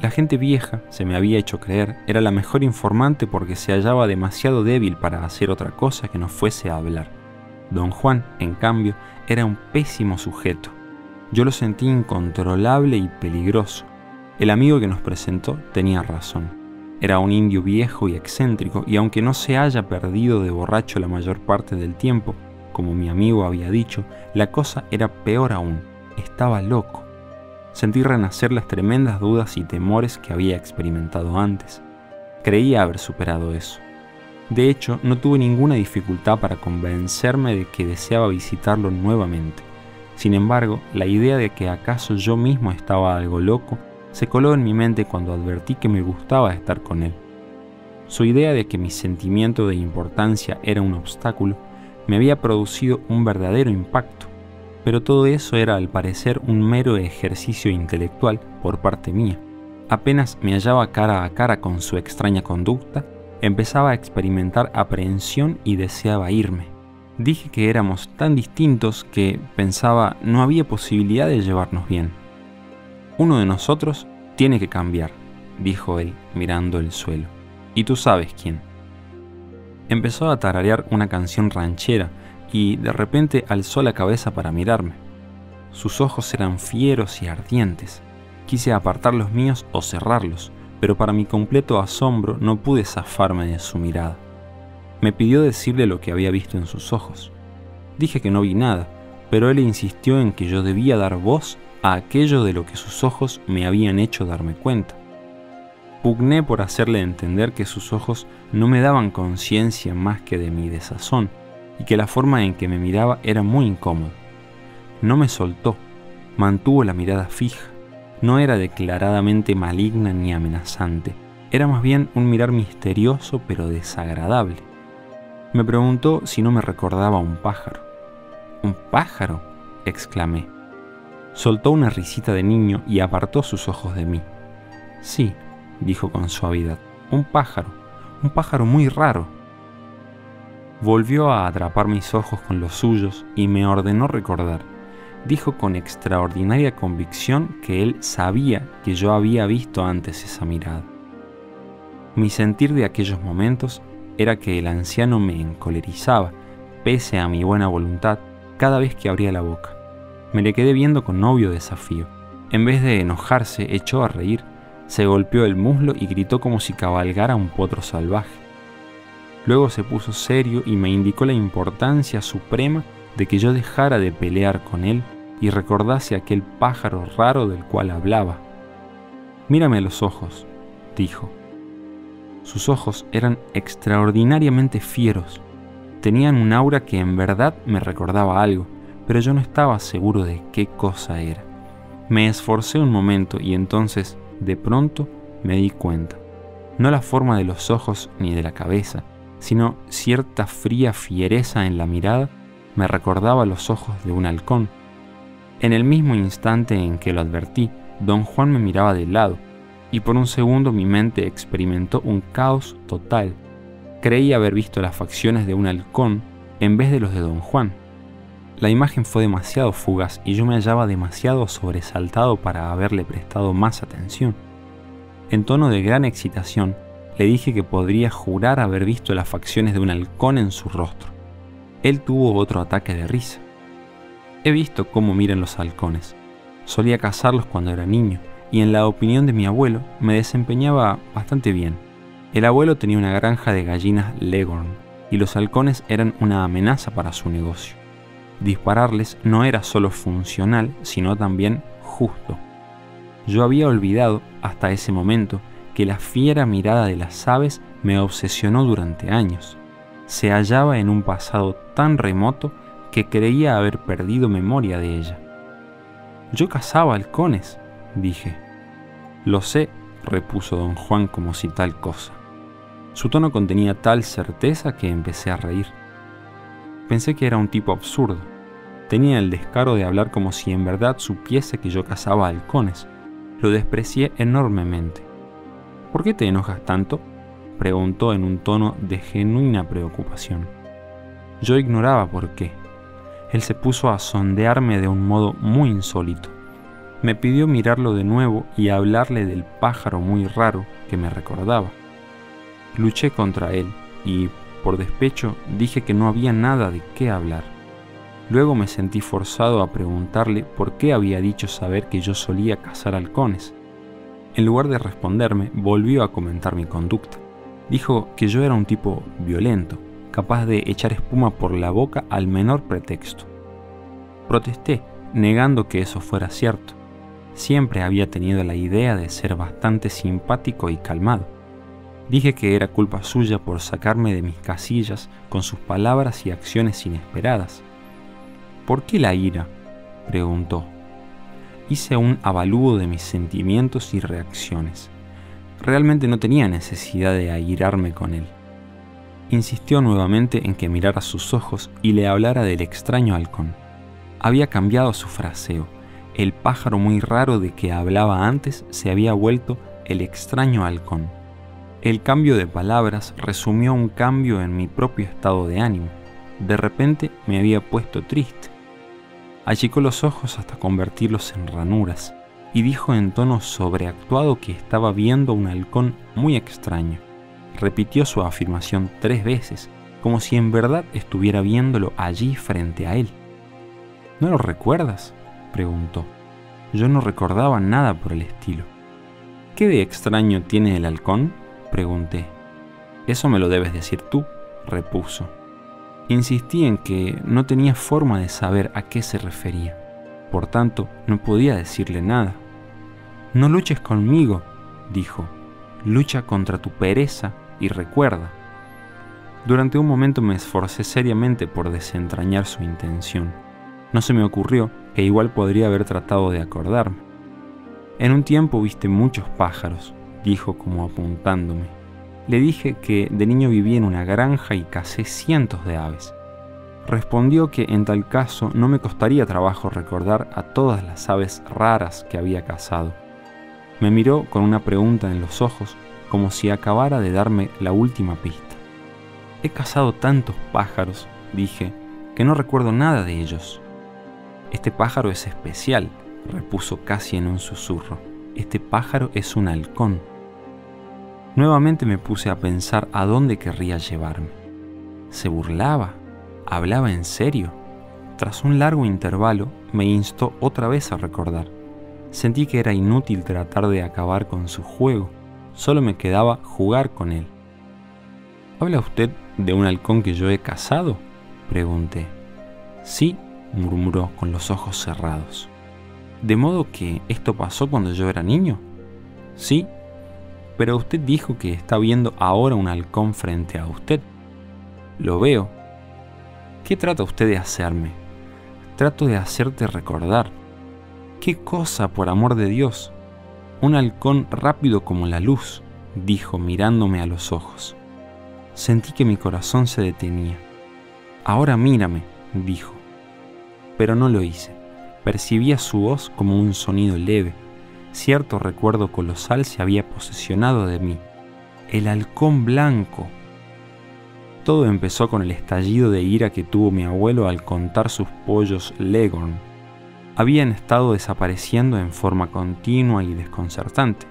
La gente vieja, se me había hecho creer, era la mejor informante porque se hallaba demasiado débil para hacer otra cosa que no fuese a hablar. Don Juan, en cambio, era un pésimo sujeto. Yo lo sentí incontrolable y peligroso. El amigo que nos presentó tenía razón. Era un indio viejo y excéntrico, y aunque no se haya perdido de borracho la mayor parte del tiempo, como mi amigo había dicho, la cosa era peor aún, estaba loco. Sentí renacer las tremendas dudas y temores que había experimentado antes. Creía haber superado eso. De hecho, no tuve ninguna dificultad para convencerme de que deseaba visitarlo nuevamente. Sin embargo, la idea de que acaso yo mismo estaba algo loco se coló en mi mente cuando advertí que me gustaba estar con él. Su idea de que mi sentimiento de importancia era un obstáculo me había producido un verdadero impacto, pero todo eso era al parecer un mero ejercicio intelectual por parte mía. Apenas me hallaba cara a cara con su extraña conducta, empezaba a experimentar aprehensión y deseaba irme. Dije que éramos tan distintos que pensaba no había posibilidad de llevarnos bien. Uno de nosotros tiene que cambiar, dijo él mirando el suelo. Y tú sabes quién empezó a tararear una canción ranchera y de repente alzó la cabeza para mirarme. Sus ojos eran fieros y ardientes. Quise apartar los míos o cerrarlos, pero para mi completo asombro no pude zafarme de su mirada. Me pidió decirle lo que había visto en sus ojos. Dije que no vi nada, pero él insistió en que yo debía dar voz a aquello de lo que sus ojos me habían hecho darme cuenta. Pugné por hacerle entender que sus ojos no me daban conciencia más que de mi desazón y que la forma en que me miraba era muy incómoda. No me soltó, mantuvo la mirada fija. No era declaradamente maligna ni amenazante, era más bien un mirar misterioso pero desagradable. Me preguntó si no me recordaba un pájaro. ¿Un pájaro? exclamé. Soltó una risita de niño y apartó sus ojos de mí. Sí, dijo con suavidad. Un pájaro, un pájaro muy raro. Volvió a atrapar mis ojos con los suyos y me ordenó recordar. Dijo con extraordinaria convicción que él sabía que yo había visto antes esa mirada. Mi sentir de aquellos momentos era que el anciano me encolerizaba, pese a mi buena voluntad, cada vez que abría la boca. Me le quedé viendo con novio desafío. En vez de enojarse, echó a reír se golpeó el muslo y gritó como si cabalgara un potro salvaje. Luego se puso serio y me indicó la importancia suprema de que yo dejara de pelear con él y recordase aquel pájaro raro del cual hablaba. Mírame los ojos, dijo. Sus ojos eran extraordinariamente fieros. Tenían un aura que en verdad me recordaba algo, pero yo no estaba seguro de qué cosa era. Me esforcé un momento y entonces de pronto me di cuenta, no la forma de los ojos ni de la cabeza, sino cierta fría fiereza en la mirada me recordaba los ojos de un halcón, En el mismo instante en que lo advertí, don Juan me miraba de lado, y por un segundo mi mente experimentó un caos total. Creí haber visto las facciones de un halcón en vez de los de don Juan. La imagen fue demasiado fugaz y yo me hallaba demasiado sobresaltado para haberle prestado más atención. En tono de gran excitación, le dije que podría jurar haber visto las facciones de un halcón en su rostro. Él tuvo otro ataque de risa. He visto cómo miran los halcones. Solía cazarlos cuando era niño y en la opinión de mi abuelo me desempeñaba bastante bien. El abuelo tenía una granja de gallinas Leghorn y los halcones eran una amenaza para su negocio. Dispararles no era solo funcional, sino también justo. Yo había olvidado hasta ese momento que la fiera mirada de las aves me obsesionó durante años. Se hallaba en un pasado tan remoto que creía haber perdido memoria de ella. Yo cazaba halcones, dije. Lo sé, repuso don Juan como si tal cosa. Su tono contenía tal certeza que empecé a reír. Pensé que era un tipo absurdo. Tenía el descaro de hablar como si en verdad supiese que yo cazaba halcones. Lo desprecié enormemente. ¿Por qué te enojas tanto? preguntó en un tono de genuina preocupación. Yo ignoraba por qué. Él se puso a sondearme de un modo muy insólito. Me pidió mirarlo de nuevo y hablarle del pájaro muy raro que me recordaba. Luché contra él y, por despecho, dije que no había nada de qué hablar. Luego me sentí forzado a preguntarle por qué había dicho saber que yo solía cazar halcones. En lugar de responderme, volvió a comentar mi conducta. Dijo que yo era un tipo violento, capaz de echar espuma por la boca al menor pretexto. Protesté, negando que eso fuera cierto. Siempre había tenido la idea de ser bastante simpático y calmado. Dije que era culpa suya por sacarme de mis casillas con sus palabras y acciones inesperadas. ¿Por qué la ira? preguntó. Hice un avalúo de mis sentimientos y reacciones. Realmente no tenía necesidad de airarme con él. Insistió nuevamente en que mirara sus ojos y le hablara del extraño halcón. Había cambiado su fraseo el pájaro muy raro de que hablaba antes se había vuelto el extraño halcón. El cambio de palabras resumió un cambio en mi propio estado de ánimo. De repente me había puesto triste. Achicó los ojos hasta convertirlos en ranuras y dijo en tono sobreactuado que estaba viendo un halcón muy extraño. Repitió su afirmación tres veces, como si en verdad estuviera viéndolo allí frente a él. ¿No lo recuerdas? preguntó. Yo no recordaba nada por el estilo. ¿Qué de extraño tiene el halcón? Pregunté. Eso me lo debes decir tú, repuso. Insistí en que no tenía forma de saber a qué se refería. Por tanto, no podía decirle nada. No luches conmigo, dijo. Lucha contra tu pereza y recuerda. Durante un momento me esforcé seriamente por desentrañar su intención. No se me ocurrió que igual podría haber tratado de acordarme. En un tiempo viste muchos pájaros, dijo como apuntándome. Le dije que de niño vivía en una granja y cacé cientos de aves. Respondió que en tal caso no me costaría trabajo recordar a todas las aves raras que había cazado. Me miró con una pregunta en los ojos como si acabara de darme la última pista. He cazado tantos pájaros, dije, que no recuerdo nada de ellos. Este pájaro es especial, repuso casi en un susurro. Este pájaro es un halcón. Nuevamente me puse a pensar a dónde querría llevarme. ¿Se burlaba? ¿Hablaba en serio? Tras un largo intervalo, me instó otra vez a recordar. Sentí que era inútil tratar de acabar con su juego, solo me quedaba jugar con él. ¿Habla usted de un halcón que yo he cazado? Pregunté. Sí, murmuró con los ojos cerrados. ¿De modo que esto pasó cuando yo era niño? Sí, pero usted dijo que está viendo ahora un halcón frente a usted. Lo veo. ¿Qué trata usted de hacerme? Trato de hacerte recordar. ¿Qué cosa, por amor de Dios? Un halcón rápido como la luz, dijo mirándome a los ojos. Sentí que mi corazón se detenía. Ahora mírame, dijo pero no lo hice. Percibía su voz como un sonido leve. Cierto recuerdo colosal se había posesionado de mí. El halcón blanco. Todo empezó con el estallido de ira que tuvo mi abuelo al contar sus pollos Leghorn. Habían estado desapareciendo en forma continua y desconcertante.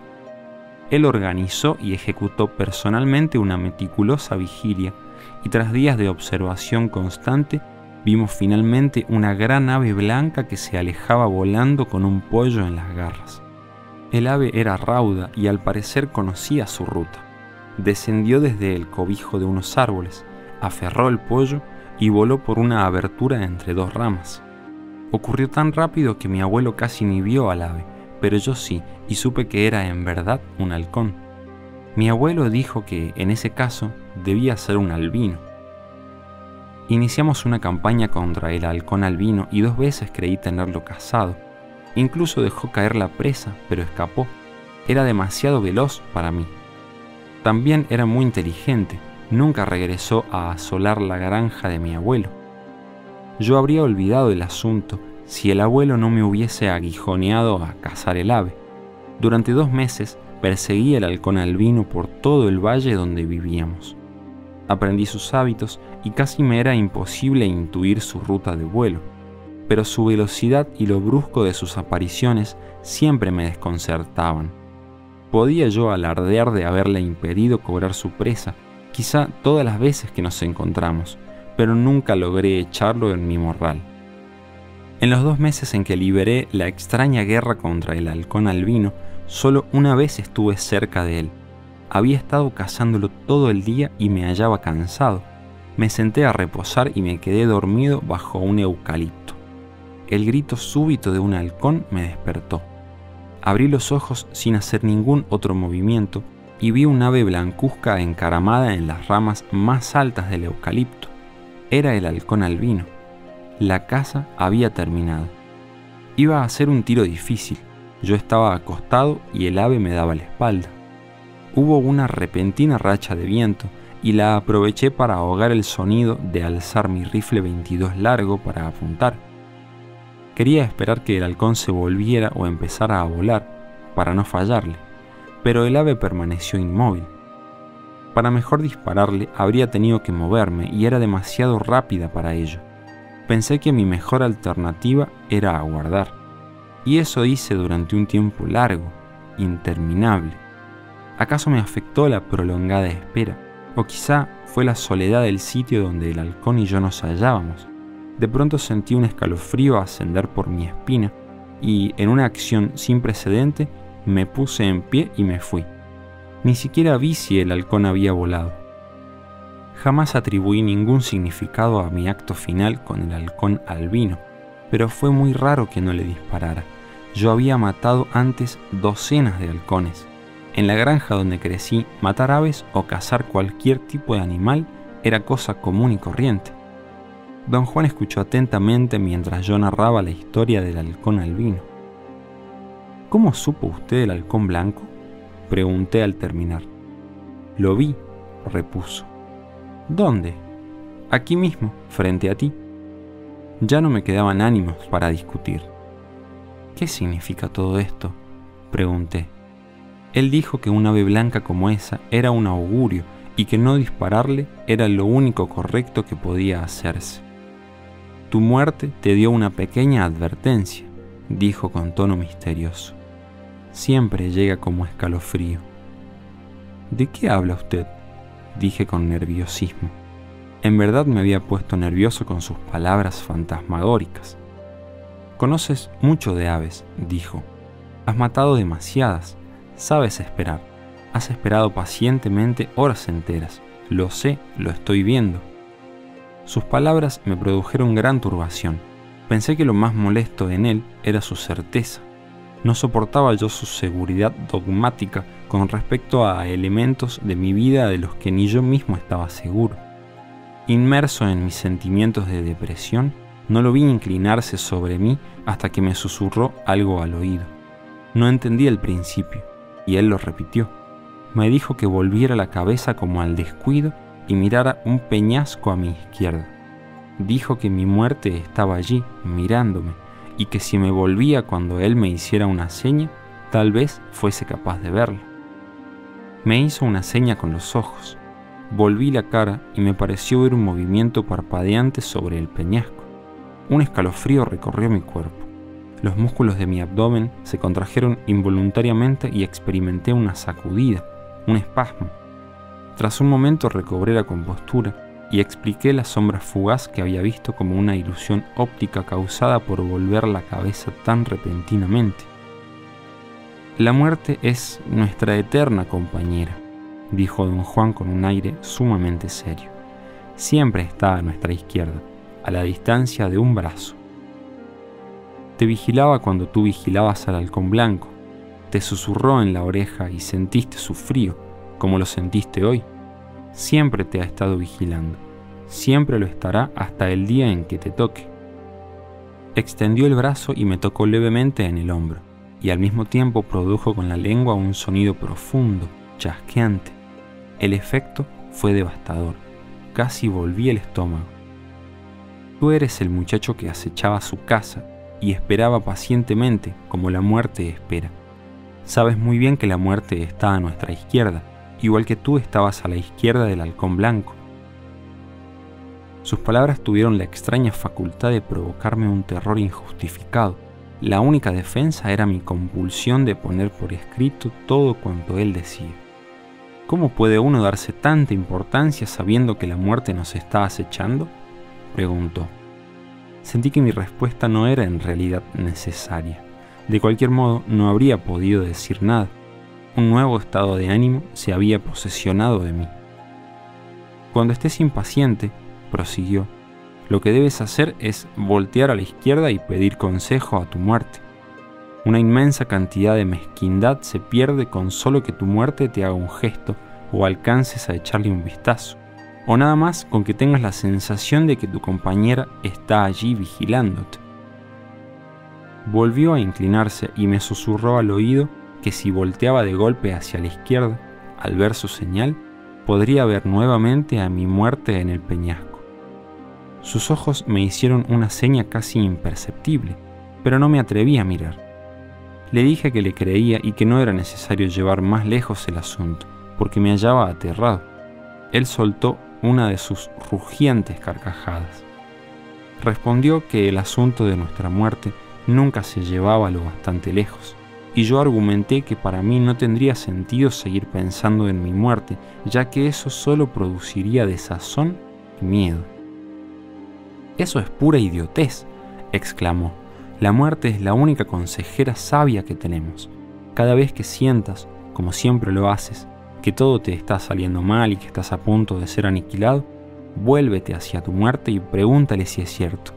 Él organizó y ejecutó personalmente una meticulosa vigilia y tras días de observación constante vimos finalmente una gran ave blanca que se alejaba volando con un pollo en las garras. El ave era rauda y al parecer conocía su ruta. Descendió desde el cobijo de unos árboles, aferró el pollo y voló por una abertura entre dos ramas. Ocurrió tan rápido que mi abuelo casi ni vio al ave, pero yo sí, y supe que era en verdad un halcón. Mi abuelo dijo que, en ese caso, debía ser un albino. Iniciamos una campaña contra el halcón albino y dos veces creí tenerlo cazado. Incluso dejó caer la presa, pero escapó. Era demasiado veloz para mí. También era muy inteligente. Nunca regresó a asolar la granja de mi abuelo. Yo habría olvidado el asunto si el abuelo no me hubiese aguijoneado a cazar el ave. Durante dos meses perseguí el halcón albino por todo el valle donde vivíamos. Aprendí sus hábitos y casi me era imposible intuir su ruta de vuelo, pero su velocidad y lo brusco de sus apariciones siempre me desconcertaban. Podía yo alardear de haberle impedido cobrar su presa, quizá todas las veces que nos encontramos, pero nunca logré echarlo en mi morral. En los dos meses en que liberé la extraña guerra contra el halcón albino, solo una vez estuve cerca de él. Había estado cazándolo todo el día y me hallaba cansado. Me senté a reposar y me quedé dormido bajo un eucalipto. El grito súbito de un halcón me despertó. Abrí los ojos sin hacer ningún otro movimiento y vi un ave blancuzca encaramada en las ramas más altas del eucalipto. Era el halcón albino. La caza había terminado. Iba a ser un tiro difícil. Yo estaba acostado y el ave me daba la espalda. Hubo una repentina racha de viento y la aproveché para ahogar el sonido de alzar mi rifle 22 largo para apuntar. Quería esperar que el halcón se volviera o empezara a volar para no fallarle, pero el ave permaneció inmóvil. Para mejor dispararle habría tenido que moverme y era demasiado rápida para ello pensé que mi mejor alternativa era aguardar. Y eso hice durante un tiempo largo, interminable. ¿Acaso me afectó la prolongada espera? O quizá fue la soledad del sitio donde el halcón y yo nos hallábamos. De pronto sentí un escalofrío ascender por mi espina y, en una acción sin precedente, me puse en pie y me fui. Ni siquiera vi si el halcón había volado. Jamás atribuí ningún significado a mi acto final con el halcón albino, pero fue muy raro que no le disparara. Yo había matado antes docenas de halcones. En la granja donde crecí, matar aves o cazar cualquier tipo de animal era cosa común y corriente. Don Juan escuchó atentamente mientras yo narraba la historia del halcón albino. ¿Cómo supo usted el halcón blanco? Pregunté al terminar. Lo vi, repuso. ¿Dónde? Aquí mismo, frente a ti. Ya no me quedaban ánimos para discutir. ¿Qué significa todo esto? Pregunté. Él dijo que un ave blanca como esa era un augurio y que no dispararle era lo único correcto que podía hacerse. Tu muerte te dio una pequeña advertencia, dijo con tono misterioso. Siempre llega como escalofrío. ¿De qué habla usted? dije con nerviosismo. En verdad me había puesto nervioso con sus palabras fantasmagóricas. Conoces mucho de aves, dijo. Has matado demasiadas. Sabes esperar. Has esperado pacientemente horas enteras. Lo sé, lo estoy viendo. Sus palabras me produjeron gran turbación. Pensé que lo más molesto en él era su certeza. No soportaba yo su seguridad dogmática con respecto a elementos de mi vida de los que ni yo mismo estaba seguro. Inmerso en mis sentimientos de depresión, no lo vi inclinarse sobre mí hasta que me susurró algo al oído. No entendí el principio, y él lo repitió. Me dijo que volviera la cabeza como al descuido y mirara un peñasco a mi izquierda. Dijo que mi muerte estaba allí, mirándome, y que si me volvía cuando él me hiciera una seña, tal vez fuese capaz de verla. Me hizo una seña con los ojos. Volví la cara y me pareció ver un movimiento parpadeante sobre el peñasco. Un escalofrío recorrió mi cuerpo. Los músculos de mi abdomen se contrajeron involuntariamente y experimenté una sacudida, un espasmo. Tras un momento recobré la compostura y expliqué la sombra fugaz que había visto como una ilusión óptica causada por volver la cabeza tan repentinamente. La muerte es nuestra eterna compañera, dijo don Juan con un aire sumamente serio. Siempre está a nuestra izquierda, a la distancia de un brazo. Te vigilaba cuando tú vigilabas al halcón blanco. Te susurró en la oreja y sentiste su frío, como lo sentiste hoy. Siempre te ha estado vigilando. Siempre lo estará hasta el día en que te toque. Extendió el brazo y me tocó levemente en el hombro, y al mismo tiempo produjo con la lengua un sonido profundo, chasqueante. El efecto fue devastador. Casi volví el estómago. Tú eres el muchacho que acechaba su casa y esperaba pacientemente como la muerte espera. Sabes muy bien que la muerte está a nuestra izquierda, igual que tú estabas a la izquierda del halcón blanco. Sus palabras tuvieron la extraña facultad de provocarme un terror injustificado. La única defensa era mi compulsión de poner por escrito todo cuanto él decía. ¿Cómo puede uno darse tanta importancia sabiendo que la muerte nos está acechando? preguntó. Sentí que mi respuesta no era en realidad necesaria. De cualquier modo, no habría podido decir nada. Un nuevo estado de ánimo se había posesionado de mí. Cuando estés impaciente, prosiguió, lo que debes hacer es voltear a la izquierda y pedir consejo a tu muerte. Una inmensa cantidad de mezquindad se pierde con solo que tu muerte te haga un gesto o alcances a echarle un vistazo o nada más con que tengas la sensación de que tu compañera está allí vigilándote. Volvió a inclinarse y me susurró al oído que si volteaba de golpe hacia la izquierda, al ver su señal, podría ver nuevamente a mi muerte en el peñasco. Sus ojos me hicieron una seña casi imperceptible, pero no me atreví a mirar. Le dije que le creía y que no era necesario llevar más lejos el asunto, porque me hallaba aterrado. Él soltó una de sus rugientes carcajadas. Respondió que el asunto de nuestra muerte nunca se llevaba lo bastante lejos, y yo argumenté que para mí no tendría sentido seguir pensando en mi muerte, ya que eso solo produciría desazón y miedo. Eso es pura idiotez, exclamó. La muerte es la única consejera sabia que tenemos. Cada vez que sientas, como siempre lo haces, que todo te está saliendo mal y que estás a punto de ser aniquilado, vuélvete hacia tu muerte y pregúntale si es cierto.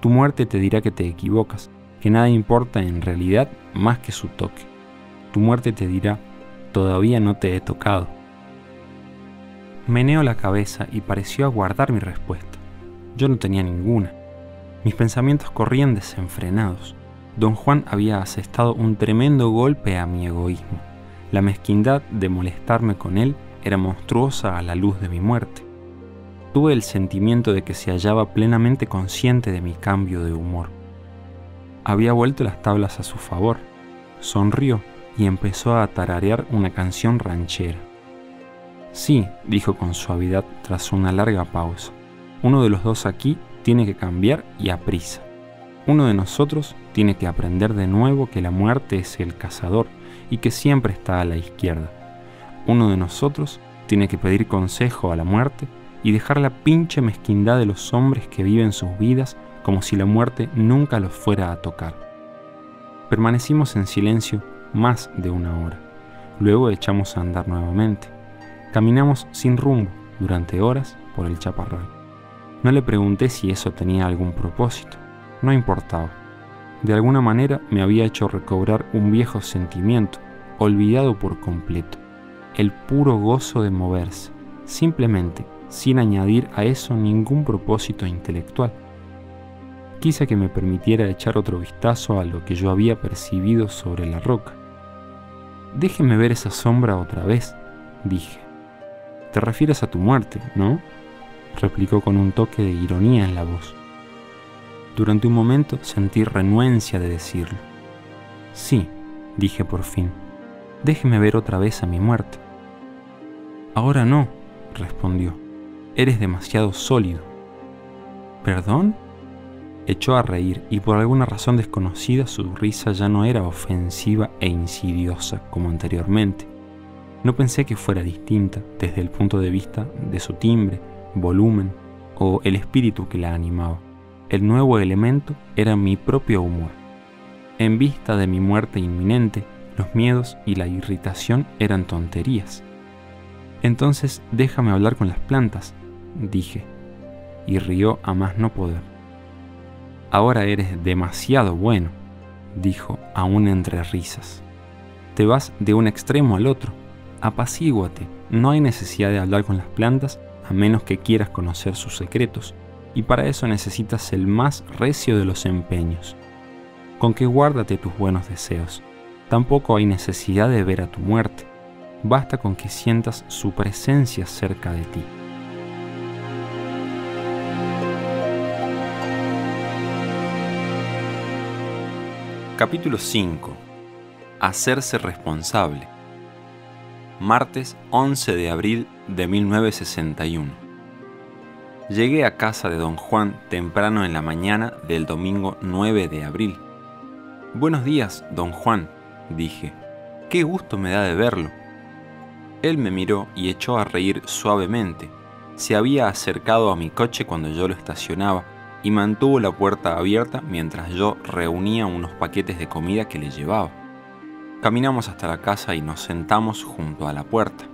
Tu muerte te dirá que te equivocas, que nada importa en realidad más que su toque. Tu muerte te dirá, todavía no te he tocado. Meneo la cabeza y pareció aguardar mi respuesta. Yo no tenía ninguna. Mis pensamientos corrían desenfrenados. Don Juan había asestado un tremendo golpe a mi egoísmo. La mezquindad de molestarme con él era monstruosa a la luz de mi muerte. Tuve el sentimiento de que se hallaba plenamente consciente de mi cambio de humor. Había vuelto las tablas a su favor. Sonrió y empezó a tararear una canción ranchera. Sí, dijo con suavidad tras una larga pausa. Uno de los dos aquí tiene que cambiar y a prisa. Uno de nosotros tiene que aprender de nuevo que la muerte es el cazador y que siempre está a la izquierda. Uno de nosotros tiene que pedir consejo a la muerte y dejar la pinche mezquindad de los hombres que viven sus vidas como si la muerte nunca los fuera a tocar. Permanecimos en silencio más de una hora. Luego echamos a andar nuevamente. Caminamos sin rumbo durante horas por el chaparral. No le pregunté si eso tenía algún propósito. No importaba. De alguna manera me había hecho recobrar un viejo sentimiento, olvidado por completo, el puro gozo de moverse, simplemente sin añadir a eso ningún propósito intelectual. Quise que me permitiera echar otro vistazo a lo que yo había percibido sobre la roca. Déjeme ver esa sombra otra vez, dije. Te refieres a tu muerte, ¿no? replicó con un toque de ironía en la voz. Durante un momento sentí renuencia de decirlo. Sí, dije por fin, déjeme ver otra vez a mi muerte. Ahora no, respondió, eres demasiado sólido. ¿Perdón? Echó a reír y por alguna razón desconocida su risa ya no era ofensiva e insidiosa como anteriormente. No pensé que fuera distinta desde el punto de vista de su timbre, volumen o el espíritu que la animaba. El nuevo elemento era mi propio humor. En vista de mi muerte inminente, los miedos y la irritación eran tonterías. Entonces déjame hablar con las plantas, dije, y rió a más no poder. Ahora eres demasiado bueno, dijo aún entre risas. Te vas de un extremo al otro. Apacíguate, no hay necesidad de hablar con las plantas a menos que quieras conocer sus secretos, y para eso necesitas el más recio de los empeños. Con que guárdate tus buenos deseos. Tampoco hay necesidad de ver a tu muerte. Basta con que sientas su presencia cerca de ti. Capítulo 5. Hacerse responsable. Martes 11 de abril de 1961. Llegué a casa de don Juan temprano en la mañana del domingo 9 de abril. Buenos días, don Juan, dije. Qué gusto me da de verlo. Él me miró y echó a reír suavemente. Se había acercado a mi coche cuando yo lo estacionaba y mantuvo la puerta abierta mientras yo reunía unos paquetes de comida que le llevaba. Caminamos hasta la casa y nos sentamos junto a la puerta.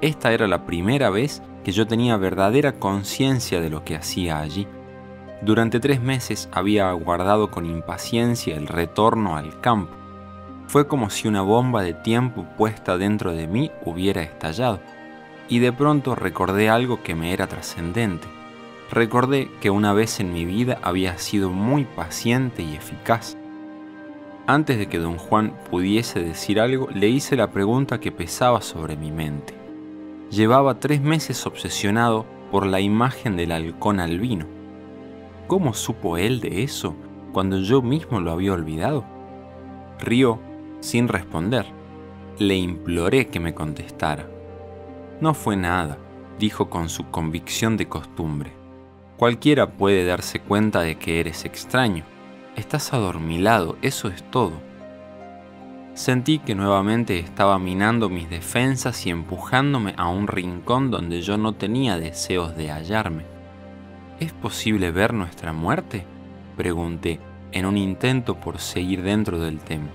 Esta era la primera vez que yo tenía verdadera conciencia de lo que hacía allí. Durante tres meses había aguardado con impaciencia el retorno al campo. Fue como si una bomba de tiempo puesta dentro de mí hubiera estallado, y de pronto recordé algo que me era trascendente Recordé que una vez en mi vida había sido muy paciente y eficaz. Antes de que don Juan pudiese decir algo, le hice la pregunta que pesaba sobre mi mente. Llevaba tres meses obsesionado por la imagen del halcón albino. ¿Cómo supo él de eso cuando yo mismo lo había olvidado? Rió sin responder. Le imploré que me contestara. No fue nada, dijo con su convicción de costumbre. Cualquiera puede darse cuenta de que eres extraño. Estás adormilado, eso es todo. Sentí que nuevamente estaba minando mis defensas y empujándome a un rincón donde yo no tenía deseos de hallarme. ¿Es posible ver nuestra muerte? Pregunté, en un intento por seguir dentro del tema.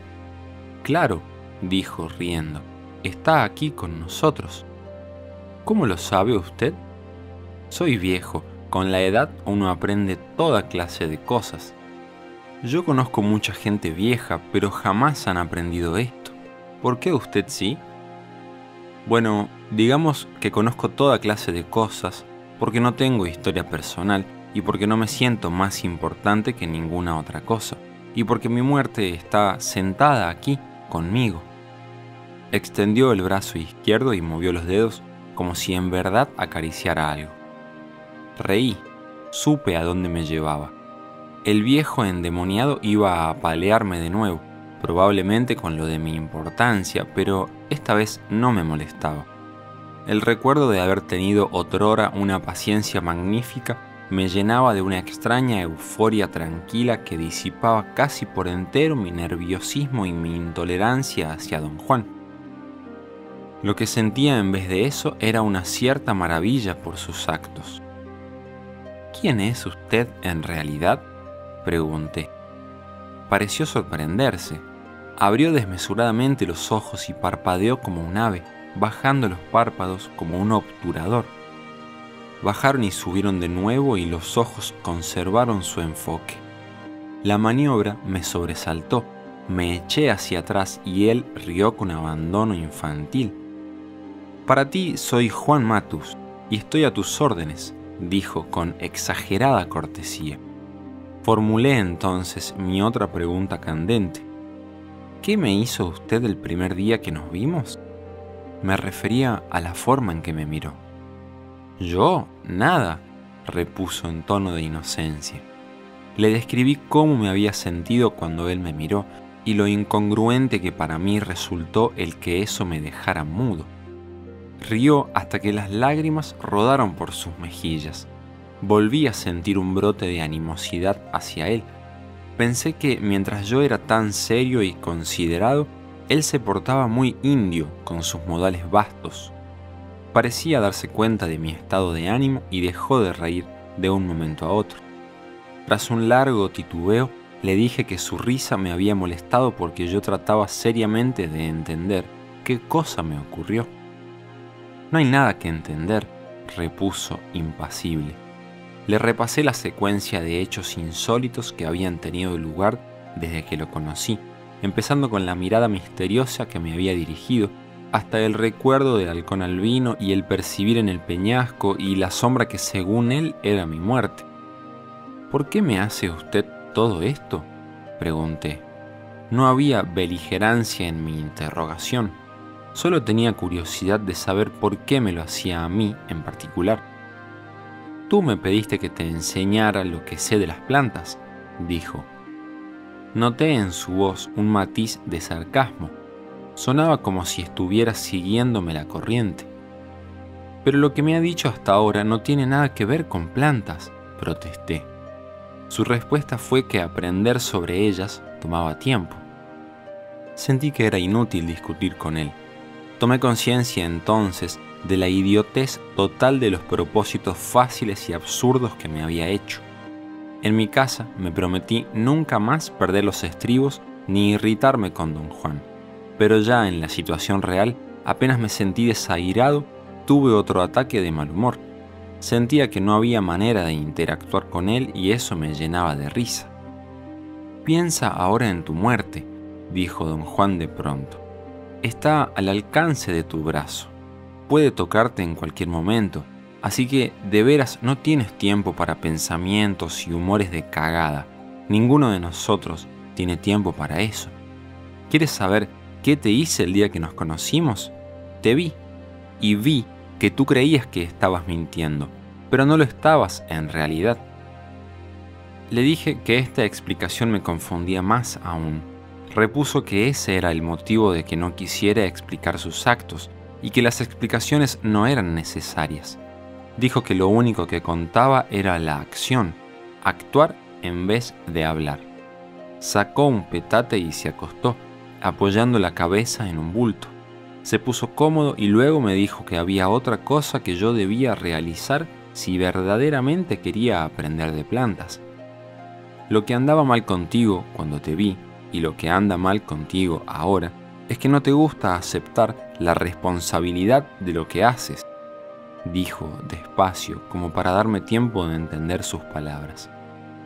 Claro, dijo riendo, está aquí con nosotros. ¿Cómo lo sabe usted? Soy viejo con la edad uno aprende toda clase de cosas. Yo conozco mucha gente vieja, pero jamás han aprendido esto. ¿Por qué usted sí? Bueno, digamos que conozco toda clase de cosas porque no tengo historia personal y porque no me siento más importante que ninguna otra cosa y porque mi muerte está sentada aquí conmigo. Extendió el brazo izquierdo y movió los dedos como si en verdad acariciara algo. Reí, supe a dónde me llevaba. El viejo endemoniado iba a apalearme de nuevo, probablemente con lo de mi importancia, pero esta vez no me molestaba. El recuerdo de haber tenido otrora una paciencia magnífica me llenaba de una extraña euforia tranquila que disipaba casi por entero mi nerviosismo y mi intolerancia hacia don Juan. Lo que sentía en vez de eso era una cierta maravilla por sus actos. ¿Quién es usted en realidad? Pregunté. Pareció sorprenderse. Abrió desmesuradamente los ojos y parpadeó como un ave, bajando los párpados como un obturador. Bajaron y subieron de nuevo y los ojos conservaron su enfoque. La maniobra me sobresaltó, me eché hacia atrás y él rió con abandono infantil. Para ti soy Juan Matus y estoy a tus órdenes, dijo con exagerada cortesía. Formulé entonces mi otra pregunta candente. ¿Qué me hizo usted el primer día que nos vimos? Me refería a la forma en que me miró. Yo, nada, repuso en tono de inocencia. Le describí cómo me había sentido cuando él me miró y lo incongruente que para mí resultó el que eso me dejara mudo. Rió hasta que las lágrimas rodaron por sus mejillas. Volví a sentir un brote de animosidad hacia él. Pensé que mientras yo era tan serio y considerado, él se portaba muy indio con sus modales vastos. Parecía darse cuenta de mi estado de ánimo y dejó de reír de un momento a otro. Tras un largo titubeo, le dije que su risa me había molestado porque yo trataba seriamente de entender qué cosa me ocurrió. No hay nada que entender, repuso impasible. Le repasé la secuencia de hechos insólitos que habían tenido lugar desde que lo conocí, empezando con la mirada misteriosa que me había dirigido, hasta el recuerdo del halcón albino y el percibir en el peñasco y la sombra que según él era mi muerte. ¿Por qué me hace usted todo esto? Pregunté. No había beligerancia en mi interrogación, solo tenía curiosidad de saber por qué me lo hacía a mí en particular. Tú me pediste que te enseñara lo que sé de las plantas, dijo. Noté en su voz un matiz de sarcasmo. Sonaba como si estuviera siguiéndome la corriente. Pero lo que me ha dicho hasta ahora no tiene nada que ver con plantas, protesté. Su respuesta fue que aprender sobre ellas tomaba tiempo. Sentí que era inútil discutir con él. Tomé conciencia entonces de la idiotez total de los propósitos fáciles y absurdos que me había hecho. En mi casa me prometí nunca más perder los estribos ni irritarme con don Juan, pero ya en la situación real, apenas me sentí desairado, tuve otro ataque de mal humor Sentía que no había manera de interactuar con él y eso me llenaba de risa. Piensa ahora en tu muerte, dijo don Juan de pronto. Está al alcance de tu brazo. Puede tocarte en cualquier momento, así que de veras no tienes tiempo para pensamientos y humores de cagada. Ninguno de nosotros tiene tiempo para eso. ¿Quieres saber qué te hice el día que nos conocimos? Te vi y vi que tú creías que estabas mintiendo, pero no lo estabas en realidad. Le dije que esta explicación me confundía más aún. Repuso que ese era el motivo de que no quisiera explicar sus actos y que las explicaciones no eran necesarias. Dijo que lo único que contaba era la acción, actuar en vez de hablar. Sacó un petate y se acostó, apoyando la cabeza en un bulto. Se puso cómodo y luego me dijo que había otra cosa que yo debía realizar si verdaderamente quería aprender de plantas. Lo que andaba mal contigo cuando te vi y lo que anda mal contigo ahora es que no te gusta aceptar la responsabilidad de lo que haces, dijo despacio como para darme tiempo de entender sus palabras.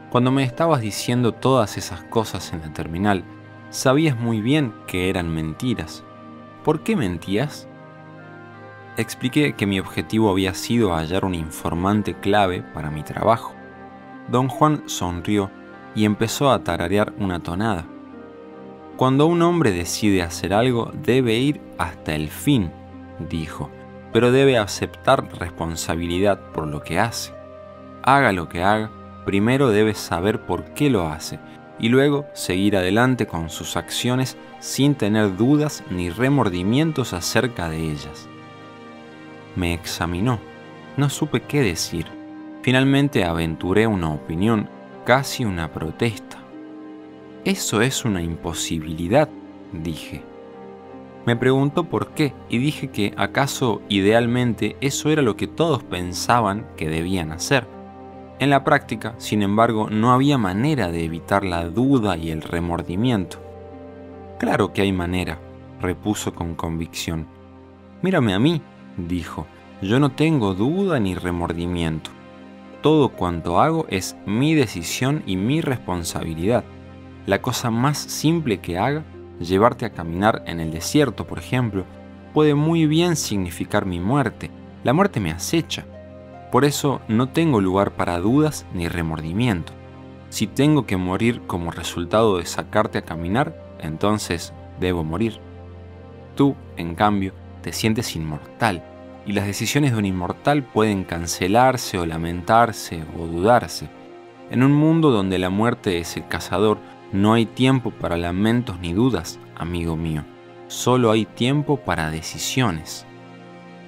Cuando me estabas diciendo todas esas cosas en la terminal, sabías muy bien que eran mentiras, ¿Por qué mentías? Expliqué que mi objetivo había sido hallar un informante clave para mi trabajo. Don Juan sonrió y empezó a tararear una tonada. Cuando un hombre decide hacer algo, debe ir hasta el fin, dijo, pero debe aceptar responsabilidad por lo que hace. Haga lo que haga, primero debe saber por qué lo hace y luego seguir adelante con sus acciones sin tener dudas ni remordimientos acerca de ellas. Me examinó, no supe qué decir. Finalmente aventuré una opinión, casi una protesta. Eso es una imposibilidad, dije. Me preguntó por qué y dije que acaso idealmente eso era lo que todos pensaban que debían hacer en la práctica, sin embargo, no había manera de evitar la duda y el remordimiento. Claro que hay manera, repuso con convicción. Mírame a mí, dijo, yo no tengo duda ni remordimiento. Todo cuanto hago es mi decisión y mi responsabilidad. La cosa más simple que haga, llevarte a caminar en el desierto, por ejemplo, puede muy bien significar mi muerte. La muerte me acecha por eso no tengo lugar para dudas ni remordimiento. Si tengo que morir como resultado de sacarte a caminar, entonces debo morir. Tú, en cambio, te sientes inmortal y las decisiones de un inmortal pueden cancelarse o lamentarse o dudarse. En un mundo donde la muerte es el cazador, no hay tiempo para lamentos ni dudas, amigo mío. Solo hay tiempo para decisiones.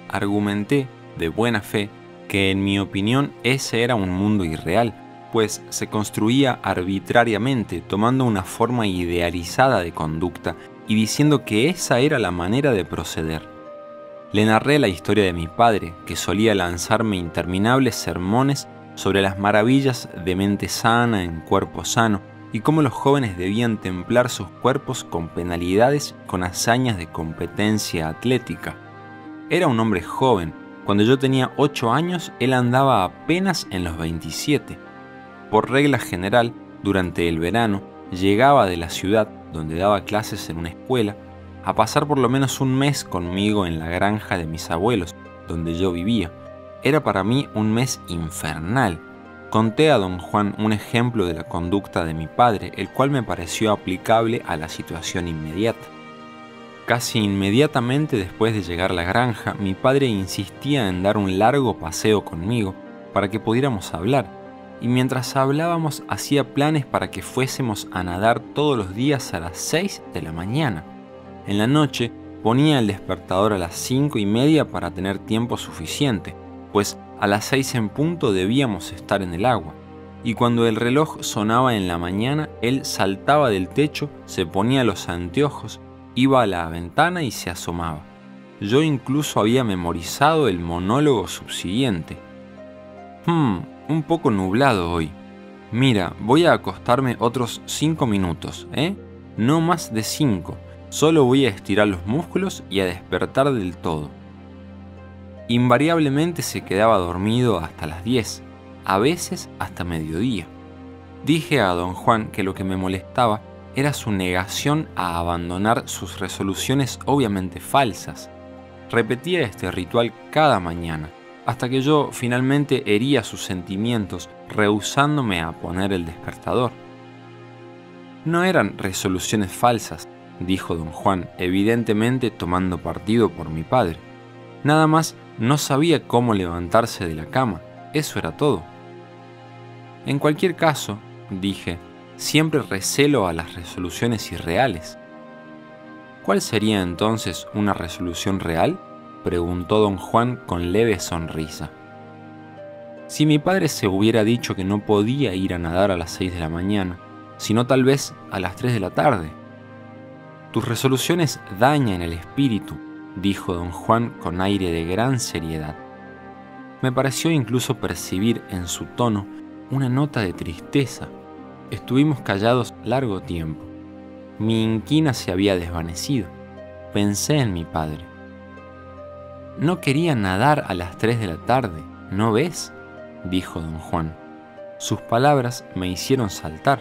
Argumenté, de buena fe, que en mi opinión ese era un mundo irreal, pues se construía arbitrariamente tomando una forma idealizada de conducta y diciendo que esa era la manera de proceder. Le narré la historia de mi padre, que solía lanzarme interminables sermones sobre las maravillas de mente sana en cuerpo sano y cómo los jóvenes debían templar sus cuerpos con penalidades con hazañas de competencia atlética. Era un hombre joven, cuando yo tenía 8 años él andaba apenas en los 27. Por regla general, durante el verano, llegaba de la ciudad, donde daba clases en una escuela, a pasar por lo menos un mes conmigo en la granja de mis abuelos, donde yo vivía. Era para mí un mes infernal. Conté a don Juan un ejemplo de la conducta de mi padre, el cual me pareció aplicable a la situación inmediata. Casi inmediatamente después de llegar a la granja, mi padre insistía en dar un largo paseo conmigo para que pudiéramos hablar, y mientras hablábamos hacía planes para que fuésemos a nadar todos los días a las 6 de la mañana. En la noche ponía el despertador a las cinco y media para tener tiempo suficiente, pues a las 6 en punto debíamos estar en el agua. Y cuando el reloj sonaba en la mañana, él saltaba del techo, se ponía los anteojos, iba a la ventana y se asomaba. Yo incluso había memorizado el monólogo subsiguiente. Hmm, un poco nublado hoy. Mira, voy a acostarme otros cinco minutos, ¿eh? No más de cinco. Solo voy a estirar los músculos y a despertar del todo. Invariablemente se quedaba dormido hasta las 10, a veces hasta mediodía. Dije a don Juan que lo que me molestaba era su negación a abandonar sus resoluciones obviamente falsas. Repetía este ritual cada mañana, hasta que yo finalmente hería sus sentimientos rehusándome a poner el despertador. No eran resoluciones falsas, dijo don Juan, evidentemente tomando partido por mi padre. Nada más no sabía cómo levantarse de la cama, eso era todo. En cualquier caso, dije, siempre recelo a las resoluciones irreales. ¿Cuál sería entonces una resolución real? preguntó don Juan con leve sonrisa. Si mi padre se hubiera dicho que no podía ir a nadar a las seis de la mañana, sino tal vez a las tres de la tarde. Tus resoluciones dañan el espíritu, dijo don Juan con aire de gran seriedad. Me pareció incluso percibir en su tono una nota de tristeza. Estuvimos callados largo tiempo. Mi inquina se había desvanecido. Pensé en mi padre. No quería nadar a las 3 de la tarde, ¿no ves? dijo don Juan. Sus palabras me hicieron saltar.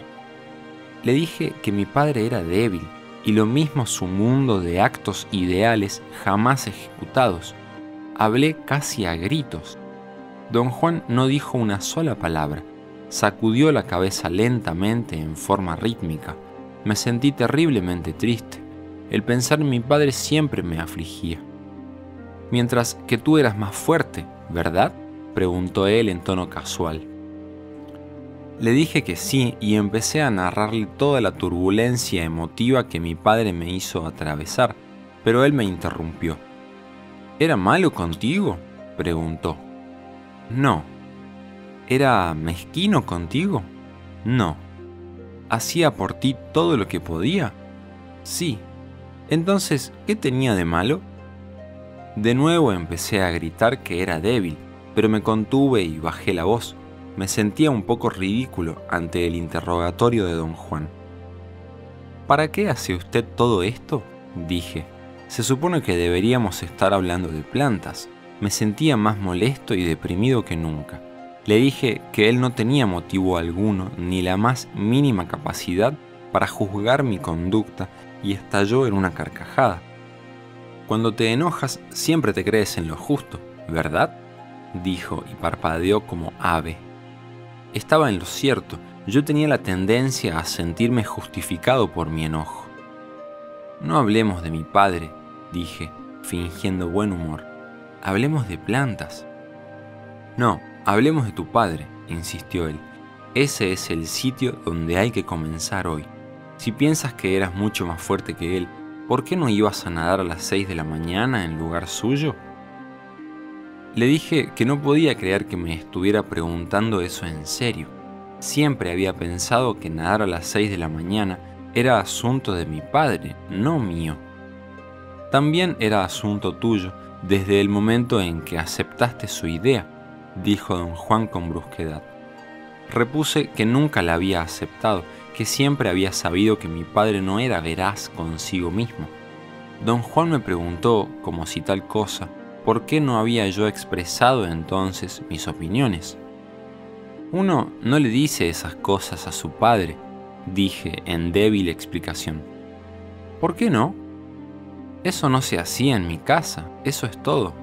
Le dije que mi padre era débil y lo mismo su mundo de actos ideales jamás ejecutados. Hablé casi a gritos. Don Juan no dijo una sola palabra. Sacudió la cabeza lentamente en forma rítmica. Me sentí terriblemente triste. El pensar en mi padre siempre me afligía mientras que tú eras más fuerte, ¿verdad? preguntó él en tono casual. Le dije que sí y empecé a narrarle toda la turbulencia emotiva que mi padre me hizo atravesar, pero él me interrumpió. ¿Era malo contigo? preguntó. No. ¿Era mezquino contigo? No. ¿Hacía por ti todo lo que podía? Sí. Entonces, ¿qué tenía de malo? De nuevo empecé a gritar que era débil, pero me contuve y bajé la voz. Me sentía un poco ridículo ante el interrogatorio de don Juan. ¿Para qué hace usted todo esto? dije. Se supone que deberíamos estar hablando de plantas. Me sentía más molesto y deprimido que nunca. Le dije que él no tenía motivo alguno ni la más mínima capacidad para juzgar mi conducta y estalló en una carcajada. Cuando te enojas siempre te crees en lo justo, ¿verdad? dijo y parpadeó como ave. Estaba en lo cierto, yo tenía la tendencia a sentirme justificado por mi enojo. No hablemos de mi padre, dije, fingiendo buen humor. Hablemos de plantas. No, hablemos de tu padre, insistió él. ese es el sitio donde hay que comenzar hoy. Si piensas que eras mucho más fuerte que él, ¿por qué no ibas a nadar a las 6 de la mañana en lugar suyo? Le dije que no podía creer que me estuviera preguntando eso en serio. Siempre había pensado que nadar a las 6 de la mañana era asunto de mi padre, no mío. También era asunto tuyo desde el momento en que aceptaste su idea, dijo don Juan con brusquedad. Repuse que nunca la había aceptado, que siempre había sabido que mi padre no era veraz consigo mismo. Don Juan me preguntó, como si tal cosa, por qué no había yo expresado entonces mis opiniones. Uno no le dice esas cosas a su padre, dije en débil explicación. ¿Por qué no? Eso no se hacía en mi casa, eso es todo.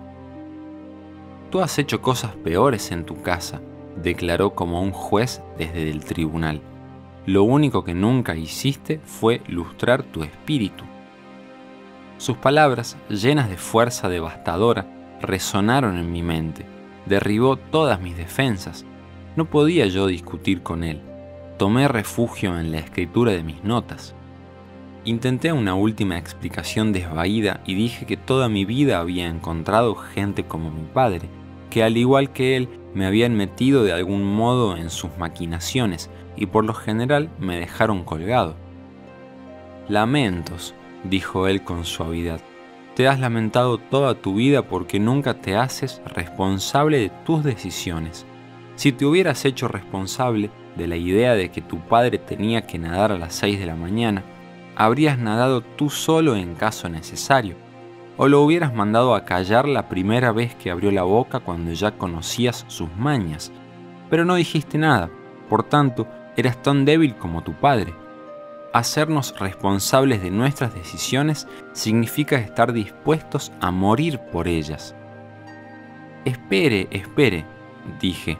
Tú has hecho cosas peores en tu casa, declaró como un juez desde el tribunal. Lo único que nunca hiciste fue lustrar tu espíritu. Sus palabras, llenas de fuerza devastadora, resonaron en mi mente. Derribó todas mis defensas. No podía yo discutir con él. Tomé refugio en la escritura de mis notas. Intenté una última explicación desvaída y dije que toda mi vida había encontrado gente como mi padre, que al igual que él me habían metido de algún modo en sus maquinaciones y por lo general me dejaron colgado. Lamentos, dijo él con suavidad. Te has lamentado toda tu vida porque nunca te haces responsable de tus decisiones. Si te hubieras hecho responsable de la idea de que tu padre tenía que nadar a las 6 de la mañana, habrías nadado tú solo en caso necesario, o lo hubieras mandado a callar la primera vez que abrió la boca cuando ya conocías sus mañas. Pero no dijiste nada, por tanto, eras tan débil como tu padre. Hacernos responsables de nuestras decisiones significa estar dispuestos a morir por ellas. Espere, espere, dije,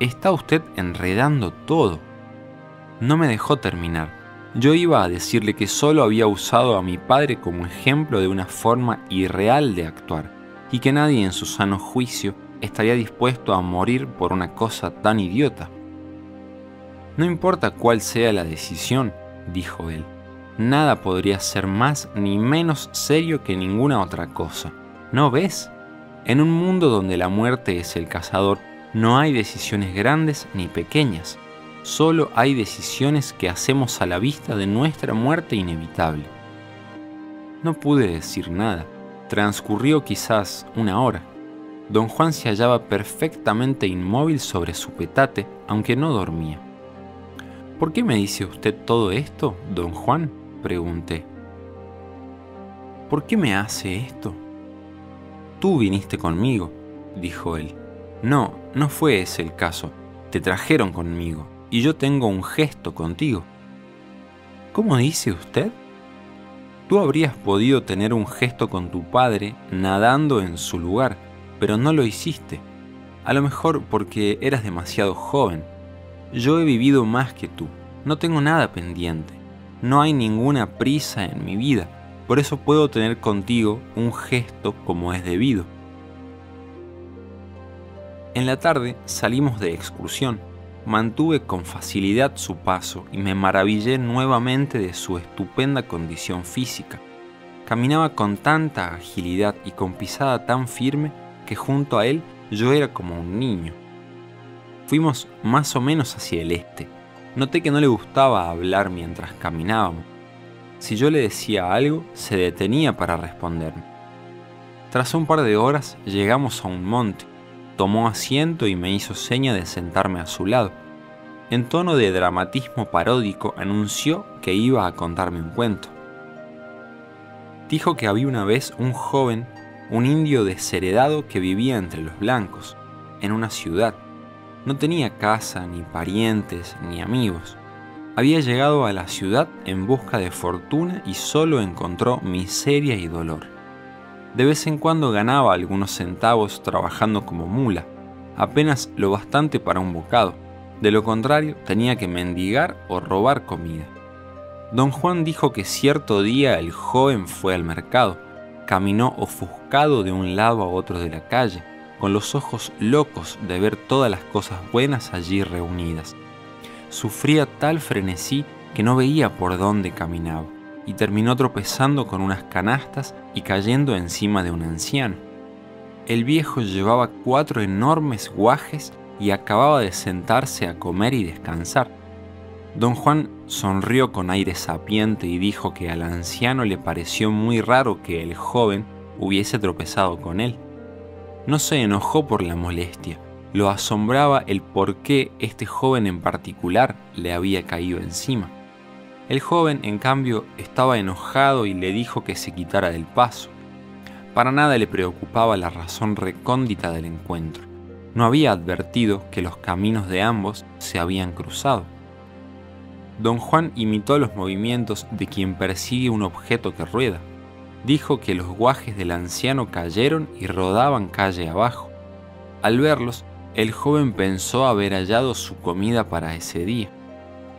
está usted enredando todo. No me dejó terminar yo iba a decirle que solo había usado a mi padre como ejemplo de una forma irreal de actuar y que nadie en su sano juicio estaría dispuesto a morir por una cosa tan idiota. No importa cuál sea la decisión, dijo él, nada podría ser más ni menos serio que ninguna otra cosa. ¿No ves? En un mundo donde la muerte es el cazador, no hay decisiones grandes ni pequeñas, solo hay decisiones que hacemos a la vista de nuestra muerte inevitable. No pude decir nada. Transcurrió quizás una hora. Don Juan se hallaba perfectamente inmóvil sobre su petate, aunque no dormía. ¿Por qué me dice usted todo esto, don Juan? pregunté. ¿Por qué me hace esto? Tú viniste conmigo, dijo él. No, no fue ese el caso. Te trajeron conmigo y yo tengo un gesto contigo. ¿Cómo dice usted? Tú habrías podido tener un gesto con tu padre nadando en su lugar, pero no lo hiciste. A lo mejor porque eras demasiado joven. Yo he vivido más que tú. No tengo nada pendiente. No hay ninguna prisa en mi vida. Por eso puedo tener contigo un gesto como es debido. En la tarde salimos de excursión mantuve con facilidad su paso y me maravillé nuevamente de su estupenda condición física. Caminaba con tanta agilidad y con pisada tan firme que junto a él yo era como un niño. Fuimos más o menos hacia el este. Noté que no le gustaba hablar mientras caminábamos. Si yo le decía algo, se detenía para responderme. Tras un par de horas llegamos a un monte tomó asiento y me hizo seña de sentarme a su lado. En tono de dramatismo paródico anunció que iba a contarme un cuento. Dijo que había una vez un joven, un indio desheredado que vivía entre los blancos, en una ciudad. No tenía casa, ni parientes, ni amigos. Había llegado a la ciudad en busca de fortuna y solo encontró miseria y dolor. De vez en cuando ganaba algunos centavos trabajando como mula, apenas lo bastante para un bocado. De lo contrario, tenía que mendigar o robar comida. Don Juan dijo que cierto día el joven fue al mercado, caminó ofuscado de un lado a otro de la calle, con los ojos locos de ver todas las cosas buenas allí reunidas. sufría tal frenesí que no veía por dónde caminaba y terminó tropezando con unas canastas y cayendo encima de un anciano. El viejo llevaba cuatro enormes guajes y acababa de sentarse a comer y descansar. Don Juan sonrió con aire sapiente y dijo que al anciano le pareció muy raro que el joven hubiese tropezado con él. No se enojó por la molestia, lo asombraba el por qué este joven en particular le había caído encima. El joven, en cambio, estaba enojado y le dijo que se quitara del paso. Para nada le preocupaba la razón recóndita del encuentro. No había advertido que los caminos de ambos se habían cruzado. Don Juan imitó los movimientos de quien persigue un objeto que rueda. Dijo que los guajes del anciano cayeron y rodaban calle abajo. Al verlos, el joven pensó haber hallado su comida para ese día.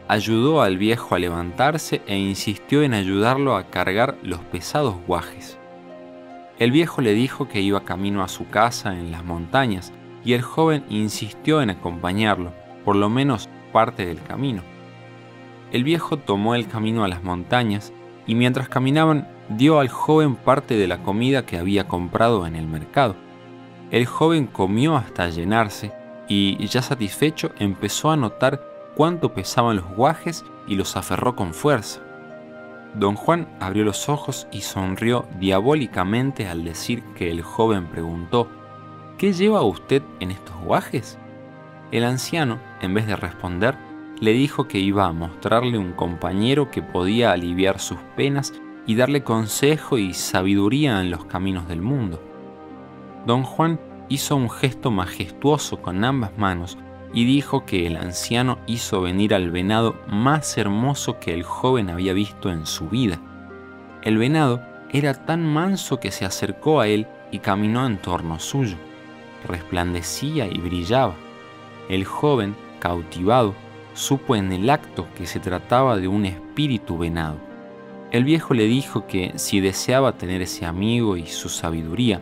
Ayudó al viejo a levantarse e insistió en ayudarlo a cargar los pesados guajes. El viejo le dijo que iba camino a su casa en las montañas y el joven insistió en acompañarlo, por lo menos parte del camino. El viejo tomó el camino a las montañas y mientras caminaban dio al joven parte de la comida que había comprado en el mercado. El joven comió hasta llenarse y, ya satisfecho, empezó a notar cuánto pesaban los guajes y los aferró con fuerza. Don Juan abrió los ojos y sonrió diabólicamente al decir que el joven preguntó, ¿Qué lleva usted en estos guajes? El anciano, en vez de responder, le dijo que iba a mostrarle un compañero que podía aliviar sus penas y darle consejo y sabiduría en los caminos del mundo. Don Juan hizo un gesto majestuoso con ambas manos y dijo que el anciano hizo venir al venado más hermoso que el joven había visto en su vida. El venado era tan manso que se acercó a él y caminó en torno suyo. Resplandecía y brillaba. El joven, cautivado, supo en el acto que se trataba de un espíritu venado. El viejo le dijo que si deseaba tener ese amigo y su sabiduría,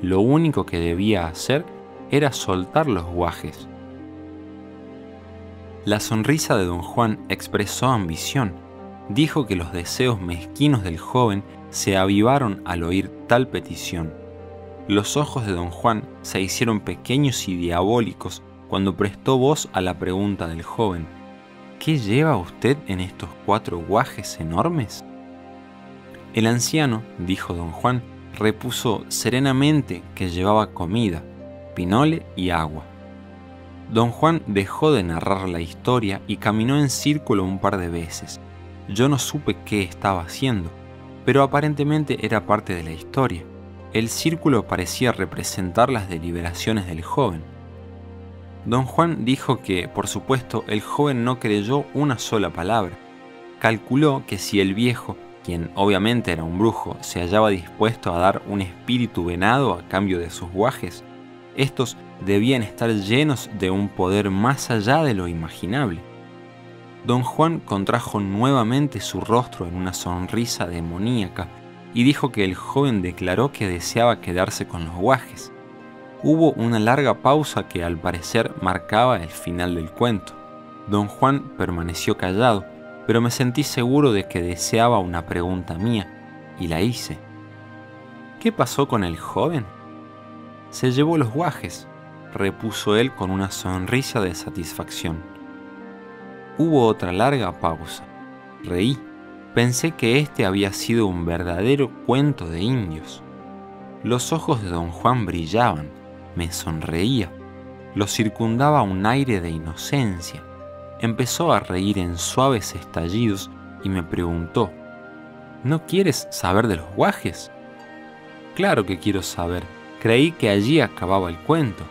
lo único que debía hacer era soltar los guajes la sonrisa de don Juan expresó ambición. Dijo que los deseos mezquinos del joven se avivaron al oír tal petición. Los ojos de don Juan se hicieron pequeños y diabólicos cuando prestó voz a la pregunta del joven. ¿Qué lleva usted en estos cuatro guajes enormes? El anciano, dijo don Juan, repuso serenamente que llevaba comida, pinole y agua. Don Juan dejó de narrar la historia y caminó en círculo un par de veces. Yo no supe qué estaba haciendo, pero aparentemente era parte de la historia. El círculo parecía representar las deliberaciones del joven. Don Juan dijo que, por supuesto, el joven no creyó una sola palabra. Calculó que si el viejo, quien obviamente era un brujo, se hallaba dispuesto a dar un espíritu venado a cambio de sus guajes, estos debían estar llenos de un poder más allá de lo imaginable. Don Juan contrajo nuevamente su rostro en una sonrisa demoníaca y dijo que el joven declaró que deseaba quedarse con los guajes. Hubo una larga pausa que al parecer marcaba el final del cuento. Don Juan permaneció callado, pero me sentí seguro de que deseaba una pregunta mía, y la hice. ¿Qué pasó con el joven? Se llevó los guajes, repuso él con una sonrisa de satisfacción. Hubo otra larga pausa. Reí. Pensé que este había sido un verdadero cuento de indios. Los ojos de don Juan brillaban, me sonreía, lo circundaba un aire de inocencia. Empezó a reír en suaves estallidos y me preguntó, ¿No quieres saber de los guajes? Claro que quiero saber, Creí que allí acababa el cuento.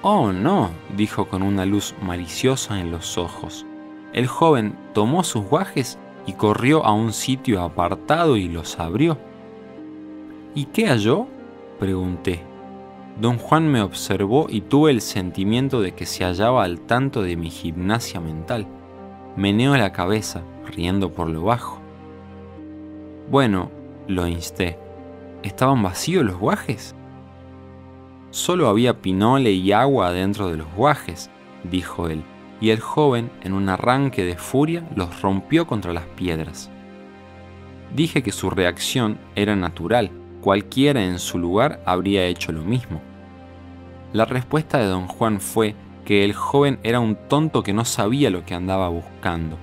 Oh, no, dijo con una luz maliciosa en los ojos. El joven tomó sus guajes y corrió a un sitio apartado y los abrió. ¿Y qué halló? pregunté. Don Juan me observó y tuve el sentimiento de que se hallaba al tanto de mi gimnasia mental. Meneó la cabeza, riendo por lo bajo. Bueno, lo insté. ¿Estaban vacíos los guajes? Solo había pinole y agua dentro de los guajes, dijo él, y el joven, en un arranque de furia, los rompió contra las piedras. Dije que su reacción era natural, cualquiera en su lugar habría hecho lo mismo. La respuesta de don Juan fue que el joven era un tonto que no sabía lo que andaba buscando.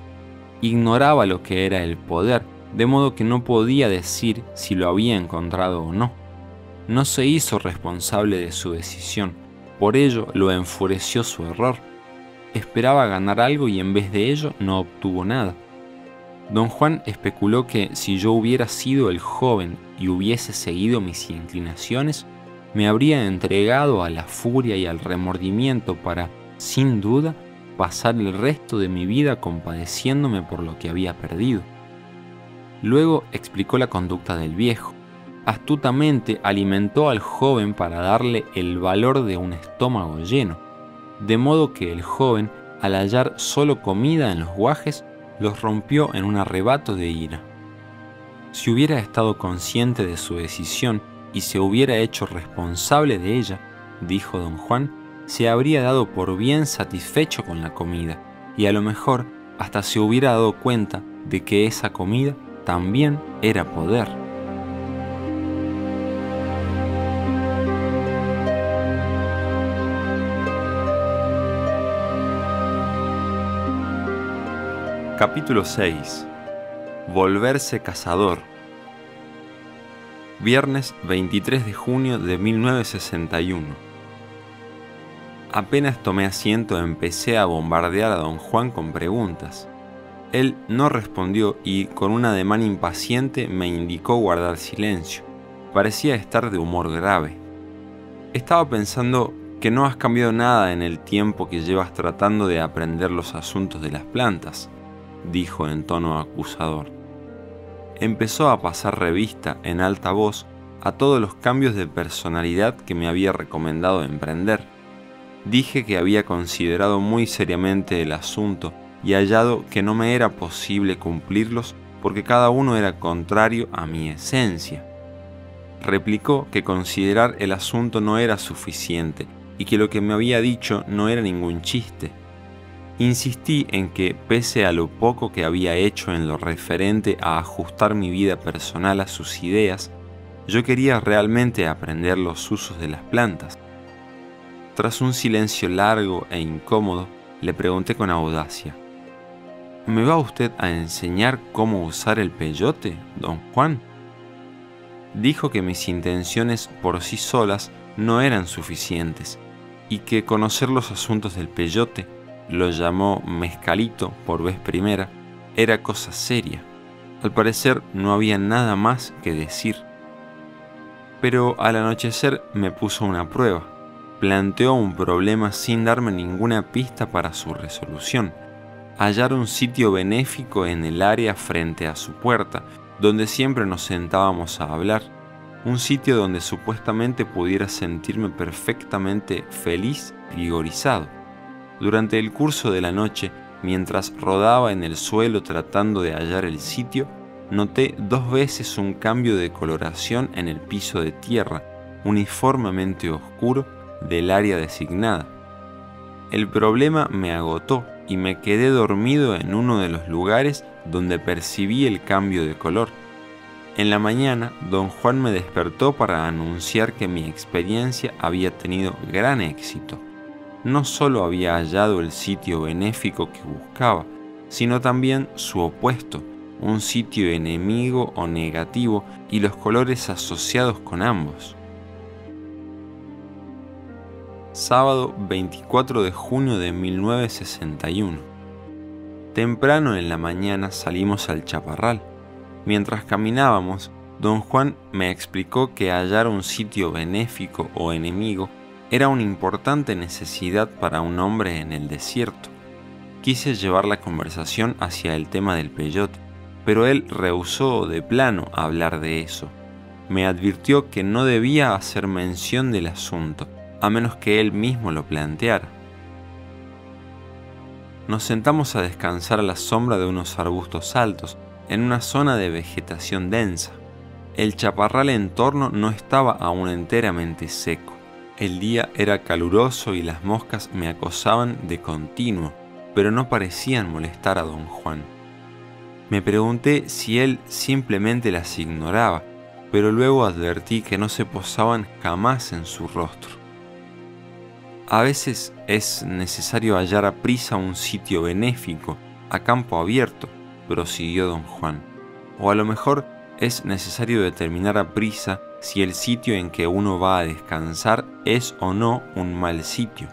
Ignoraba lo que era el poder, de modo que no podía decir si lo había encontrado o no. No se hizo responsable de su decisión, por ello lo enfureció su error. Esperaba ganar algo y en vez de ello no obtuvo nada. Don Juan especuló que si yo hubiera sido el joven y hubiese seguido mis inclinaciones, me habría entregado a la furia y al remordimiento para, sin duda, pasar el resto de mi vida compadeciéndome por lo que había perdido. Luego explicó la conducta del viejo. Astutamente alimentó al joven para darle el valor de un estómago lleno, de modo que el joven, al hallar solo comida en los guajes, los rompió en un arrebato de ira. Si hubiera estado consciente de su decisión y se hubiera hecho responsable de ella, dijo don Juan, se habría dado por bien satisfecho con la comida y a lo mejor hasta se hubiera dado cuenta de que esa comida también era poder. Capítulo 6 Volverse cazador Viernes 23 de junio de 1961 Apenas tomé asiento empecé a bombardear a don Juan con preguntas. Él no respondió y con un ademán impaciente me indicó guardar silencio. Parecía estar de humor grave. Estaba pensando que no has cambiado nada en el tiempo que llevas tratando de aprender los asuntos de las plantas dijo en tono acusador. Empezó a pasar revista en alta voz a todos los cambios de personalidad que me había recomendado emprender. Dije que había considerado muy seriamente el asunto y hallado que no me era posible cumplirlos porque cada uno era contrario a mi esencia. Replicó que considerar el asunto no era suficiente y que lo que me había dicho no era ningún chiste, Insistí en que, pese a lo poco que había hecho en lo referente a ajustar mi vida personal a sus ideas, yo quería realmente aprender los usos de las plantas. Tras un silencio largo e incómodo, le pregunté con audacia, ¿Me va usted a enseñar cómo usar el peyote, don Juan? Dijo que mis intenciones por sí solas no eran suficientes y que conocer los asuntos del peyote lo llamó mezcalito por vez primera, era cosa seria. Al parecer no había nada más que decir. Pero al anochecer me puso una prueba. Planteó un problema sin darme ninguna pista para su resolución. Hallar un sitio benéfico en el área frente a su puerta, donde siempre nos sentábamos a hablar. Un sitio donde supuestamente pudiera sentirme perfectamente feliz y vigorizado. Durante el curso de la noche, mientras rodaba en el suelo tratando de hallar el sitio, noté dos veces un cambio de coloración en el piso de tierra, uniformemente oscuro, del área designada. El problema me agotó y me quedé dormido en uno de los lugares donde percibí el cambio de color. En la mañana, don Juan me despertó para anunciar que mi experiencia había tenido gran éxito no solo había hallado el sitio benéfico que buscaba, sino también su opuesto, un sitio enemigo o negativo y los colores asociados con ambos. Sábado 24 de junio de 1961. Temprano en la mañana salimos al chaparral. Mientras caminábamos, don Juan me explicó que hallar un sitio benéfico o enemigo era una importante necesidad para un hombre en el desierto. Quise llevar la conversación hacia el tema del peyote, pero él rehusó de plano hablar de eso. Me advirtió que no debía hacer mención del asunto, a menos que él mismo lo planteara. Nos sentamos a descansar a la sombra de unos arbustos altos, en una zona de vegetación densa. El chaparral en torno no estaba aún enteramente seco. El día era caluroso y las moscas me acosaban de continuo, pero no parecían molestar a don Juan. Me pregunté si él simplemente las ignoraba, pero luego advertí que no se posaban jamás en su rostro. A veces es necesario hallar a prisa un sitio benéfico, a campo abierto, prosiguió don Juan. O a lo mejor es necesario determinar a prisa si el sitio en que uno va a descansar es o no un mal sitio.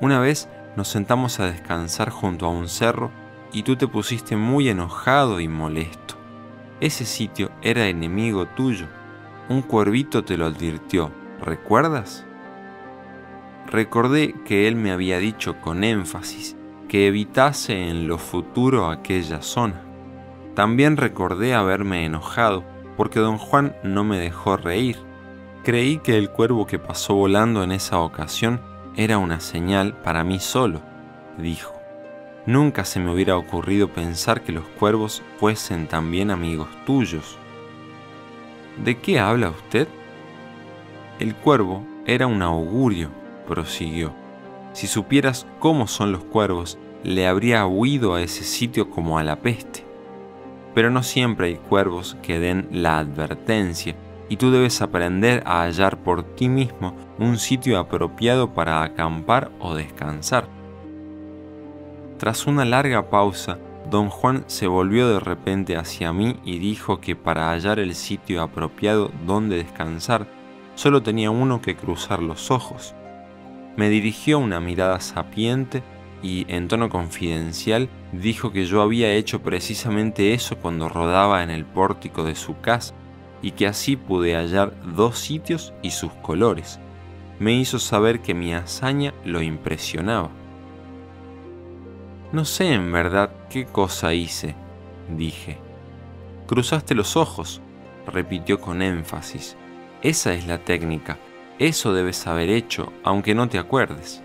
Una vez nos sentamos a descansar junto a un cerro y tú te pusiste muy enojado y molesto. Ese sitio era enemigo tuyo. Un cuervito te lo advirtió, ¿recuerdas? Recordé que él me había dicho con énfasis que evitase en lo futuro aquella zona. También recordé haberme enojado porque don Juan no me dejó reír. Creí que el cuervo que pasó volando en esa ocasión era una señal para mí solo, dijo. Nunca se me hubiera ocurrido pensar que los cuervos fuesen también amigos tuyos. ¿De qué habla usted? El cuervo era un augurio, prosiguió. Si supieras cómo son los cuervos, le habría huido a ese sitio como a la peste. Pero no siempre hay cuervos que den la advertencia, y tú debes aprender a hallar por ti mismo un sitio apropiado para acampar o descansar. Tras una larga pausa, don Juan se volvió de repente hacia mí y dijo que para hallar el sitio apropiado donde descansar, solo tenía uno que cruzar los ojos. Me dirigió una mirada sapiente y, en tono confidencial, dijo que yo había hecho precisamente eso cuando rodaba en el pórtico de su casa y que así pude hallar dos sitios y sus colores. Me hizo saber que mi hazaña lo impresionaba. No sé en verdad qué cosa hice, dije. Cruzaste los ojos, repitió con énfasis. Esa es la técnica, eso debes haber hecho, aunque no te acuerdes.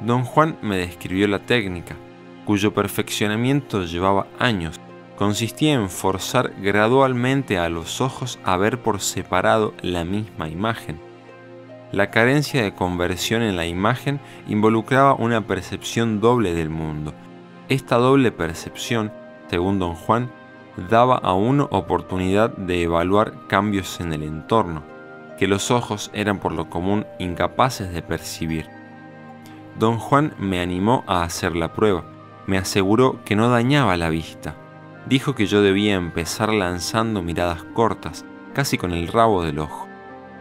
Don Juan me describió la técnica, cuyo perfeccionamiento llevaba años consistía en forzar gradualmente a los ojos a ver por separado la misma imagen. La carencia de conversión en la imagen involucraba una percepción doble del mundo. Esta doble percepción, según don Juan, daba a uno oportunidad de evaluar cambios en el entorno, que los ojos eran por lo común incapaces de percibir. Don Juan me animó a hacer la prueba, me aseguró que no dañaba la vista dijo que yo debía empezar lanzando miradas cortas, casi con el rabo del ojo.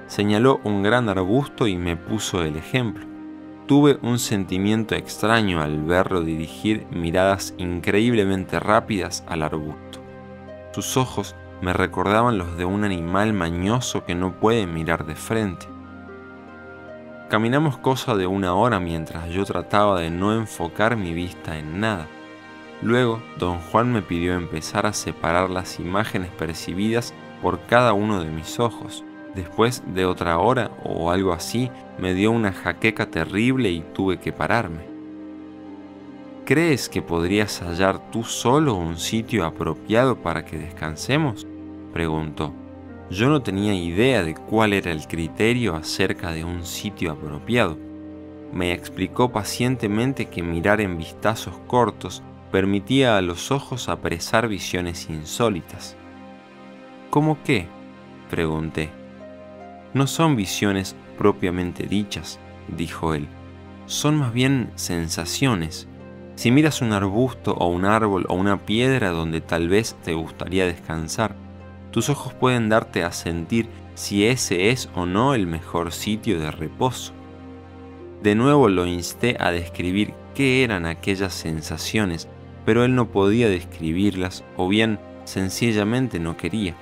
Señaló un gran arbusto y me puso el ejemplo. Tuve un sentimiento extraño al verlo dirigir miradas increíblemente rápidas al arbusto. Sus ojos me recordaban los de un animal mañoso que no puede mirar de frente. Caminamos cosa de una hora mientras yo trataba de no enfocar mi vista en nada. Luego, don Juan me pidió empezar a separar las imágenes percibidas por cada uno de mis ojos. Después de otra hora o algo así, me dio una jaqueca terrible y tuve que pararme. ¿Crees que podrías hallar tú solo un sitio apropiado para que descansemos? preguntó. Yo no tenía idea de cuál era el criterio acerca de un sitio apropiado. Me explicó pacientemente que mirar en vistazos cortos permitía a los ojos apresar visiones insólitas. ¿Cómo qué? pregunté. No son visiones propiamente dichas, dijo él, son más bien sensaciones. Si miras un arbusto o un árbol o una piedra donde tal vez te gustaría descansar, tus ojos pueden darte a sentir si ese es o no el mejor sitio de reposo. De nuevo lo insté a describir qué eran aquellas sensaciones pero él no podía describirlas o bien sencillamente no quería.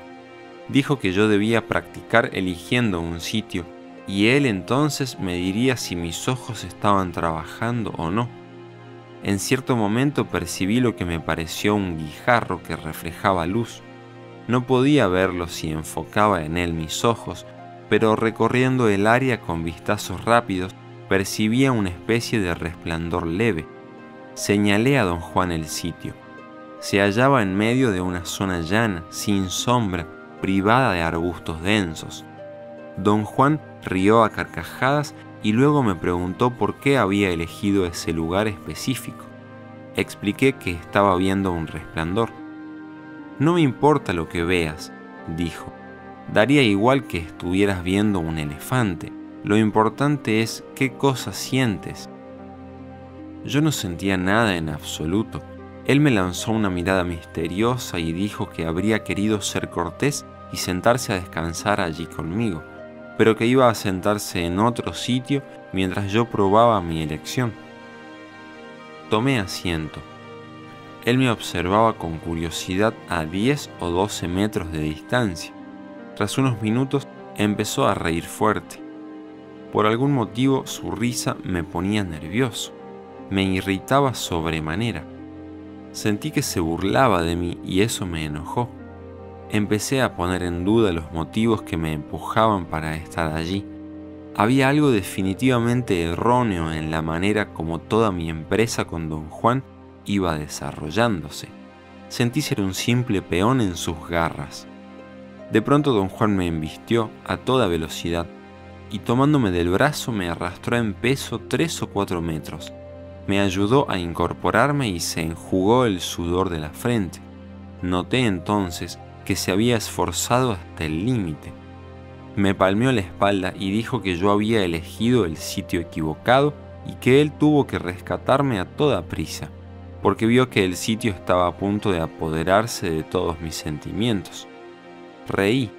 Dijo que yo debía practicar eligiendo un sitio y él entonces me diría si mis ojos estaban trabajando o no. En cierto momento percibí lo que me pareció un guijarro que reflejaba luz. No podía verlo si enfocaba en él mis ojos, pero recorriendo el área con vistazos rápidos percibía una especie de resplandor leve Señalé a don Juan el sitio. Se hallaba en medio de una zona llana, sin sombra, privada de arbustos densos. Don Juan rió a carcajadas y luego me preguntó por qué había elegido ese lugar específico. Expliqué que estaba viendo un resplandor. No me importa lo que veas, dijo. Daría igual que estuvieras viendo un elefante. Lo importante es qué cosas sientes. Yo no sentía nada en absoluto. Él me lanzó una mirada misteriosa y dijo que habría querido ser cortés y sentarse a descansar allí conmigo, pero que iba a sentarse en otro sitio mientras yo probaba mi elección. Tomé asiento. Él me observaba con curiosidad a 10 o 12 metros de distancia. Tras unos minutos empezó a reír fuerte. Por algún motivo su risa me ponía nervioso, me irritaba sobremanera. Sentí que se burlaba de mí y eso me enojó. Empecé a poner en duda los motivos que me empujaban para estar allí. Había algo definitivamente erróneo en la manera como toda mi empresa con don Juan iba desarrollándose. Sentí ser un simple peón en sus garras. De pronto don Juan me embistió a toda velocidad y tomándome del brazo me arrastró en peso tres o cuatro metros. Me ayudó a incorporarme y se enjugó el sudor de la frente. Noté entonces que se había esforzado hasta el límite. Me palmeó la espalda y dijo que yo había elegido el sitio equivocado y que él tuvo que rescatarme a toda prisa porque vio que el sitio estaba a punto de apoderarse de todos mis sentimientos. Reí.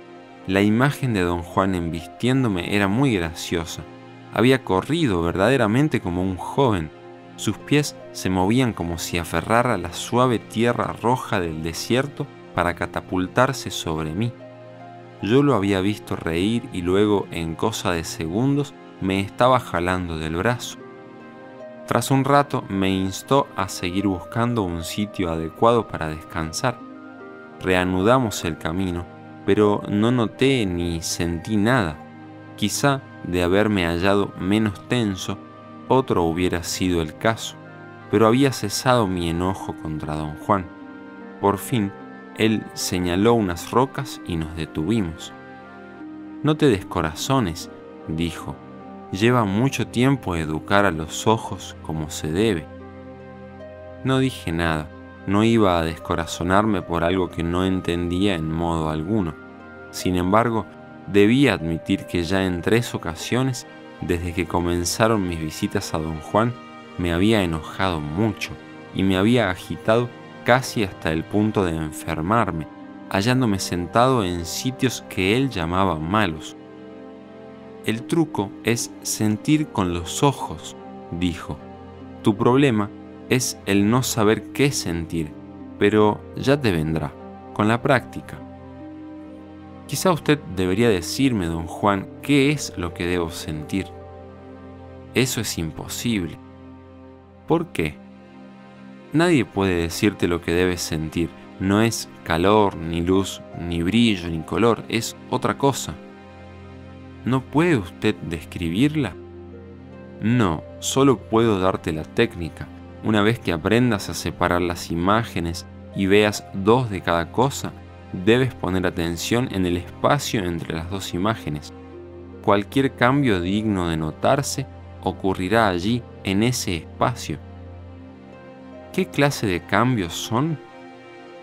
La imagen de don Juan embistiéndome era muy graciosa. Había corrido verdaderamente como un joven. Sus pies se movían como si aferrara la suave tierra roja del desierto para catapultarse sobre mí. Yo lo había visto reír y luego, en cosa de segundos, me estaba jalando del brazo. Tras un rato me instó a seguir buscando un sitio adecuado para descansar. Reanudamos el camino, pero no noté ni sentí nada. Quizá de haberme hallado menos tenso, otro hubiera sido el caso, pero había cesado mi enojo contra don Juan. Por fin, él señaló unas rocas y nos detuvimos. No te descorazones, dijo Lleva mucho tiempo educar a los ojos como se debe. No dije nada, no iba a descorazonarme por algo que no entendía en modo alguno. Sin embargo, debía admitir que ya en tres ocasiones, desde que comenzaron mis visitas a don Juan, me había enojado mucho y me había agitado casi hasta el punto de enfermarme, hallándome sentado en sitios que él llamaba malos, el truco es sentir con los ojos, dijo. Tu problema es el no saber qué sentir, pero ya te vendrá, con la práctica. Quizá usted debería decirme, don Juan, qué es lo que debo sentir. Eso es imposible. ¿Por qué? Nadie puede decirte lo que debes sentir. No es calor, ni luz, ni brillo, ni color, es otra cosa. ¿No puede usted describirla? No, solo puedo darte la técnica. Una vez que aprendas a separar las imágenes y veas dos de cada cosa, debes poner atención en el espacio entre las dos imágenes. Cualquier cambio digno de notarse ocurrirá allí, en ese espacio. ¿Qué clase de cambios son?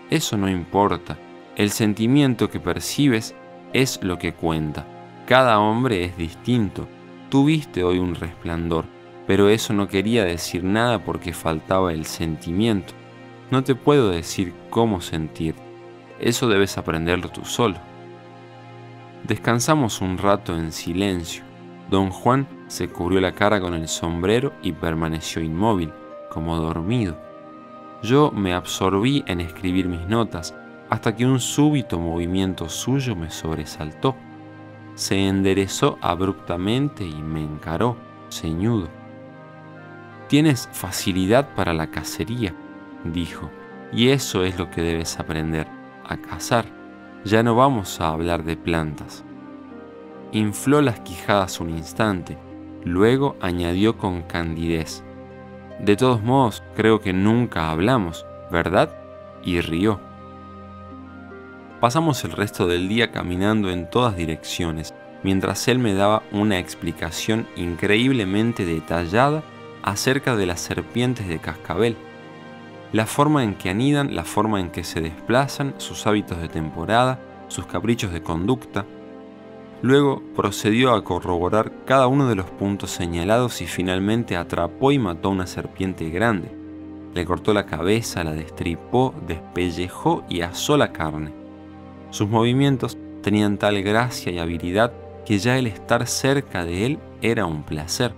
Eso no importa. El sentimiento que percibes es lo que cuenta. Cada hombre es distinto. Tuviste hoy un resplandor, pero eso no quería decir nada porque faltaba el sentimiento. No te puedo decir cómo sentir. Eso debes aprenderlo tú solo. Descansamos un rato en silencio. Don Juan se cubrió la cara con el sombrero y permaneció inmóvil, como dormido. Yo me absorbí en escribir mis notas hasta que un súbito movimiento suyo me sobresaltó se enderezó abruptamente y me encaró, ceñudo. Tienes facilidad para la cacería, dijo, y eso es lo que debes aprender, a cazar. Ya no vamos a hablar de plantas. Infló las quijadas un instante, luego añadió con candidez. De todos modos, creo que nunca hablamos, ¿verdad? Y rió. Pasamos el resto del día caminando en todas direcciones, mientras él me daba una explicación increíblemente detallada acerca de las serpientes de cascabel, la forma en que anidan, la forma en que se desplazan, sus hábitos de temporada, sus caprichos de conducta. Luego procedió a corroborar cada uno de los puntos señalados y finalmente atrapó y mató a una serpiente grande. Le cortó la cabeza, la destripó, despellejó y asó la carne. Sus movimientos tenían tal gracia y habilidad que ya el estar cerca de él era un placer.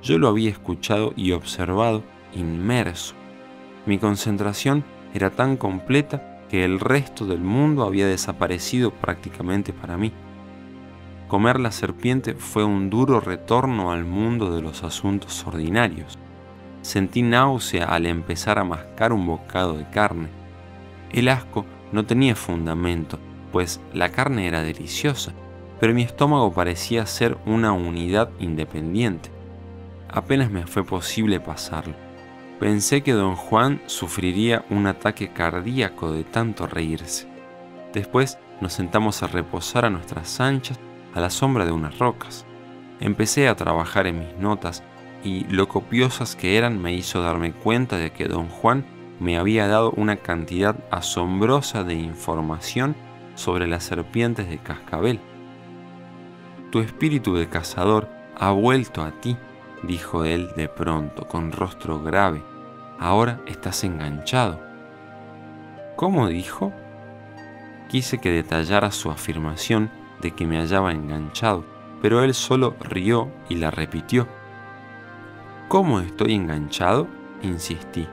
Yo lo había escuchado y observado inmerso. Mi concentración era tan completa que el resto del mundo había desaparecido prácticamente para mí. Comer la serpiente fue un duro retorno al mundo de los asuntos ordinarios. Sentí náusea al empezar a mascar un bocado de carne. El asco no tenía fundamento, pues la carne era deliciosa, pero mi estómago parecía ser una unidad independiente. Apenas me fue posible pasarlo. Pensé que don Juan sufriría un ataque cardíaco de tanto reírse. Después nos sentamos a reposar a nuestras anchas a la sombra de unas rocas. Empecé a trabajar en mis notas y lo copiosas que eran me hizo darme cuenta de que don Juan me había dado una cantidad asombrosa de información sobre las serpientes de cascabel. Tu espíritu de cazador ha vuelto a ti, dijo él de pronto, con rostro grave. Ahora estás enganchado. ¿Cómo dijo? Quise que detallara su afirmación de que me hallaba enganchado, pero él solo rió y la repitió. ¿Cómo estoy enganchado? insistí.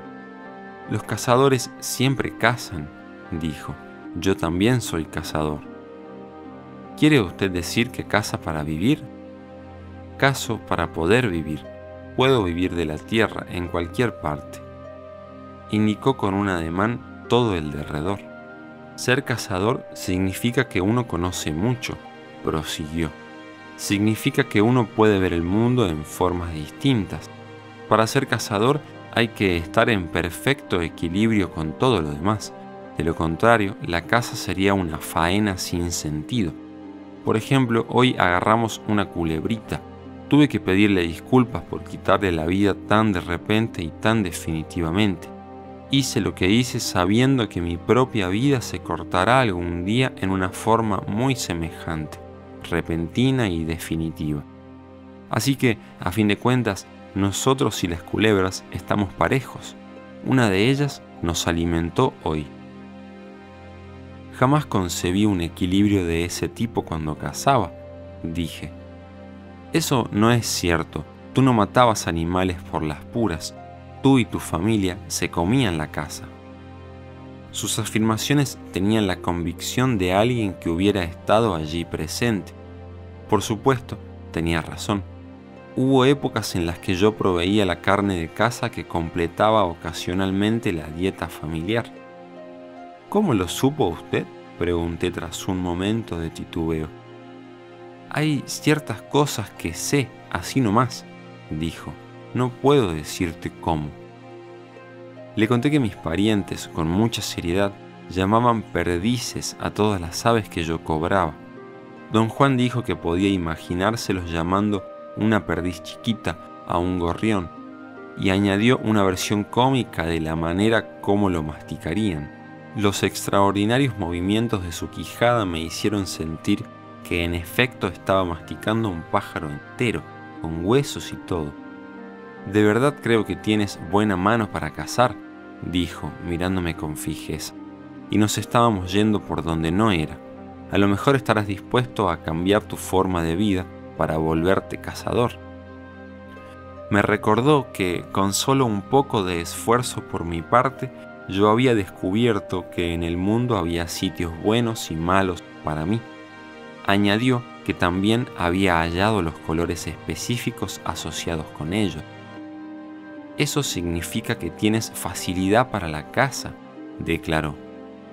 Los cazadores siempre cazan, dijo. Yo también soy cazador. ¿Quiere usted decir que caza para vivir? Caso para poder vivir. Puedo vivir de la tierra en cualquier parte. Indicó con un ademán todo el derredor. Ser cazador significa que uno conoce mucho, prosiguió. Significa que uno puede ver el mundo en formas distintas. Para ser cazador hay que estar en perfecto equilibrio con todo lo demás. De lo contrario, la caza sería una faena sin sentido por ejemplo, hoy agarramos una culebrita. Tuve que pedirle disculpas por quitarle la vida tan de repente y tan definitivamente. Hice lo que hice sabiendo que mi propia vida se cortará algún día en una forma muy semejante, repentina y definitiva. Así que, a fin de cuentas, nosotros y las culebras estamos parejos. Una de ellas nos alimentó hoy. Jamás concebí un equilibrio de ese tipo cuando cazaba, dije. Eso no es cierto, tú no matabas animales por las puras, tú y tu familia se comían la caza. Sus afirmaciones tenían la convicción de alguien que hubiera estado allí presente. Por supuesto, tenía razón. Hubo épocas en las que yo proveía la carne de caza que completaba ocasionalmente la dieta familiar. ¿Cómo lo supo usted? pregunté tras un momento de titubeo. Hay ciertas cosas que sé así nomás, dijo. No puedo decirte cómo. Le conté que mis parientes, con mucha seriedad, llamaban perdices a todas las aves que yo cobraba. Don Juan dijo que podía imaginárselos llamando una perdiz chiquita a un gorrión, y añadió una versión cómica de la manera como lo masticarían. Los extraordinarios movimientos de su quijada me hicieron sentir que en efecto estaba masticando un pájaro entero, con huesos y todo. De verdad creo que tienes buena mano para cazar, dijo, mirándome con fijeza. Y nos estábamos yendo por donde no era. A lo mejor estarás dispuesto a cambiar tu forma de vida para volverte cazador. Me recordó que, con solo un poco de esfuerzo por mi parte, yo había descubierto que en el mundo había sitios buenos y malos para mí. Añadió que también había hallado los colores específicos asociados con ellos. Eso significa que tienes facilidad para la caza, declaró.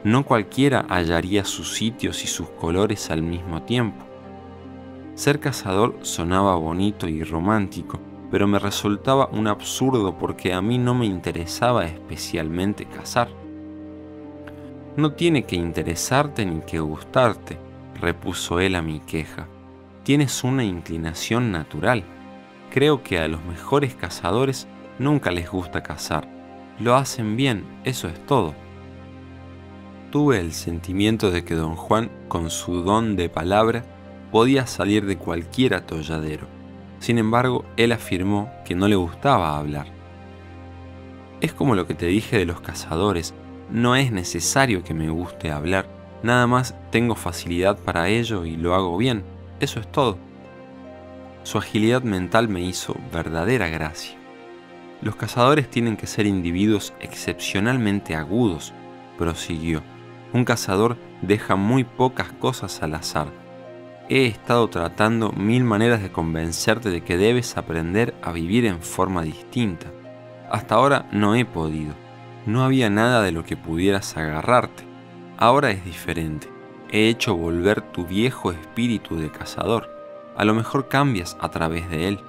No cualquiera hallaría sus sitios y sus colores al mismo tiempo. Ser cazador sonaba bonito y romántico, pero me resultaba un absurdo porque a mí no me interesaba especialmente cazar. No tiene que interesarte ni que gustarte, repuso él a mi queja. tienes una inclinación natural. Creo que a los mejores cazadores nunca les gusta cazar. Lo hacen bien, eso es todo. Tuve el sentimiento de que don Juan, con su don de palabra, podía salir de cualquier atolladero. Sin embargo, él afirmó que no le gustaba hablar. Es como lo que te dije de los cazadores, no es necesario que me guste hablar, nada más tengo facilidad para ello y lo hago bien, eso es todo. Su agilidad mental me hizo verdadera gracia. Los cazadores tienen que ser individuos excepcionalmente agudos, prosiguió. Un cazador deja muy pocas cosas al azar. He estado tratando mil maneras de convencerte de que debes aprender a vivir en forma distinta. Hasta ahora no he podido. No había nada de lo que pudieras agarrarte. Ahora es diferente. He hecho volver tu viejo espíritu de cazador. A lo mejor cambias a través de él.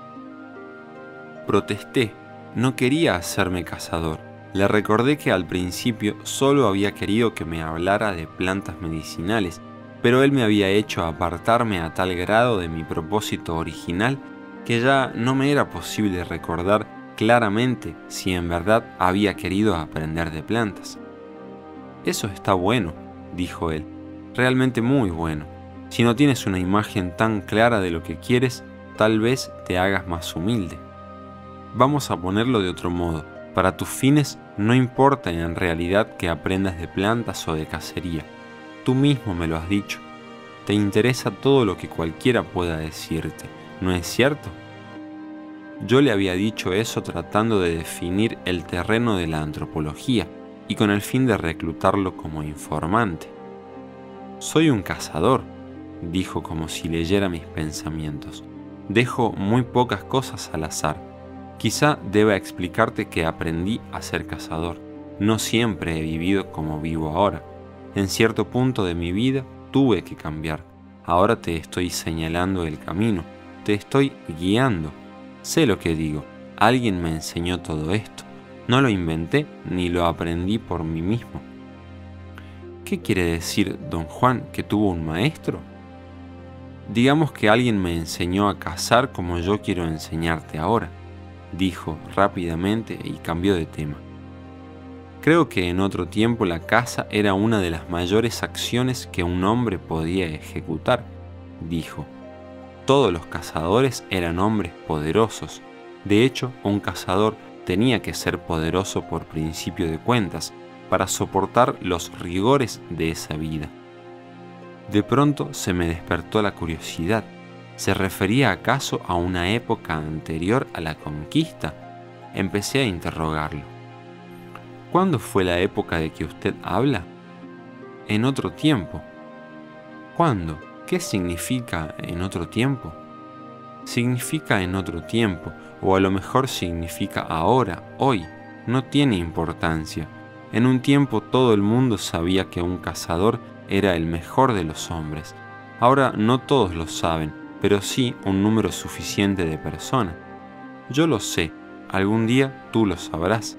Protesté no quería hacerme cazador. Le recordé que al principio solo había querido que me hablara de plantas medicinales, pero él me había hecho apartarme a tal grado de mi propósito original que ya no me era posible recordar claramente si en verdad había querido aprender de plantas. Eso está bueno, dijo él, realmente muy bueno. Si no tienes una imagen tan clara de lo que quieres, tal vez te hagas más humilde. Vamos a ponerlo de otro modo. Para tus fines no importa en realidad que aprendas de plantas o de cacería. Tú mismo me lo has dicho. Te interesa todo lo que cualquiera pueda decirte, ¿no es cierto? Yo le había dicho eso tratando de definir el terreno de la antropología y con el fin de reclutarlo como informante. Soy un cazador, dijo como si leyera mis pensamientos. Dejo muy pocas cosas al azar Quizá deba explicarte que aprendí a ser cazador. No siempre he vivido como vivo ahora. En cierto punto de mi vida tuve que cambiar. Ahora te estoy señalando el camino, te estoy guiando. Sé lo que digo. Alguien me enseñó todo esto. No lo inventé ni lo aprendí por mí mismo. ¿Qué quiere decir, don Juan, que tuvo un maestro? Digamos que alguien me enseñó a cazar como yo quiero enseñarte ahora dijo rápidamente y cambió de tema. Creo que en otro tiempo la caza era una de las mayores acciones que un hombre podía ejecutar, dijo. Todos los cazadores eran hombres poderosos. De hecho, un cazador tenía que ser poderoso por principio de cuentas para soportar los rigores de esa vida. De pronto se me despertó la curiosidad ¿Se refería acaso a una época anterior a la conquista? Empecé a interrogarlo. ¿Cuándo fue la época de que usted habla? En otro tiempo. ¿Cuándo? ¿Qué significa en otro tiempo? Significa en otro tiempo, o a lo mejor significa ahora, hoy. No tiene importancia. En un tiempo todo el mundo sabía que un cazador era el mejor de los hombres. Ahora no todos lo saben pero sí un número suficiente de personas. Yo lo sé, algún día tú lo sabrás.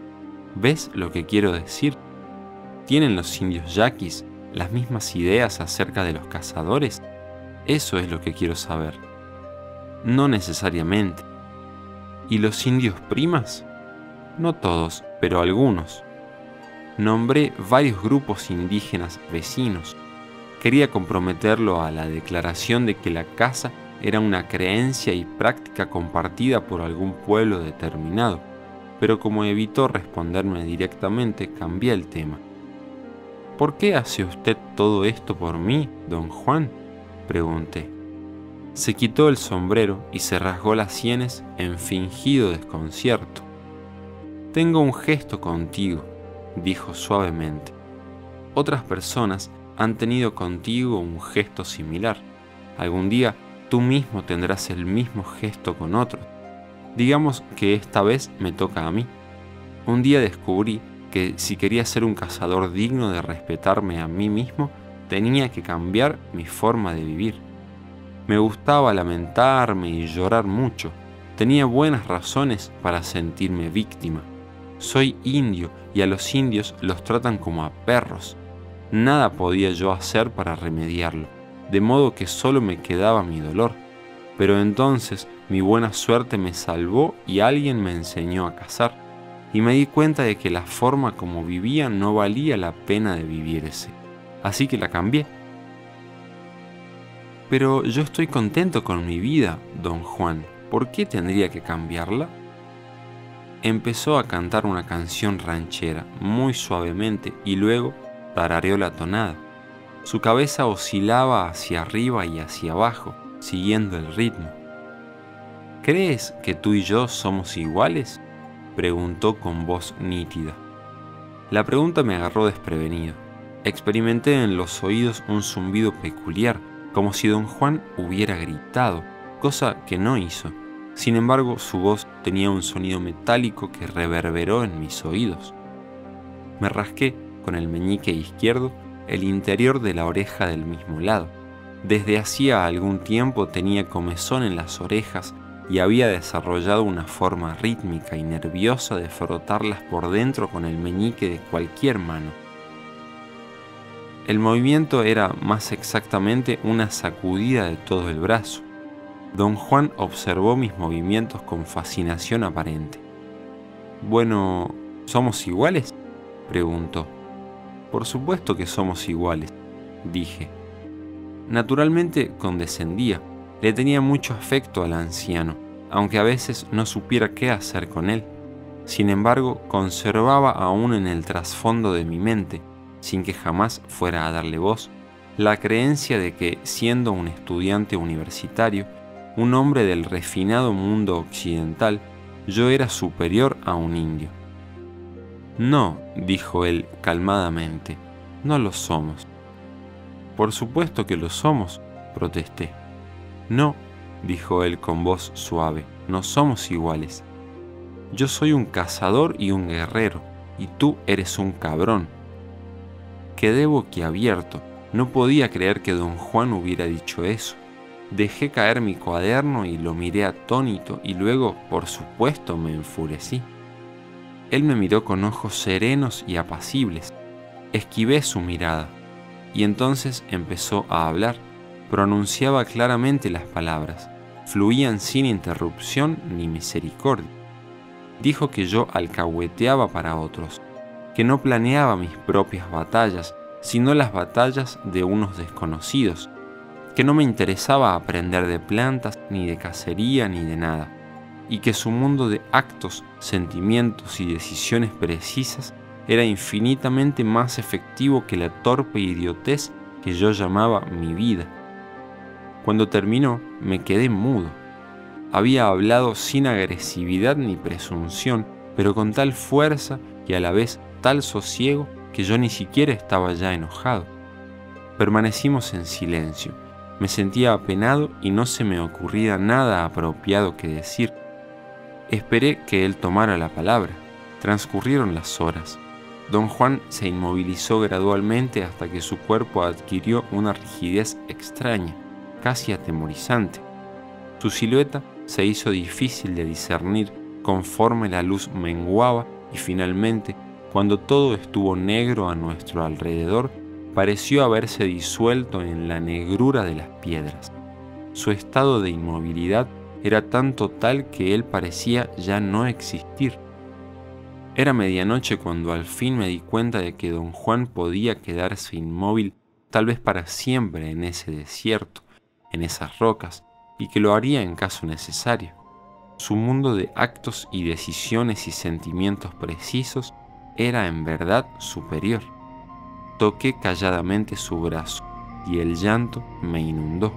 ¿Ves lo que quiero decir? ¿Tienen los indios yaquis las mismas ideas acerca de los cazadores? Eso es lo que quiero saber. No necesariamente. ¿Y los indios primas? No todos, pero algunos. Nombré varios grupos indígenas vecinos. Quería comprometerlo a la declaración de que la caza era una creencia y práctica compartida por algún pueblo determinado, pero como evitó responderme directamente, cambié el tema. ¿Por qué hace usted todo esto por mí, don Juan? pregunté. Se quitó el sombrero y se rasgó las sienes en fingido desconcierto. Tengo un gesto contigo, dijo suavemente. Otras personas han tenido contigo un gesto similar. Algún día tú mismo tendrás el mismo gesto con otros. Digamos que esta vez me toca a mí. Un día descubrí que si quería ser un cazador digno de respetarme a mí mismo, tenía que cambiar mi forma de vivir. Me gustaba lamentarme y llorar mucho. Tenía buenas razones para sentirme víctima. Soy indio y a los indios los tratan como a perros. Nada podía yo hacer para remediarlo de modo que solo me quedaba mi dolor. Pero entonces mi buena suerte me salvó y alguien me enseñó a cazar, y me di cuenta de que la forma como vivía no valía la pena de vivirse, así que la cambié. Pero yo estoy contento con mi vida, don Juan, ¿por qué tendría que cambiarla? Empezó a cantar una canción ranchera muy suavemente y luego tarareó la tonada. Su cabeza oscilaba hacia arriba y hacia abajo, siguiendo el ritmo. ¿Crees que tú y yo somos iguales? preguntó con voz nítida. La pregunta me agarró desprevenido. Experimenté en los oídos un zumbido peculiar, como si don Juan hubiera gritado, cosa que no hizo. Sin embargo, su voz tenía un sonido metálico que reverberó en mis oídos. Me rasqué con el meñique izquierdo el interior de la oreja del mismo lado. Desde hacía algún tiempo tenía comezón en las orejas y había desarrollado una forma rítmica y nerviosa de frotarlas por dentro con el meñique de cualquier mano. El movimiento era más exactamente una sacudida de todo el brazo. Don Juan observó mis movimientos con fascinación aparente. Bueno, ¿somos iguales? preguntó. Por supuesto que somos iguales, dije. Naturalmente condescendía, le tenía mucho afecto al anciano, aunque a veces no supiera qué hacer con él. Sin embargo, conservaba aún en el trasfondo de mi mente, sin que jamás fuera a darle voz, la creencia de que, siendo un estudiante universitario, un hombre del refinado mundo occidental, yo era superior a un indio. No, dijo él calmadamente, no lo somos. Por supuesto que lo somos, protesté. No, dijo él con voz suave, no somos iguales. Yo soy un cazador y un guerrero, y tú eres un cabrón. Quedé boquiabierto, no podía creer que don Juan hubiera dicho eso. Dejé caer mi cuaderno y lo miré atónito y luego, por supuesto, me enfurecí. Él me miró con ojos serenos y apacibles. Esquivé su mirada y entonces empezó a hablar. Pronunciaba claramente las palabras, fluían sin interrupción ni misericordia. Dijo que yo alcahueteaba para otros, que no planeaba mis propias batallas, sino las batallas de unos desconocidos, que no me interesaba aprender de plantas, ni de cacería, ni de nada, y que su mundo de actos, sentimientos y decisiones precisas era infinitamente más efectivo que la torpe idiotez que yo llamaba mi vida. Cuando terminó, me quedé mudo. Había hablado sin agresividad ni presunción, pero con tal fuerza y a la vez tal sosiego que yo ni siquiera estaba ya enojado. Permanecimos en silencio. Me sentía apenado y no se me ocurría nada apropiado que decir. Esperé que él tomara la palabra. Transcurrieron las horas. Don Juan se inmovilizó gradualmente hasta que su cuerpo adquirió una rigidez extraña, casi atemorizante. Su silueta se hizo difícil de discernir conforme la luz menguaba y finalmente, cuando todo estuvo negro a nuestro alrededor, pareció haberse disuelto en la negrura de las piedras. Su estado de inmovilidad era tan total que él parecía ya no existir. Era medianoche cuando al fin me di cuenta de que don Juan podía quedarse inmóvil tal vez para siempre en ese desierto, en esas rocas, y que lo haría en caso necesario. Su mundo de actos y decisiones y sentimientos precisos era en verdad superior. Toqué calladamente su brazo y el llanto me inundó.